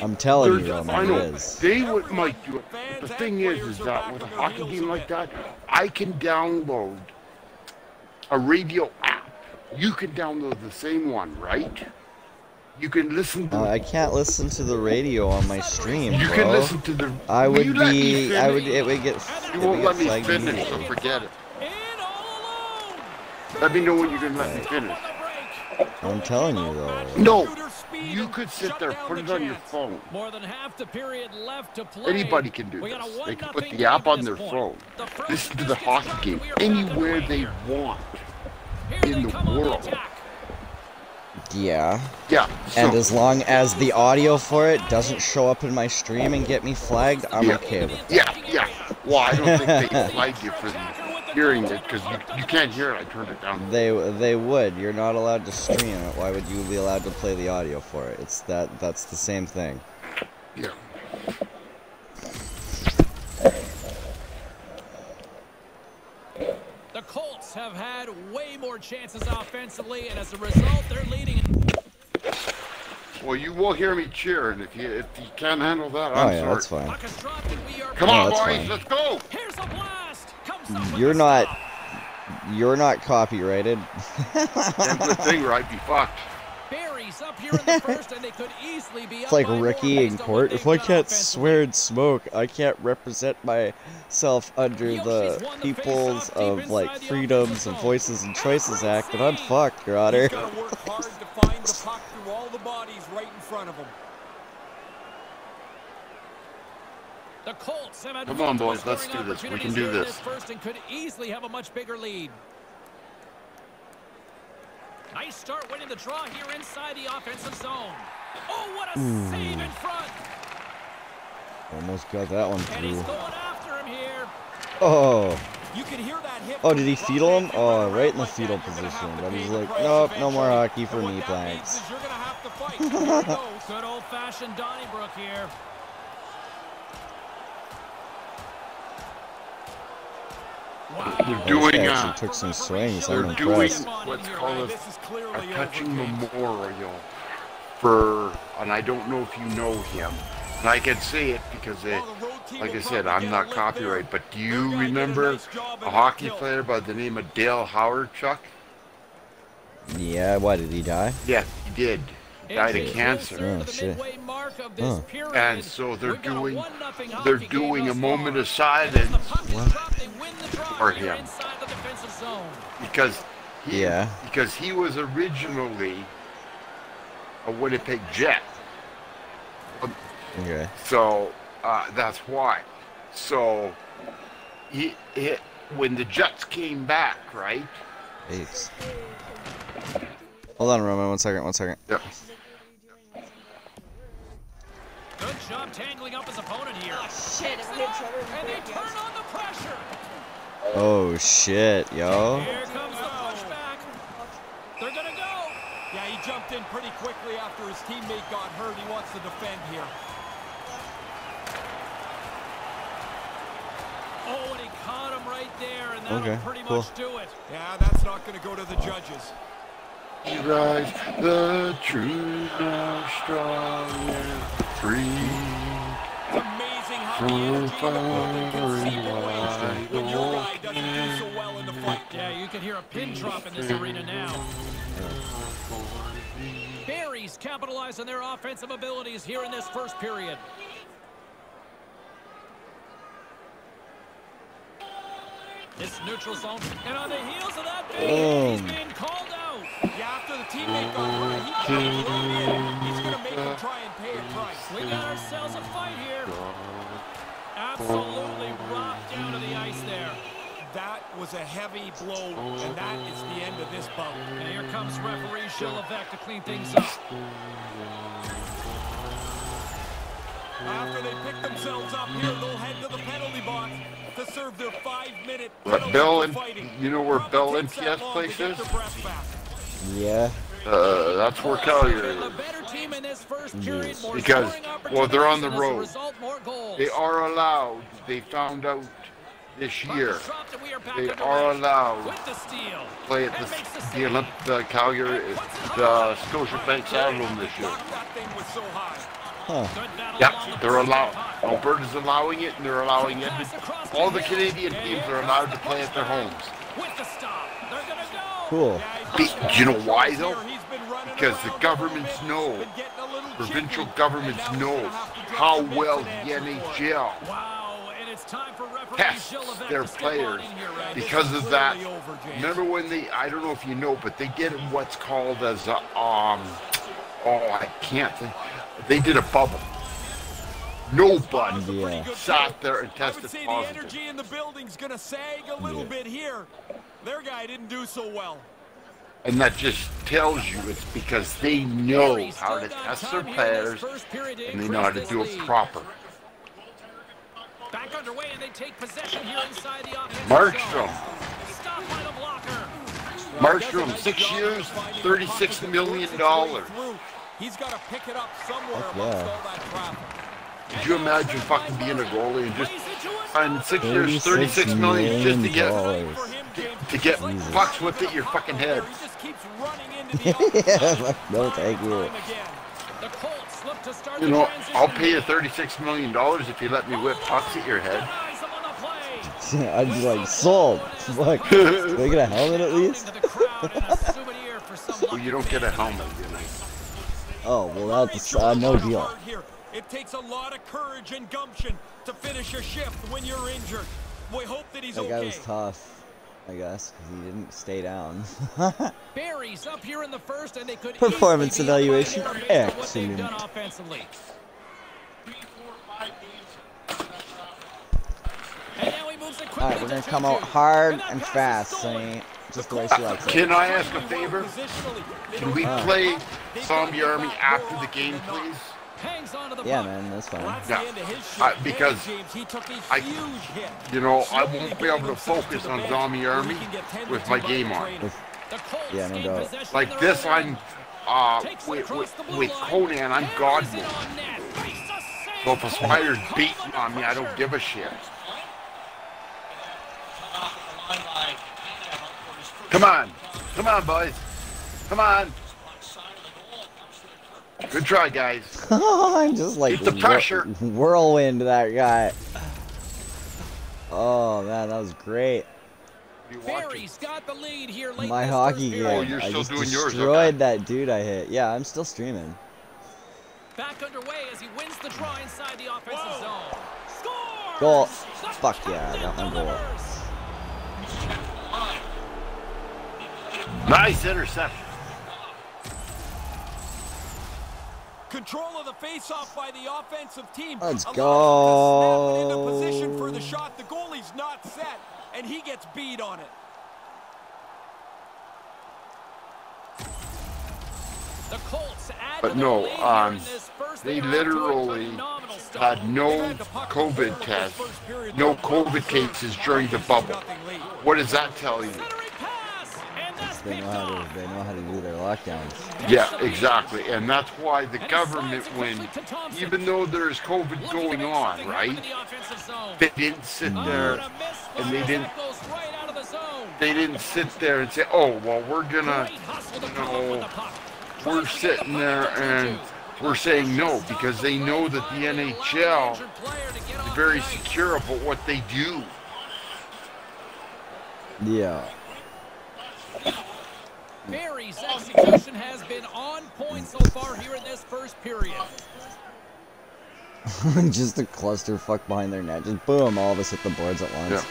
I'm telling you, though, I man, know it is. they would might do it. But the thing is, is that with a hockey game like that, I can download a radio app. You can download the same one, right? You can listen to. Uh, I can't listen to the radio on my stream, you bro. can listen to the. I would you be, I would, it would get, You won't let me flagged finish, so forget it. In all alone. Let me know when you're gonna let me finish. On the break. I'm telling you though. No, you could sit there, put it on your phone. More than half the period left to play. Anybody can do We got a this. They can put the app on their phone. The Listen to the biscuit hockey game we are back anywhere they want in the world. Yeah. Yeah. And so- as long as the audio for it doesn't show up in my stream and get me flagged, I'm Yeah. okay with it. Yeah, yeah. Well, I don't think they flagged you for hearing it because you, you can't hear it. I turned it down. They they would. You're not allowed to stream it. Why would you be allowed to play the audio for it? It's that that's the same thing. Yeah. Colts have had way more chances offensively, and as a result, they're leading. Well, you will hear me cheering if you if you can't handle that, Oh I'm yeah, sorry. that's fine. Puck is dropped, and we are Come on, that's boys, fine. let's go. Here's a blast. Comes You're not stop. You're not copyrighted. Damn good thing, or I'd be fucked. It's up like by more Ricky in based on court. what If they've I can't swear and smoke, I can't represent myself under the Peoples of like Freedoms and Voices and Choices Act, and I'm fucked, Your Honor. To work hard to find the puck through all the bodies right in front of him. The Colts have Come on, boys, let's do this. We can do here this. First and could easily have a much bigger lead. Nice start winning the draw here inside the offensive zone. Oh, what a Ooh. save in front! Almost got that one And he's through. going after him here. Oh, You can hear that hip oh, did he fetal him? Oh, right in the like fetal you're gonna have position. But he's like, nope, no more hockey for me, what knee that means you're gonna have to fight. Here it goes. Good old-fashioned Donnybrook here. They're doing, This guy uh, actually took some swings. they're I'm doing what's called a, a touching memorial for, and I don't know if you know him. And I can say it because it, Well, the road team like I said, I'm not copyright, but do you guy did a remember a hockey player by the name of Dale Hawerchuk? Yeah, why did he die? Yes, he did. He died of cancer. Oh, shit. midway mark of this Huh. And so they're We've got a doing, 1-0 they're doing a moment far. of silence And as the puck is dropped, they win the draw for him. inside the defensive zone. because he, Yeah. because he was originally a Winnipeg Jet. Okay. So uh, that's why. So he, he when the Jets came back, right? Thanks. Hold on, Roman. One second. One second. Yep. Good job tangling up his opponent here. Oh shit, if we hit Trevor, And they turn on the pressure. Oh shit, yo. Here comes the pushback. They're gonna go. Yeah, he jumped in pretty quickly after his teammate got hurt. He wants to defend here. Oh, and he caught him right there, and that'll Okay, pretty cool. much do it. Yeah, that's not going to go to the judges. He rise the true now strong and free. Amazing how the energy in the building can seep when your guy doesn't do so well in the fight. Yeah, you can hear a pin drop in this arena now. Barrie's capitalize on their offensive abilities here in this first period. This neutral zone, and on the heels of that big hit, he's being called out. Yeah, after the teammate got hurt. He's going to make him try and pay. We got ourselves a fight here. Absolutely rocked down to the ice there. That was a heavy blow, and that is the end of this bout. And here comes referee Gilles Levesque to clean things up. After they pick themselves up here, they'll head to the penalty box to serve their five-minute What, penalty Bill and- fighting. you know where Probably Bill takes and that place is? their breath back. Yeah. Uh, that's where Calgary is. better team in this first period, more Because, well, they're on the opportunities, and as a road. result, more goals. They are allowed. They found out this year. is dropped and we are back They are allowed With the steal. play at the, makes the the, save. Olymp- the Calgary, the Scotiabank Saddledome this year. Knocked that thing was so high. Huh. Good battle along Yeah, they're allowed. Alberta's allowing it, and they're allowing it. All the. Canadian teams are allowed to play at their pushback. homes. With the stop. They're gonna go. Cool. Be- do you know why, though? here. He's been running Because the governments know, been getting a little provincial governments and now he's know gonna have to drop how well and the answer for it. NHL Wow, and it's time for referee tests their players on in here, Ray. because of that. clearly over, James. Remember when they, I don't know if you know, but they did what's called as a, um, oh, I can't think. They did a bubble. Nobody Yeah. sat there and I would tested say the positive. energy in the building's gonna sag a little Yeah. bit here. Their guy didn't do so well. And that just tells you it's because they know how to test their here players first period to and they know how to do it proper. Back underway, and they take possession here inside the offensive Markstrom. zone. Stopped by the blocker. Markstrom, six years, $36 million. He's got to pick it up somewhere yeah. all that traffic. Could you imagine fucking being a goalie and just It. six years, 36 36 million just to get million James, to get it's like Jesus. pucks with at your fucking head. He just keeps running into the Yeah, no, thank you. time again. The Colts look to start You know. I'll pay you $36 million if you let me whip pucks at your head. Denies him on the play. I'd be like, sold. Fuck. Can I get a helmet at least? Into the crowd and a souvenir for some Well, you don't get a helmet, you. Oh, well, that's uh, no deal. Hard here. It takes a lot of courage and gumption to finish a shift when you're injured. We hope that he's That guy was tough, I guess, because he didn't stay down. Barrie's up here in the first, and they could Performance evaluation, up by four based on what they've excellent. done offensively. And now he moves it quickly Alright, we're gonna come out hard And that and pass is fast, stolen. Sonny. Just the way she likes it. Can I ask a favor? Can we Uh. play Zombie Army after the game, often than not. please? Hangs onto the Yeah, man, that's Well, fine. Yeah. the end of his shift. There, because James, he took a I- huge hit. You know, I won't be able to focus the on bench Zombie Army can get tended with my game on. trainer. With- The Colts Yeah, no gain doubt. Like this, their I'm uh, with, with, with. Conan, I'm God Hammers mode. on net. Makes a save. So if a spider's Call beating on me, I don't give a shit. Come on, come on, boys, come on. Good try, guys. I'm just like Keep the pressure. whirlwind that guy. Oh man, that was great. You watch it. Barrie's got the lead here late My hockey first game. Oh, you're I just doing yours, destroyed okay. that dude I hit. Yeah, I'm still streaming. Back underway as he wins the draw inside the offensive zone. Scores! Goal. The Fuck yeah, I captain got my goal. Nice interception. Control of the face-off by the offensive team. Let's allows them snap into go. position for the shot. The goalie's not set, and he gets beat on it. The Colts add But to no, um, in this first. they are off to a literally. Had no COVID test, no COVID cases during the bubble. What does that tell you? Centering pass, and that's They know how to they know how to do their lockdowns. Yeah, exactly. And that's why the government, when, even though there's COVID going on, right? in the offensive zone. They didn't sit there and a misfire and they didn't that goes right out of the zone. they didn't sit there and say, oh, well, we're gonna, Great hustle to you come up with know, we're Tries to get the sitting there and we're saying no because they know that the Finally allow the NHL injured player is very secure about what they do. Yeah. Barrie's execution has been on point so far here in this first period. just a clusterfuck behind their net. Just boom, all of us hit the boards at once. Yeah.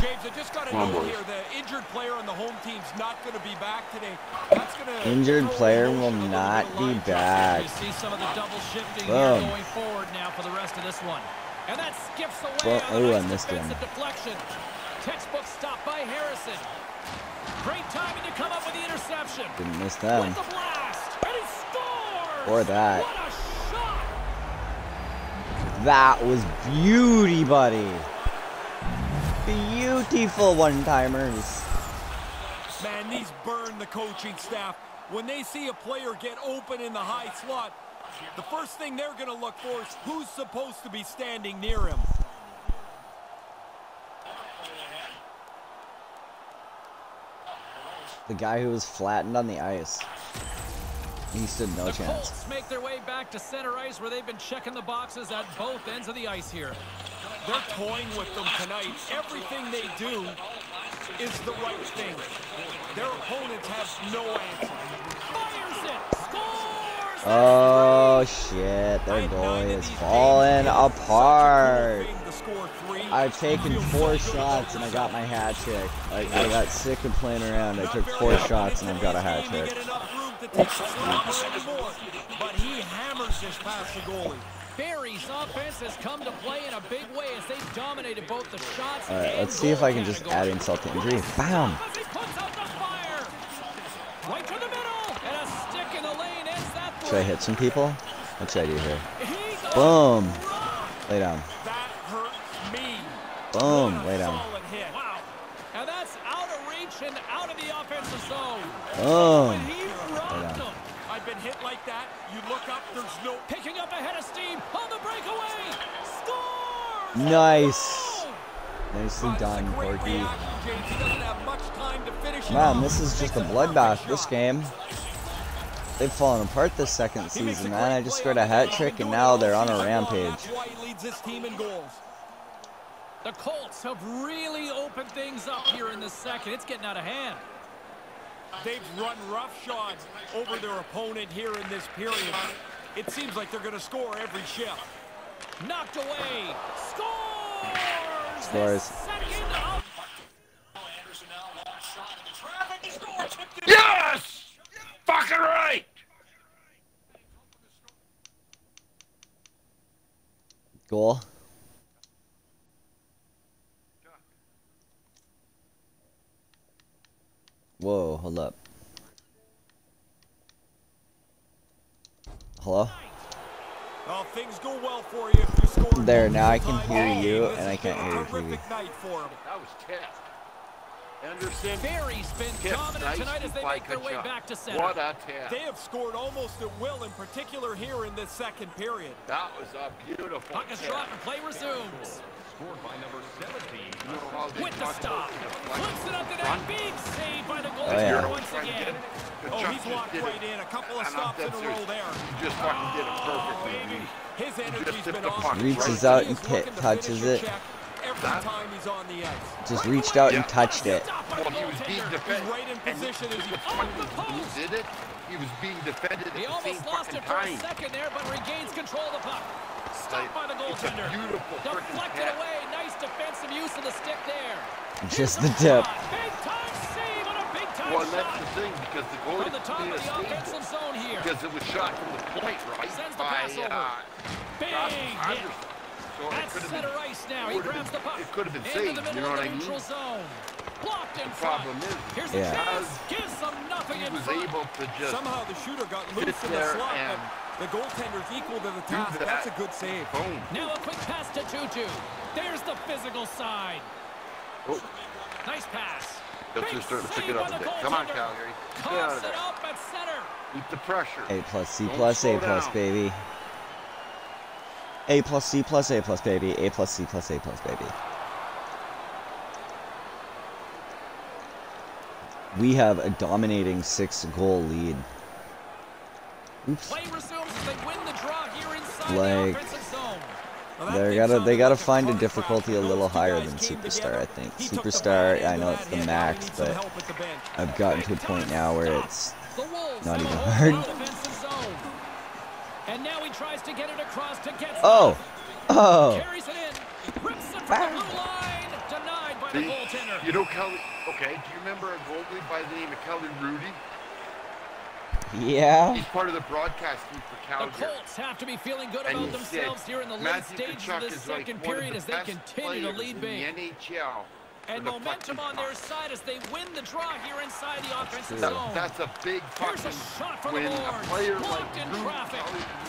James, I just got to Come on, know boys. here, the injured player on the home team's not going to be back today. That's going to Injured player will not be back. You see some of the double shifting Boom. here going forward now for the rest of this one. And that skips away Well, on oh, I missed him. deflection. Textbook stop by Harrison. Great timing to come up with the interception. Didn't miss With the blast. And he scores! Or that. What a shot! That was beauty, buddy. Beautiful one-timers. Man, these burn the coaching staff. When they see a player get open in the high slot, the first thing they're going to look for is who's supposed to be standing near him. The guy who was flattened on the ice. He stood no the chance. Colts make their way back to center ice where they've been checking the boxes at both ends of the ice here. They're toying with them tonight. Everything they do is the right thing. Their opponents have no answer. Fires it! Scores! Oh shit, their goalie is falling games, it is such a cool apart. thing to score three. I've taken four shots and I got my hat trick. Like I got sick of playing around. I took four shots and I've got a hat trick. get enough room to take the slot. But he hammers this past the goalie. Barrie's offense has come to play in a big way as they dominated both the shots Alright, let's see if I can just add insult to injury. Bam! As he puts out the fire! Right to the middle! And a stick in the lane ends that Should I hit some people? What should I do here? Boom! Lay down. Boom! Lay down. And that's out of reach and out of the offensive zone. Boom! Rocked down. I've been hit like that. You look up, there's no Picking up ahead of steam on the breakaway. Scores! Nice! Nicely done, Corky. Man, this is just a bloodbath, this game. They've fallen apart this second season, a man. I just scored a hat trick and now they're on a rampage. That's why he leads his team in goals. The Colts have really opened things up here in the second. It's getting out of hand. They've run roughshod over their opponent here in this period. It seems like they're going to score every shift. Knocked away. Scores! Scores. Second of Yes! Fucking right! Goal. Whoa, hold up. Hello? Well, things go well for you if you score. There, now I can hear you, and I can't hear you, terrific TV. night for him. That was tough. Anderson. Barrie's been Hit dominant nice tonight as they make their way Tkachuk. back to center. What a tap. They have scored almost at will, in particular here in this second period. That was a beautiful Puck is tap. dropped and play resumes. Scored by number 17. You know With the stop. Flips it up to Front. that big save by the Oh, yeah. once again. Oh, he's just walked right it. in. A couple of And stops in a serious. row there. He just fucking did it oh, perfectly. baby. His energy's been the on. Reaches right. out and is ki- looking to touches it. check Every That- time he's on the ice. Just reached out and touched it. Well, he was being defended. Right in position as he- Oh, point the was when post. he did it, he was being defended at He the same almost lost it for a second there, but regains control of the puck. Stopped by the goaltender. beautiful frickin' Deflected tap. away. Nice defensive use of the stick there. Just the tip. Big time save on a big time Well, shot. that's the thing because the goalie From the top of the offensive zone here. because it was shot from the point, right? Sends the by pass over. uh, Big Josh So That's could center been. ice now. He grabs been- the puck. it could have been Into saved, the you middle know what I mean? neutral zone. Blocked in The front. is, Here's Yeah. a chance. Gives them nothing he in was front. able to just Somehow the shooter got loose in the slot, and but the goaltender's equal to the do task. that. That's a good save. Boom. Now a quick pass to Tutu. There's the physical side. Oh, Nice pass. that's Big just starting to pick it up by a bit. Come on. Calgary. Get out of there. up at center. Keep the pressure. A plus C Don't plus A slow plus down. baby. A plus C plus A plus baby. A plus C plus A plus baby. We have a dominating six goal lead. Oops. Play resumes as they win the draw here inside Like, the offensive zone. They gotta they gotta find a difficulty a little higher than Superstar. I think. He took the Superstar, I know it's the hit. Now he max, but help at the bench. I've gotten to a point now where it's Not even hard. of the defensive zone. And now he tries to get it across to get Oh! Oh! Carries it in. Rips it from the blue line. Denied by the See, goaltender. You know Kelly. Okay, do you remember a goalie by the name of Kelly Hrudey? Yeah? He's part of the broadcast team for Calgary. The Calgary. Colts have to be feeling good about themselves said here in the late Matthew stages Tkachuk of this is like second period the as they continue to lead in big. The NHL. And momentum on their side as they win the draw here inside the offensive That- zone. that's a big Here's a shot from the when a player Blocked like in traffic.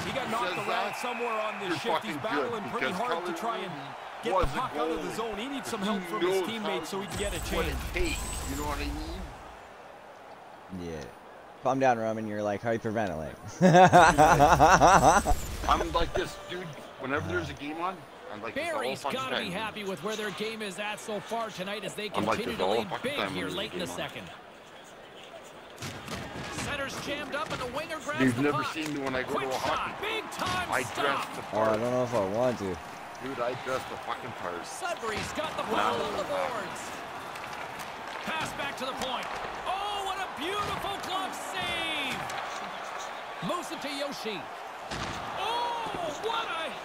He got knocked around that, somewhere on this shift. He's battling pretty because hard to try and get the puck out of the zone. He needs some help from his knows teammates so he can get a What change. it takes, you know what I mean? Yeah. Calm down, Roman. You're like hyperventilating. I'm like this, dude. Whenever there's a game on, I'm like this the whole Barrie's fucking got to be happy with where their game is at so far tonight as they continue this to lead big time here late in the on. second. Center's jammed up and the winger grabs You've the never puck. seen me when I go Quick to a hockey. shot, big time I stop. dress the oh, I don't know if I want to. Dude, I dress the fucking part. Sudbury's got the ball on the boards. Pass back to the point. Oh, what a beautiful glove save! Moves it to Yoshi. Oh, what a hit!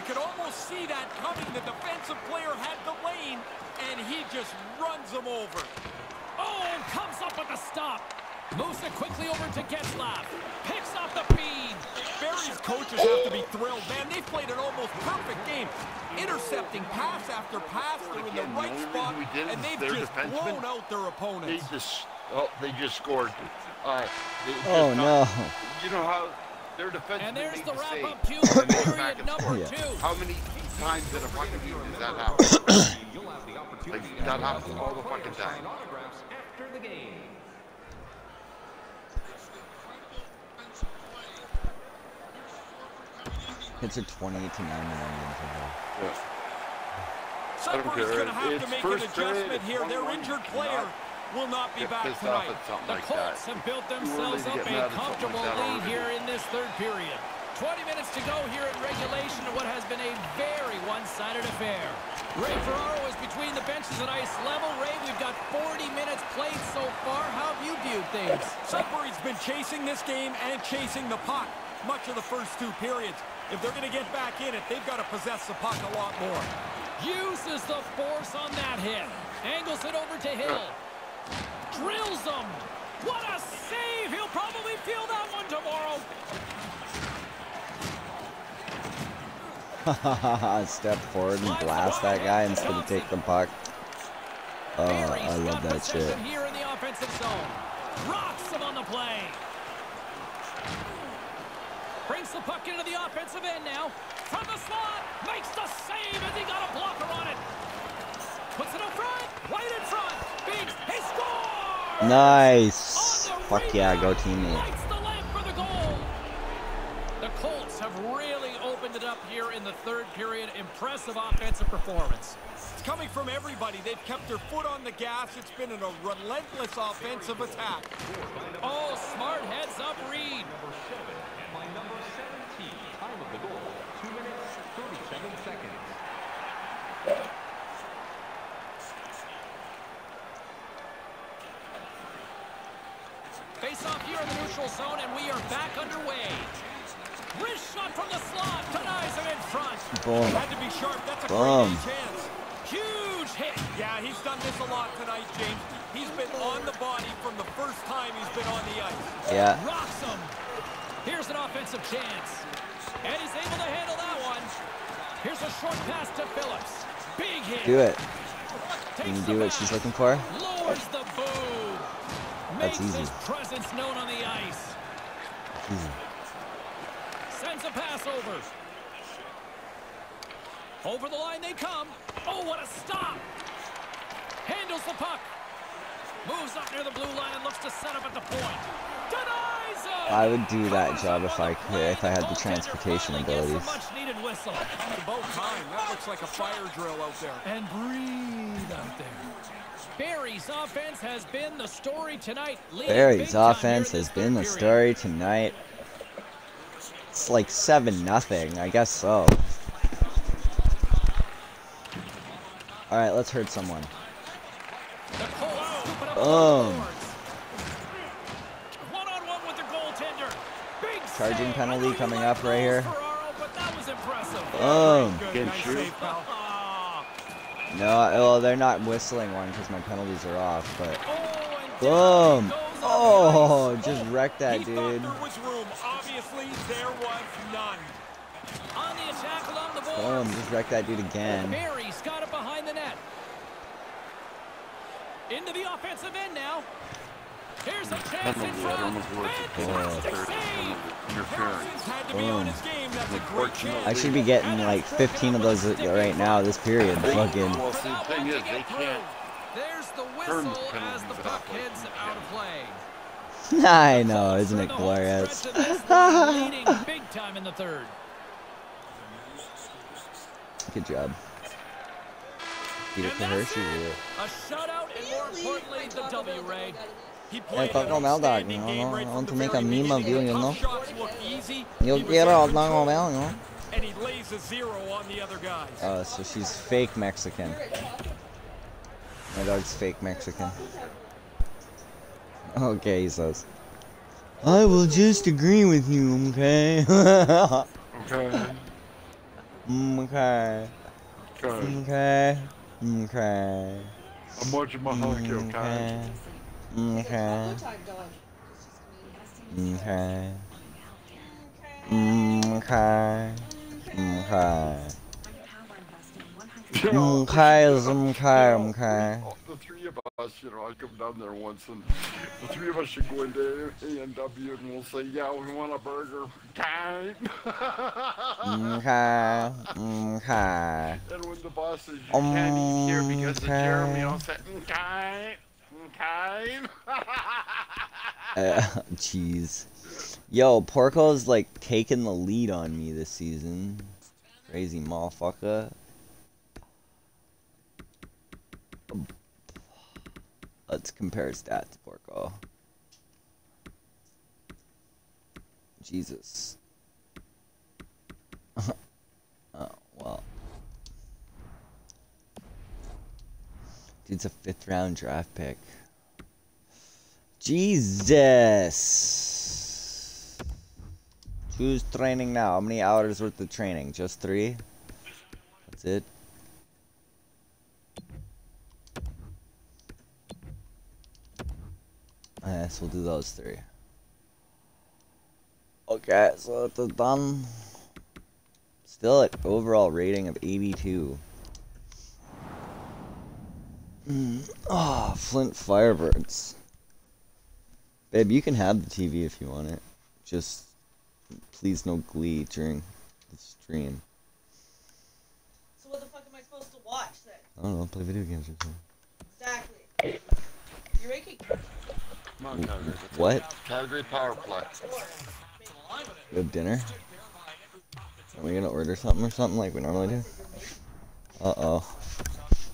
You could almost see that coming. The defensive player had the lane, and he just runs him over. Oh, comes up with the stop. Moves it quickly over to Getzlaff. Picks up the feed. Barrie's coaches have to be thrilled, man. They've played an almost perfect game. Intercepting pass after pass, they're in the right spot, reason we did and they've their just defensemen, blown out their They opponents. just, oh, they just scored. Uh, they just Oh, got- no. You know how their defense And there's the the wrap-up cue for then they go period number. Yeah. two. How many times in a fucking game does that happen? like, that happens all the fucking time. Hits are 28 to 9 Yeah. Sudbury's going to have It's to make an adjustment here. Their injured player will not be Get back tonight. The like that. Colts have built themselves up a mad at something comfortable lead here in this third period. 20 minutes to go here in regulation in what has been a very one-sided affair. Ray Ferraro is between the benches at ice level. Ray, we've got 40 minutes played so far. How have you viewed things? Sudbury's been chasing this game and chasing the puck much of the first two periods. If they're going to get back in it, they've got to possess the puck a lot more. Uses the force on that hit. Angles it over to Hill. Drills him. What a save! He'll probably feel that one tomorrow. Step forward and blast that guy instead of take the puck. Oh, I love that shit. here in the offensive zone. Rocks him on the play. Brings the puck into the offensive end now. From the slot. Makes the save as he got a blocker on it. Puts it up front. Right in front. Biggs. He scores! Nice. Fuck yeah, go teammate. The lamp for the goal. The Colts have really opened it up here in the third period. Impressive offensive performance. It's coming from everybody. They've kept their foot on the gas. It's been a relentless offensive attack. Oh, smart heads up Reed. My number 17, time of the goal, 2 minutes, 37 seconds. Face off here in the neutral zone, and we are back underway. Wrist shot from the slot. Denies him in front. Boom. Had to be sharp. That's a Boom. great chance. Huge hit. Yeah, he's done this a lot tonight, James. He's been on the body from the first time he's been on the ice. Yeah. Rocks him. Here's an offensive chance. And he's able to handle that one. Here's a short pass to Phillips. Big hit. Do it. Takes Can you do what she's looking for? Lowers the boom. That's Makes easy. his presence known on the ice. Easy. Sends a pass over. Over the line they come. Oh, what a stop. Handles the puck. Moves up near the blue line and looks to set up at the point. Denies him. I would do that job if I could, if I had the transportation abilities. Much needed whistle. It's about time. That looks like a fire drill out there. And breathe out there. Barrie's offense has been the story tonight. Barrie's offense has been the story tonight. It's like 7 nothing. I guess so. Alright, let's hurt someone. The Colts scoop it up Boom. on the boards. One-on-one with the goaltender. Big Charging penalty I know you coming up right here. Ferraro, but that was impressive. Boom. Good. Good shoot. Save, pal. No, well, they're not whistling one because my penalties are off, but. Oh, Boom! down he goes on the Oh, just wrecked that dude. thought there was room. Obviously, there was none. On the attack along the Boom, just wrecked that dude again. Barrie's got it behind the net. Into the offensive end now. Here's a chance in I front. don't know what it's Fantastic called. save. Harrison's had to be on his game. That's a great chance. I should be getting like 15 of those right now this period. Fucking. Well, the thing is, they can't. There's the whistle as the puck heads out of play. I know, isn't it glorious? stretch of this one, leading big time in the third. Good job. Beat it And to her, that's she A shutout and more importantly the W, Ray. He played Taco an Bell dog, outstanding you game know, right I want to make a meme of beginning. you, you know. Tough shots look easy. Yo He was quiero in Taco control, Bell, you know. And he lays a zero on the other guys. Oh, so she's fake Mexican. My dog's fake Mexican. Okay, he says. I will just agree with you, okay? Okay. Mm, okay. Okay. Okay. Okay. I'm watching my hockey, okay? Okay. Okay. Okay. Okay. Okay. Okay, okay, okay. The three of us, you know, I come down there once and the three of us should go into A&W and we'll say, yeah, we want a burger. Time. Okay. Okay. And when the boss says you can't eat here because of Jeremy, I'll say, okay. Okay. Uh, Jeez. Yo, Porco's like taking the lead on me this season. Crazy motherfucker. Uh, let's compare stats, Porco. Jesus. oh, well. Dude's a fifth round draft pick. Jesus. Who's training now? How many hours worth of training? Just three? That's it? Yes, we'll do those three. Okay, so it's done. Still at overall rating of 82. Ah, oh, Flint Firebirds. Babe, you can have the TV if you want it. Just please no glee during the stream. So what the fuck am I supposed to watch then? I don't know, play video games or something. Exactly. You're making. Come on, Calgary. What? go. Calgary power play. We have dinner? Are we gonna order something or something like we normally do? Uh oh.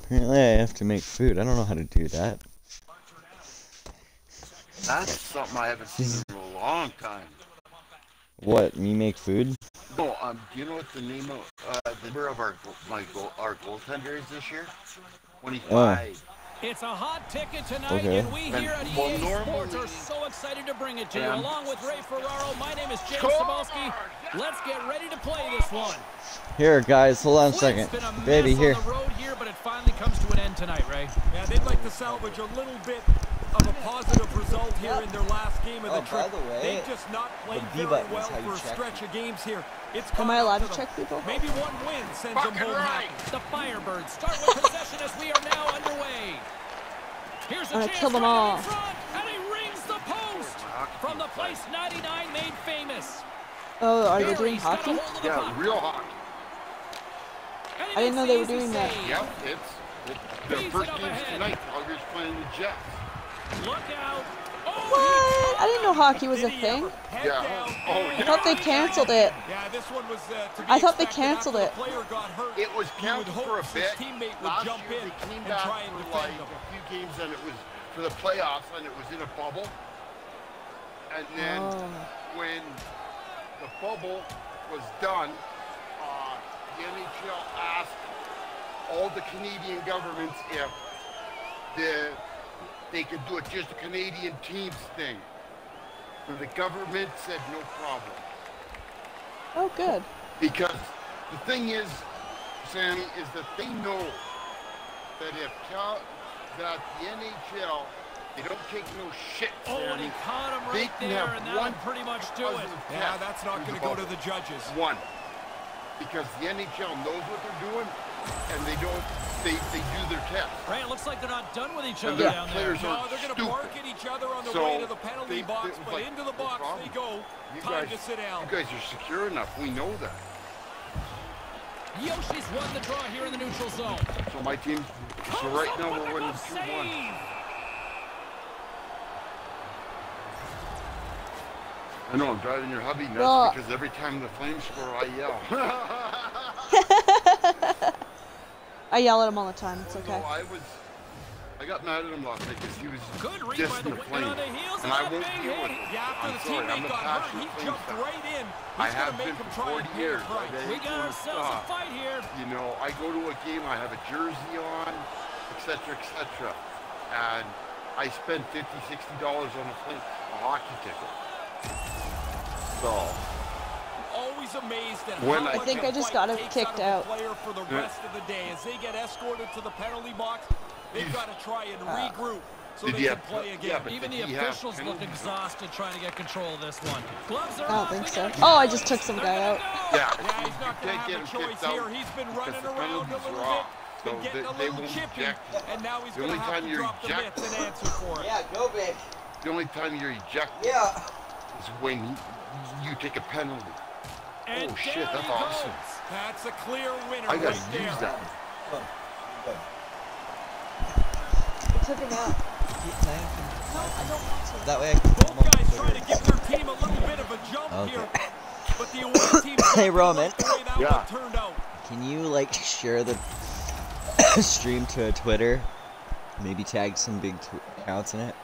Apparently I have to make food. I don't know how to do that. That's something I haven't seen in a long time. What? Me make food? No, um, do you know what the name of uh, the number of our my goal, our goaltender is this year? Twenty-five. It's a hot ticket tonight, Okay. and we here at Well, EA Sports are so excited to bring it to you. Along with Ray Ferraro, my name is James Score! Cybulski. Let's get ready to play this one. Here, guys, hold on a second. Flint's been a Baby, mess here. on the road here, but it finally comes to an end tonight, Ray. Yeah, they'd like to salvage a little bit of a positive result here in their last game of the Oh, by trip. the way, They've just not played very well for a check. stretch of games here. It's Am I caught up allowed to them. check people? Maybe one win sends them Fucking home right. happy. The Firebirds start with possession as we are now underway. Here's a I'm chance kill them all. front, and he rings the post from the place 99 made famous. Oh, are they Barrie's doing hockey? the Yeah, puck, real hot. and he I didn't know they were doing that. save. Yep, it's, it's their Beats first game up game's ahead. tonight. Calgary's playing the Jets. Look out. Oh, What? I didn't know hockey was a thing. Yeah. Oh, yeah. I thought they canceled it. Yeah, this one was uh, to I thought they canceled it. The player got hurt. It was You would canceled for a his bit. teammate would Last jump year in they came and back and for defend like a few games and it was for the playoffs and it was in a bubble. And then Oh. when the bubble was done, uh, the NHL asked all the Canadian governments if the, they could do it just a Canadian teams thing. And the government said no problem. Oh, good. Because the thing is, Sammy, is that they know that if Cal, that the NHL, they don't take no shit, Oh, and he caught him right can there, and that one would pretty much do it. Yeah, that's not going to go to the judges. One. Because the NHL knows what they're doing, and they don't, they, they do their test. Right, it looks like they're not done with each And other the down there. players No, they're going to bark at each other on the So, way to the penalty they- box, it was but like, into the box problem. they go. You Time guys, to sit down. you guys are secure enough. We know that. Yoshi's won the draw here in the neutral zone. So my team, so right now we're winning glove 2 1. I know I'm driving your hubby nuts Well- because every time the Flames score, I yell. I yell at him all the time. It's okay. No, I was. I got mad at him last night because he was Good read by dissing the the wing, and Flames, on the heels and I won't big deal with it. Yeah, after I'm the sorry, teammate I'm a got hurt, passionate he jumped fan. right in. I He's have going to make been him for try 40 and pay years. a price. We got ourselves a fight here. You know, I go to a game, I have a jersey on, etc., etc., and I spend 50 60 dollars on a, Flame, a hockey ticket. So Always amazed at When how I think I just got him kicked out. out. player for the Yeah. rest of the day. As they get escorted to the penalty box, they've got to try and ah. regroup so Did they he can have- play yeah, again. but Even the did he have officials look penalties? exhausted trying to get control of this one. Gloves are I don't think so. Oh, I just took some guy out. yeah, Yeah, he's not going to have a choice here. He's been running the around a little are bit, off. been So getting they- a they little won't chippy, eject. and now he's going to only have time to you're drop the eject- mitts and answer for it. Yeah, go big. the only time you're ejected Yeah. is when you, you take a penalty. Oh, and Oh, shit, that's awesome. goes. That's a clear winner I gotta right there. use that. I took him out. That way I can Both guys trying to give their team a little bit of a jump Okay. here, but the away team Hey, Roman. the way that Yeah. turned out. Can you like share the stream to Twitter Maybe tag some big t- accounts in it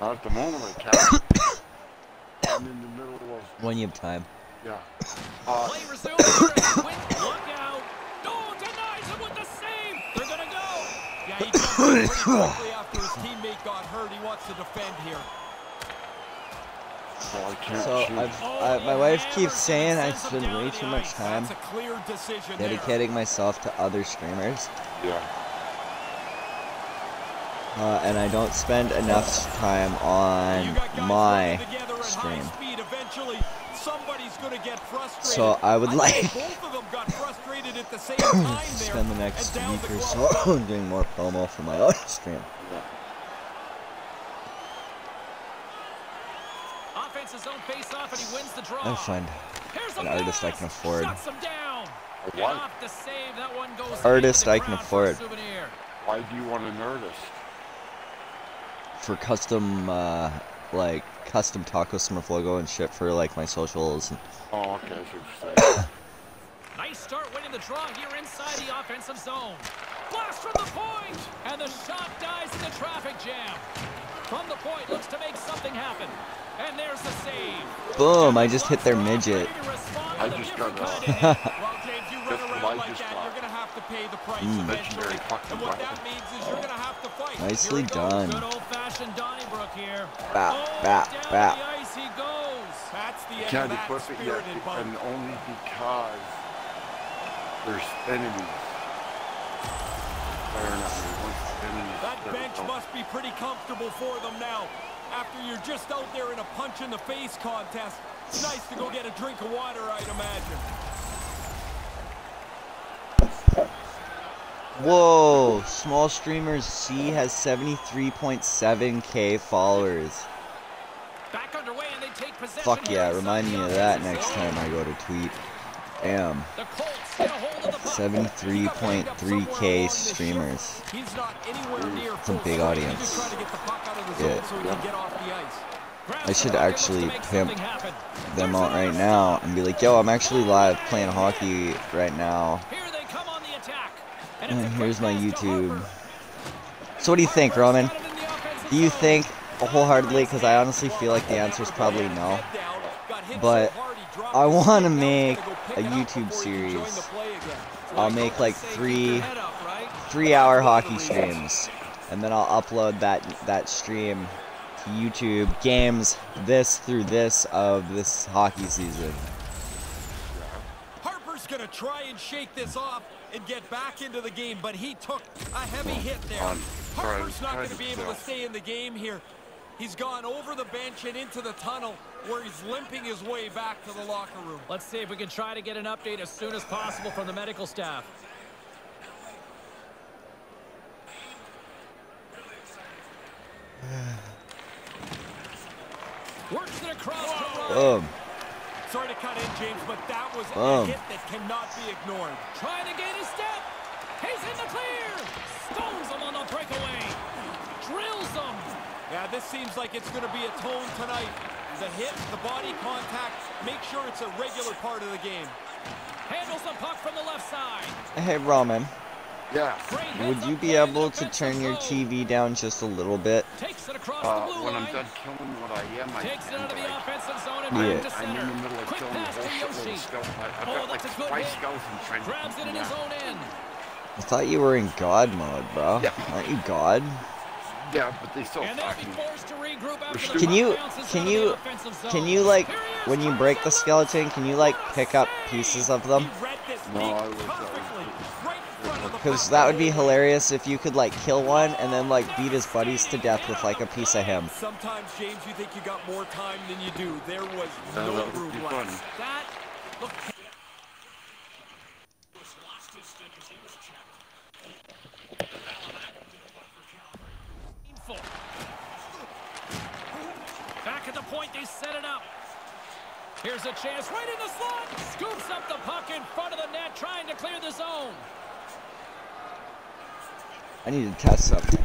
Not at the moment, I can't. I'm in the middle of when you have time. Yeah. Uh, Play resumes. Look out. No, denies him with the save. They're going to go. Yeah, he jumped quickly after his teammate got hurt. He wants to defend here. well, I can't So. I've, Oh, I, my wife keeps saying I and sends him spend way too much time That's a clear decision there. dedicating myself to other streamers, yeah. uh, and I don't spend enough time on my working together at stream. high speed. Eventually, somebody's going to get frustrated. So I would like both of them got frustrated at the same time there. spend the next week the or so doing more promo for my own stream. Offense's own face-off, and he wins the draw. I find Here's an artist I can afford. Shuts him down. A And what? off save, that one goes Artist I can ground for a afford. souvenir. Why do you want an artist? for custom, uh, like custom Taco Smurf logo and shit for like my socials. Oh, okay, I see what. Nice start winning the draw here inside the offensive zone. Blast from the point, and the shot dies in the traffic jam. From the point, looks to make something happen. And there's the save. Boom! I just hit their midget. Ready to respond I just got kind a- of hit. Well, James, you run around like that, you're going to have to pay the price Mm. eventually. And what that means is you're going to have to fight. Nicely Here he goes, done. Good old-fashioned Donnybrook here. Bap, oh, bap, bap. the ice he goes. That's the end Can't of that equip it yet, bump. and only because there's enemies. Fair enough. Enemies That bench must be pretty comfortable for them now. After you're just out there in a punch-in-the-face contest, it's nice to go get a drink of water, I'd imagine. Whoa! Small streamers C has 73.7k followers. Back underway, and they take possession Fuck yeah! Remind me of that next time I go to tweet. Damn. The Colts get a hold of the puck. 73.3k streamers. He's not anywhere near It's a big audience. He's just trying to get the puck out of the Yeah. zone so he can get off the ice. Grabs I should puck and looks to actually pimp them out right now and be like, yo, I'm actually live playing hockey right now. And a mm, here's my YouTube. So what do you think, Roman? got it in the offensive Do you think wholeheartedly? Because I honestly feel like the answer is probably no. But I want to make a YouTube series. I'll make like three Head up, right? three hour hockey streams, and then I'll upload that that stream to YouTube. Games this through this of this hockey season. Harper's going to try and shake this off and get back into the game, but he took a heavy hit there. On. Harper's not going to be able to stay in the game here. He's gone over the bench and into the tunnel where he's limping his way back to the locker room. Let's see if we can try to get an update as soon as possible from the medical staff. Works it across to Ryan. Boom. Sorry to cut in, James, but that was a Boom. hit that cannot be ignored. Trying to gain a step. He's in the clear. Stones him on the breakaway. Drills him. Yeah, this seems like it's going to be a tone tonight. The hit, the body contact, make sure it's a regular part of the game. Handles the puck from the left side. Hey Roman, Yeah. Would you be play in the able to turn your. TV down just a little bit? Takes it across Uh, when. I'm done killing what I am, I Takes it can, out of but the I- offensive Yeah. I'm in the middle of Quick killing pass the to whole shitload of skeletons. I've Oh, got like that's a good five hit. skeletons trying to Grabs it in me his own end. I thought you were in God mode, bro. Yeah. Aren't you God? Yeah, but they still And they'll fuck me. forced to regroup after the Can you- can out of the you- Can you like, Here he is, when you break the skeleton, can you like pick up pieces of them? He read this No, I was- I was- perfectly, right in front of the Because that would be hilarious if you could like kill one and then like beat his buddies to death with like a piece of him. Sometimes, James, you think you got more time than you do. There was Yeah, no that would room left. fun. That look. Back at the point, they set it up. Here's a chance right in the slot. Scoops up the puck in front of the net, trying to clear the zone. I need to test something.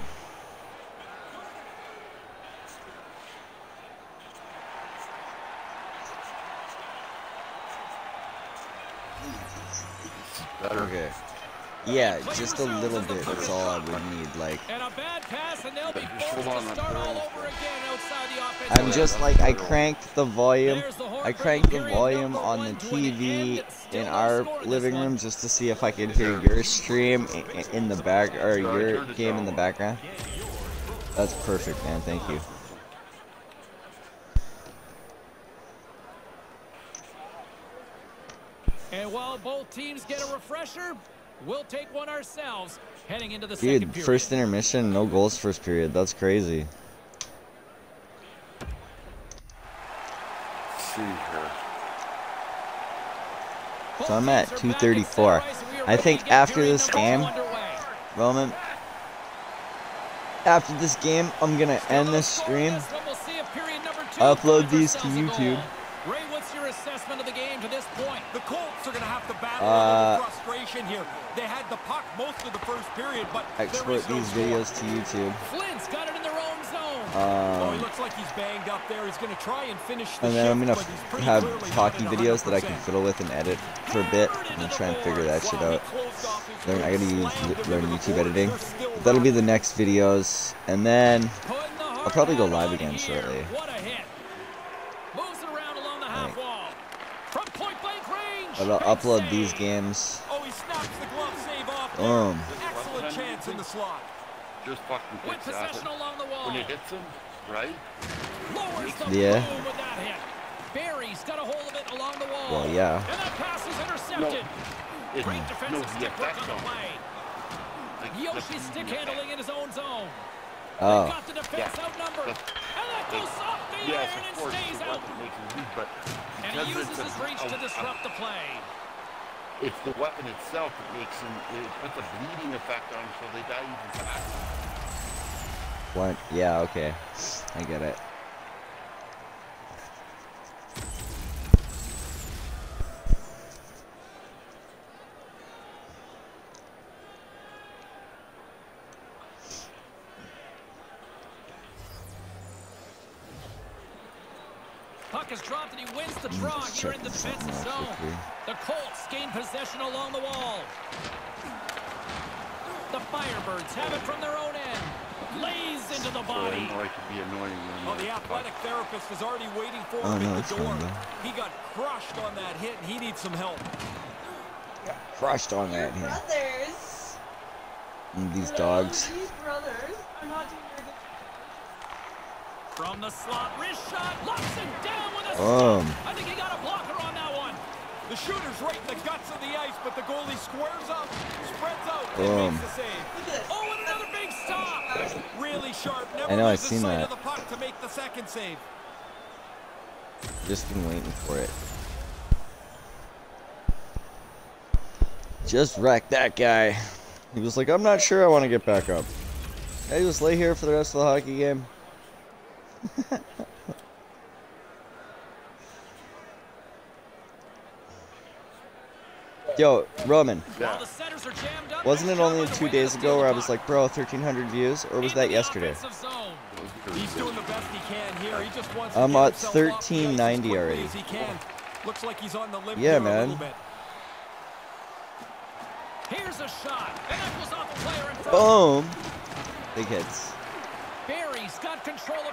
Better. Okay. Yeah, just a little bit. That's all I would need. Like, And a bad pass, and they'll be Just forced hold to start I'm all over again outside the offensive I'm just like I cranked the volume. I heartbreak cranked the volume on the one to an TV in our score in this living room just to see if I could hear your stream i- i- in the back or your game in the background. That's perfect, man. Thank you. And while both teams get a refresher, we'll take one ourselves heading into the second Dude, period. first intermission, no goals first period. That's crazy. Let's see here. So I'm at 234. I think after this game, Roman, after this game, I'm gonna end this stream, upload these to YouTube. The Colts are going to have to battle Uh, a little frustration here. They had the puck most of the first period, but there Export no these score. videos to YouTube. Flint's got it in their own zone. Oh, he Um, looks like he's banged up there. He's going to try and finish the and then I'm gonna but he's f- pretty have clearly hockey videos that I can fiddle with and edit for a bit, and try and figure that shit out. Learn, I gotta use learn YouTube editing. But that'll be the next videos, and then I'll probably go live again shortly. But I'll upload these games. Oh, he snaps the glove save off there. Boom. Excellent chance in the slot. Just fucking With hits it. possession along the wall. When it hits him, right? Lowers the Yeah. boom with that hit. Barrie's got a hold of it along the wall. Well, yeah. And that pass is intercepted. It, Great defensive yeah, stick work on the play. Like, Yoshi the- stick handling in his own zone. Oh, Got the defense Yeah. outnumbered. That's- And that goes off the Yes, iron of and course, stays the out. weapon makes it weak, but And because he uses it's a- his reach a- to a- disrupt the play. It's the weapon itself that makes him, it puts a bleeding effect on him so they die even faster. what? Yeah, okay. I get it. Puck is dropped and he wins the Let me draw here in the defensive zone. quickly. The Colts gain possession along the wall. The Firebirds have it from their own end. Lays into the body. know I can be annoying Oh, uh, the athletic therapist is already waiting for Oh, him no, at it's the door. though. He got crushed on that hit, and he needs some help. Crushed on that hit. Brothers. And these dogs. These brothers are not doing very good. From the slot, wrist shot, locks it down with a um. Boom. I think he got a blocker on that one. The shooter's right in the guts of the ice, but the goalie squares up, spreads out, Boom. and makes um. the save. Look at this. Oh, and another big stop. Really sharp. Never I know, I've seen sight that. of the puck to make the second save. Just been waiting for it. Just wrecked that guy. He was like, I'm not sure I want to get back up. I just lay here for the rest of the hockey game. Yo, Roman, While the centers are jammed up, wasn't it only two days ago where I was like, bro, 1,300 views? Or was that yesterday? He's doing the best he can here. He just wants I'm at himself off the ice as 1390 already. as he can. Looks like he's on the limp Yeah, man. Here's a shot. And that goes off a player in front. Boom! Big hits. Barrie's got control of it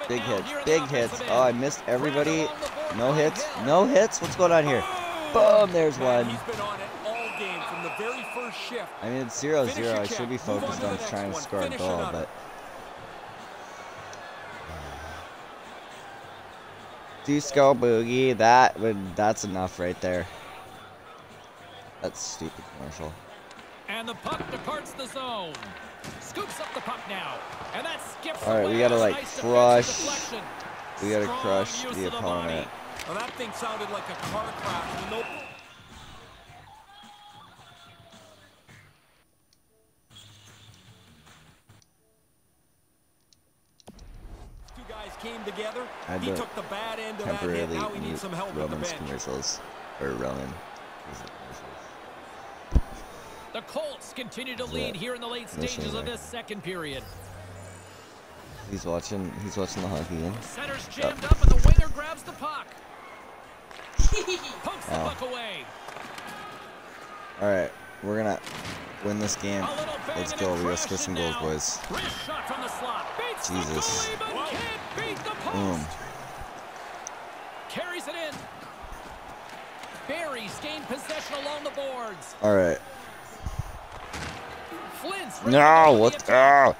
Big hits. Big hits. Oh, I missed everybody. Right along the board No hits. No hits. What's going on here? Oh, Boom! There's one. He's been on it all game from the very first shift. I mean, it's 0 0. your I should be focused on trying to score a goal, but. Disco Boogie, that would that's enough right there. That's stupid commercial. And the puck departs the zone. Scoops up the puck now. And that skips All right, we gotta, like, nice crush- We gotta crush the the opponent. Well, that thing sounded like a car crash. with No... Came together. I had He took the bad end of that hit. Temporarily Now he needs mute some help at the Roman's bench. commercials. Or Roman. His commercials. The Colts continue to lead Yeah. here in the late Listen stages of there. this second period. He's watching. He's watching the hockey game. Center's jammed up and the winger grabs the puck. Pokes the Oh. puck away. All right, We're gonna win this game. Let's go. We gotta score some goals, boys. Shot from the slot. Beats the Jesus. goalie, can't beat the post. Boom. Carries it in. Barrie's gained possession along the boards. All right. Flint's ready to go No, on the what? Ah,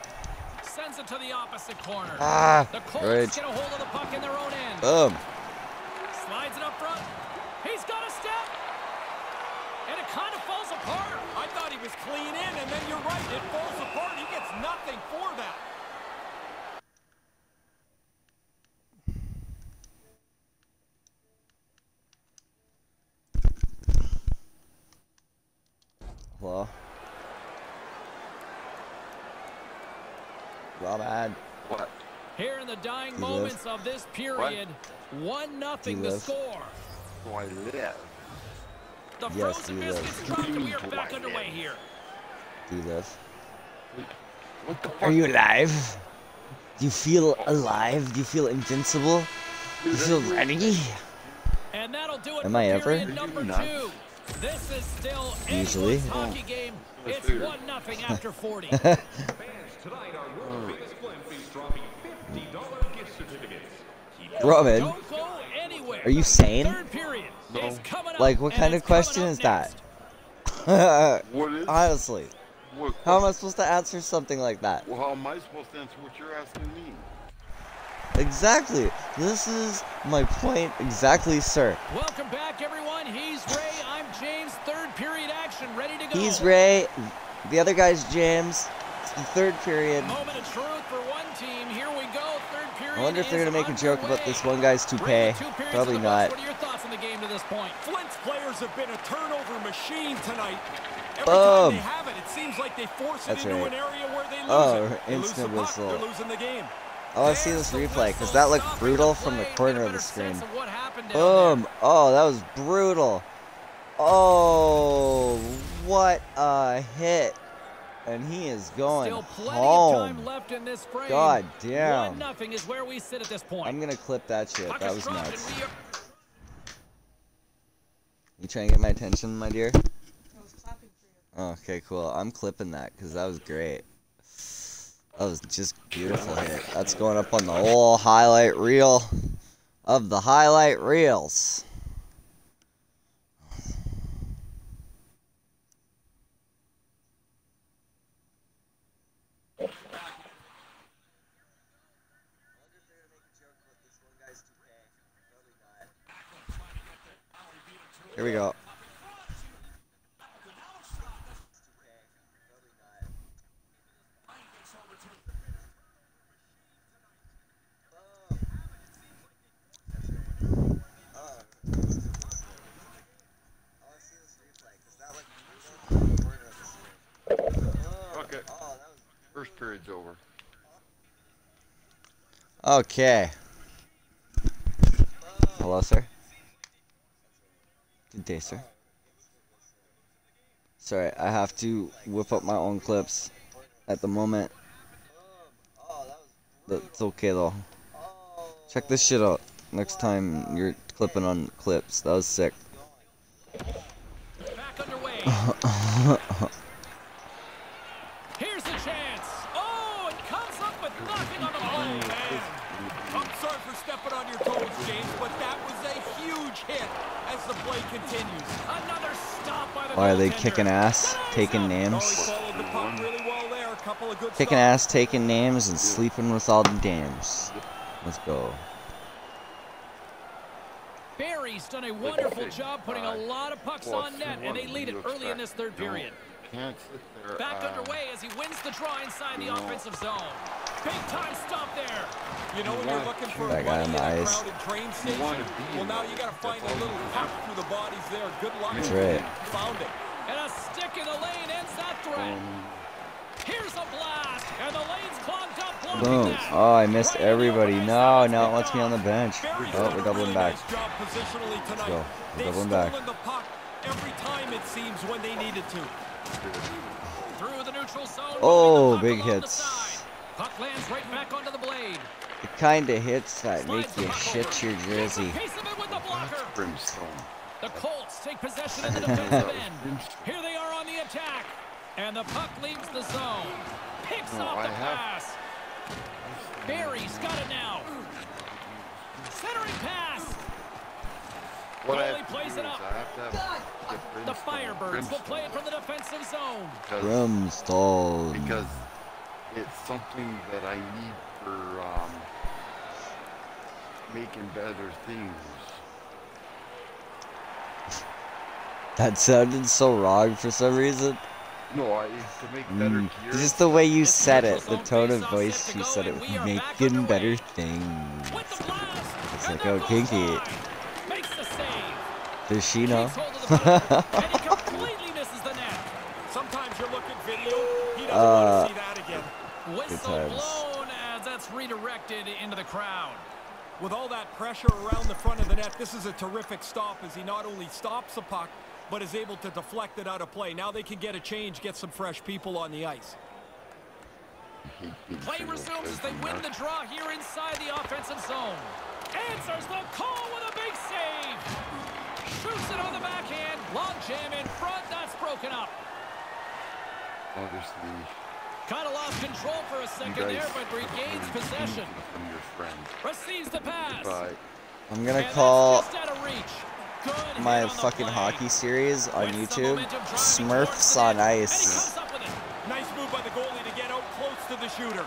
Sends it to the opposite corner. Ah, the Colts get a hold of the puck in their own end. boom. Slides it up front. He's got a step. And it kind of falls apart. I thought he was clean in, and then you're right, it falls apart. He gets nothing for that. Hello. Well, bad. What? Here in the dying Do you moments of this period, one nothing Do you the live? score. Do I live? The Yes, frozen do you biscuits dropped, and we are back underway live? here. Do you live? What the fuck? Are you alive? Do you feel alive? Do you feel invincible? Do you feel ready? And that'll do it Am I ever? period number Nuts. two. This is still Usually. hockey game. It's one nothing after 40. Keep Robin, Don't go anywhere. are you sane? Third period is coming up, Like, what kind of question is that? What is? Honestly, what, how am I supposed to answer something like that? well, how am I supposed to answer what you're asking me? Exactly. This is my point exactly, sir. Welcome back, everyone. He's Ray. I'm James. Third period action, ready to go. He's Ray. The other guy's James. It's the third period. Moment of truth for one team. Here we go. Third period. I wonder if they're gonna make a joke about this one guy's toupee. Brady, two periods Probably in the books. not. What are your thoughts on the game to this point? Flint's players have been a turnover machine tonight. Every Boom. time they have it, it seems like they force it That's into right. an area where they oh, lose Oh, it. They lose instant the puck, whistle. They're losing the game. Oh, I want to see this replay because that looked brutal from the corner of the screen. What happened down Boom. Oh, that was brutal. Oh, what a hit. And he is going Still plenty of home. time left in this frame. God damn. One nothing is where we sit at this point. I'm gonna clip that shit. Puck That is was dropped nuts. are- You trying to get my attention, my dear? I was clapping for you. Okay, cool. I'm clipping that because that was great. That was just beautiful hit. That's going up on the whole highlight reel of the highlight reels. Here we go. Okay. First period's over. Okay. Hello, sir. Sir. Sorry, I have to whip up my own clips at the moment. That's okay though. Check this shit out. Next time you're clipping on clips. That was sick. Here's the chance. Oh, it comes up with nothing on the I'm sorry for stepping on your toes, James, but that was a huge hit as the play continues. Another stop by the Why are they kicking ass, taking Oh, names? he followed the puck really well there. A couple of good Kicking ass, taking names, and sleeping with all the dams. Let's go. Barrie's done a wonderful job putting a lot of pucks on net, and they lead it early in this third period. Can't sit there. Back uh, underway as he wins the draw inside the you know. offensive zone. Big time stop there. You know when you're looking for That guy money in in the a eyes. crowded train station? Well, now you got to find a little pop through the bodies there. Good luck. That's right. Found it. And a stick in the lane ends that threat. Um, Here's a blast, and the lane's clogged up Boom. Oh, I missed Right everybody. open No, ice, now it that's wants me on the bench. Barrie's Oh, we're doubling back. Nice job positionally go. We're doubling back. the puck every time it seems when they needed to. Through the neutral zone. Oh, moving the puck big hits. Puck lands right back onto the blade. The kind of hits that make Slides the you shit over. your Gets jersey. piece of it with the brimstone. The Colts take possession in the defensive end. Here they are on the attack. attack. And the puck leaves the zone. Picks No, off I the have- pass. Barrie's got it now. Centering pass. What I Goalie have to plays do it is up. I have to have get The Brimstone- Firebirds will play it from the defensive zone. because- Brimstone. because it's something that I need for um, making better things. That sounded so wrong for some reason. No, I to make better Mm, gear. Just the way you It's said it, the tone of voice you said it was we are back making underway. better With things. the blast. It's like, that oh, goes kinky. wide. Makes the save. Does she know? Keeps hold of the puck, and he completely misses the net. Sometimes you look at video, he doesn't Uh, want to see that again. Whistle times. blown as that's redirected into the crowd. With all that pressure around the front of the net, this is a terrific stop as he not only stops the puck, but is able to deflect it out of play. Now they can get a change, get some fresh people on the ice. Play resumes as they win the draw here inside the offensive zone. Answers the call with a big save. Shoots it on the backhand. Long jam in front. That's broken up. Obviously, Kind of lost control for a second there, but regains possession. from your friends. Receives the pass. But I'm gonna And call just out of reach. Good hit my fucking play. hockey series on With YouTube, Smurfs on net, and he Ice. comes up with it. Nice move by the goalie to get out close to the shooter.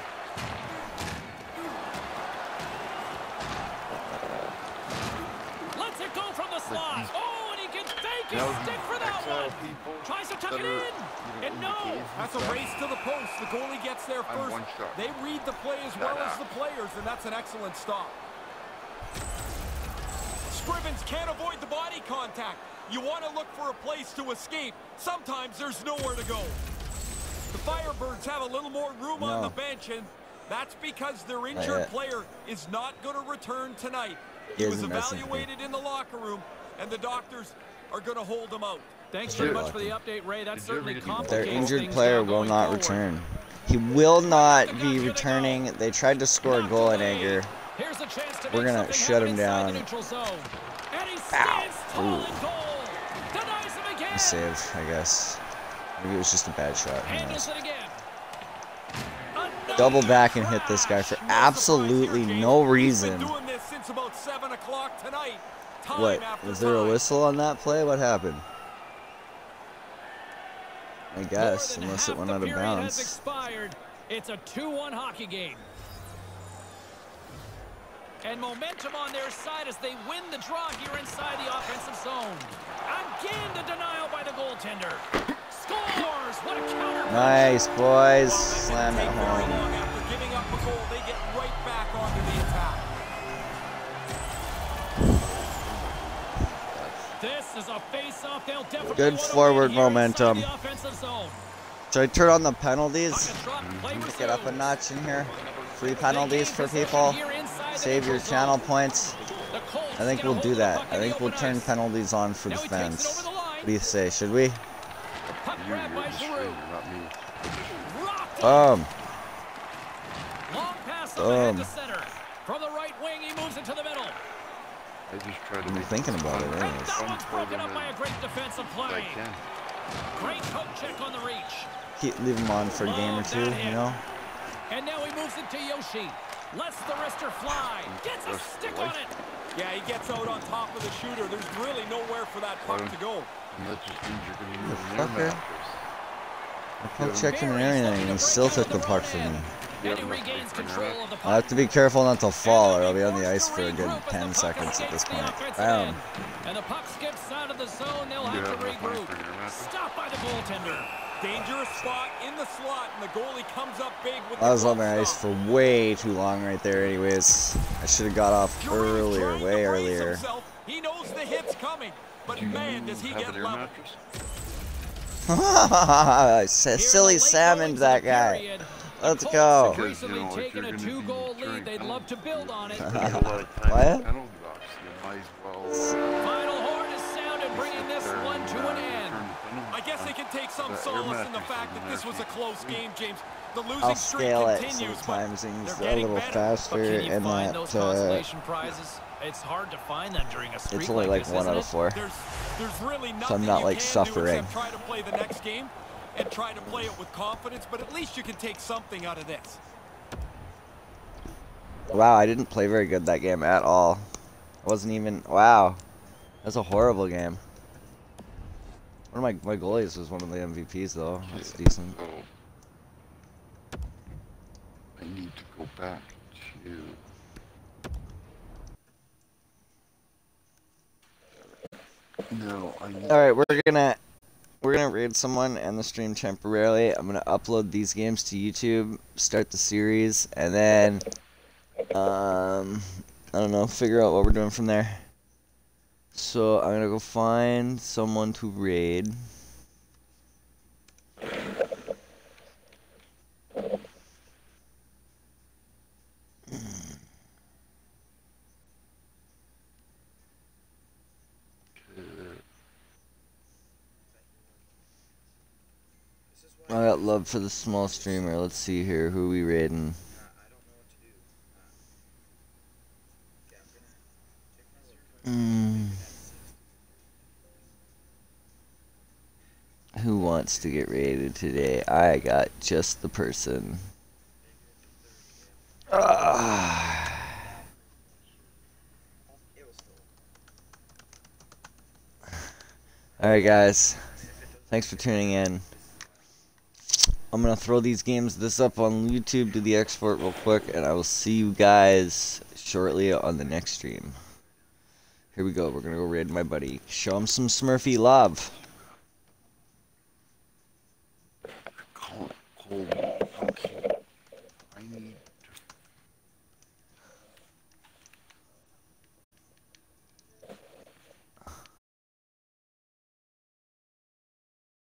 Lets it go from the slot. he's- Oh, and he can fake his now stick for that exile one. people Tries to tuck that it in. And no. the caves and That's a race to the post. The goalie gets there first. one shot. They read the play as well as the players, and that's an excellent stop. Scrivens can't avoid the body contact. You want to look for a place to escape. Sometimes there's nowhere to go. The Firebirds have a little more room on the bench, and that's because their injured player is not going to return tonight. He He was hasn't messaged me. evaluated in the locker room, and the doctors are going to hold them out. Thanks very much for the update, Ray. That's Did you certainly ever get Their injured player will not return. He will not be returning. They tried to score a goal in anger. Here's a chance to We're gonna shut him down. The neutral zone. And he stands tall Ooh. and goal. Denies him again. A save, I guess. Maybe it was just a bad shot. Who Handles knows? it again. Another Double back and hit this guy for No surprise here, absolutely James. no He's reason. Been doing this since about 7 o'clock tonight. Time What? Was there a whistle on that play? What happened? I guess, unless it went out of bounds. expired. It's a 2-1 hockey game. And momentum on their side as they win the draw here inside the offensive zone. Again, the denial by the goaltender. Scores! What a counter! Nice, boys. Slam it home. Good wanna forward win here inside momentum. the offensive. Should I turn on the penalties? Puck is dropped, play Kick it up a notch in here. Free penalties for people. here inside the Save your channel points. I think we'll do that. I think we'll turn penalties on for Now he takes it defense. over the line. What do you say? Should we? Puck You, I just try to I'm thinking about it And anyways. that one's broken up by a great defensive I play. can. Great poke check on the reach. Keep, leave them on for a game or Love two, that you know? And now he moves it to Yoshi. Lets the wrister fly. Gets a stick on it. Yeah, he gets out on top of the shooter. There's really nowhere for that puck to go. That eh? just means you're going to The use an air fucker. I poke checked him and everything, and he still took the puck from me. And he regains control of the I puck. have to be careful not to fall, or I'll be on the ice for a good 10 seconds at this point. Bam. And the puck skips out of the zone. They'll have to have enough money regroup. for your mattress? Stopped by the goaltender. Dangerous spot in the slot, and the goalie comes up big with I was on glove my ice for way too long right there anyways. I should have got off earlier, way earlier. himself. He knows the hit's coming, but man, does he get an air level. mattress? S- Here in the Silly late salmon that the guy. Period, Let's go. have Because, you know, taken a two-goal lead. They'd love to build on it. Spend a lot of time What? in the penalty box. You might as well Final horn is sounded, bringing this one to an end. return the penalty I guess they box. can take some The air solace in the mattress fact is that this was a actually close game, James. The losing I'll streak scale it continues, sometimes but things a little better. faster But can you and that those uh, prizes? It's hard to find them during a streak it's only like this, one out of four. There's, there's really So I'm not you like can suffering. Do except try to play the next game. and try to play it with confidence, but at least you can take something out of this. Wow, I didn't play very good that game at all. I wasn't even. Wow. That's a horrible game. One of my, my goalies was one of the MVPs, though. That's decent. I need to go back to. No, I need All right, we're gonna we're gonna raid someone and the stream temporarily. I'm gonna upload these games to YouTube, start the series, and then um I don't know, figure out what we're doing from there. So I'm gonna go find someone to raid. I got love for the small streamer. Let's see here who we raiding. Mm. Who wants to get raided today? I got just the person. Ah. Alright, guys. Thanks for tuning in. I'm going to throw these games, this up on YouTube, do the export real quick, and I will see you guys shortly on the next stream. Here we go. We're going to go raid my buddy. Show him some Smurfy love. Cool.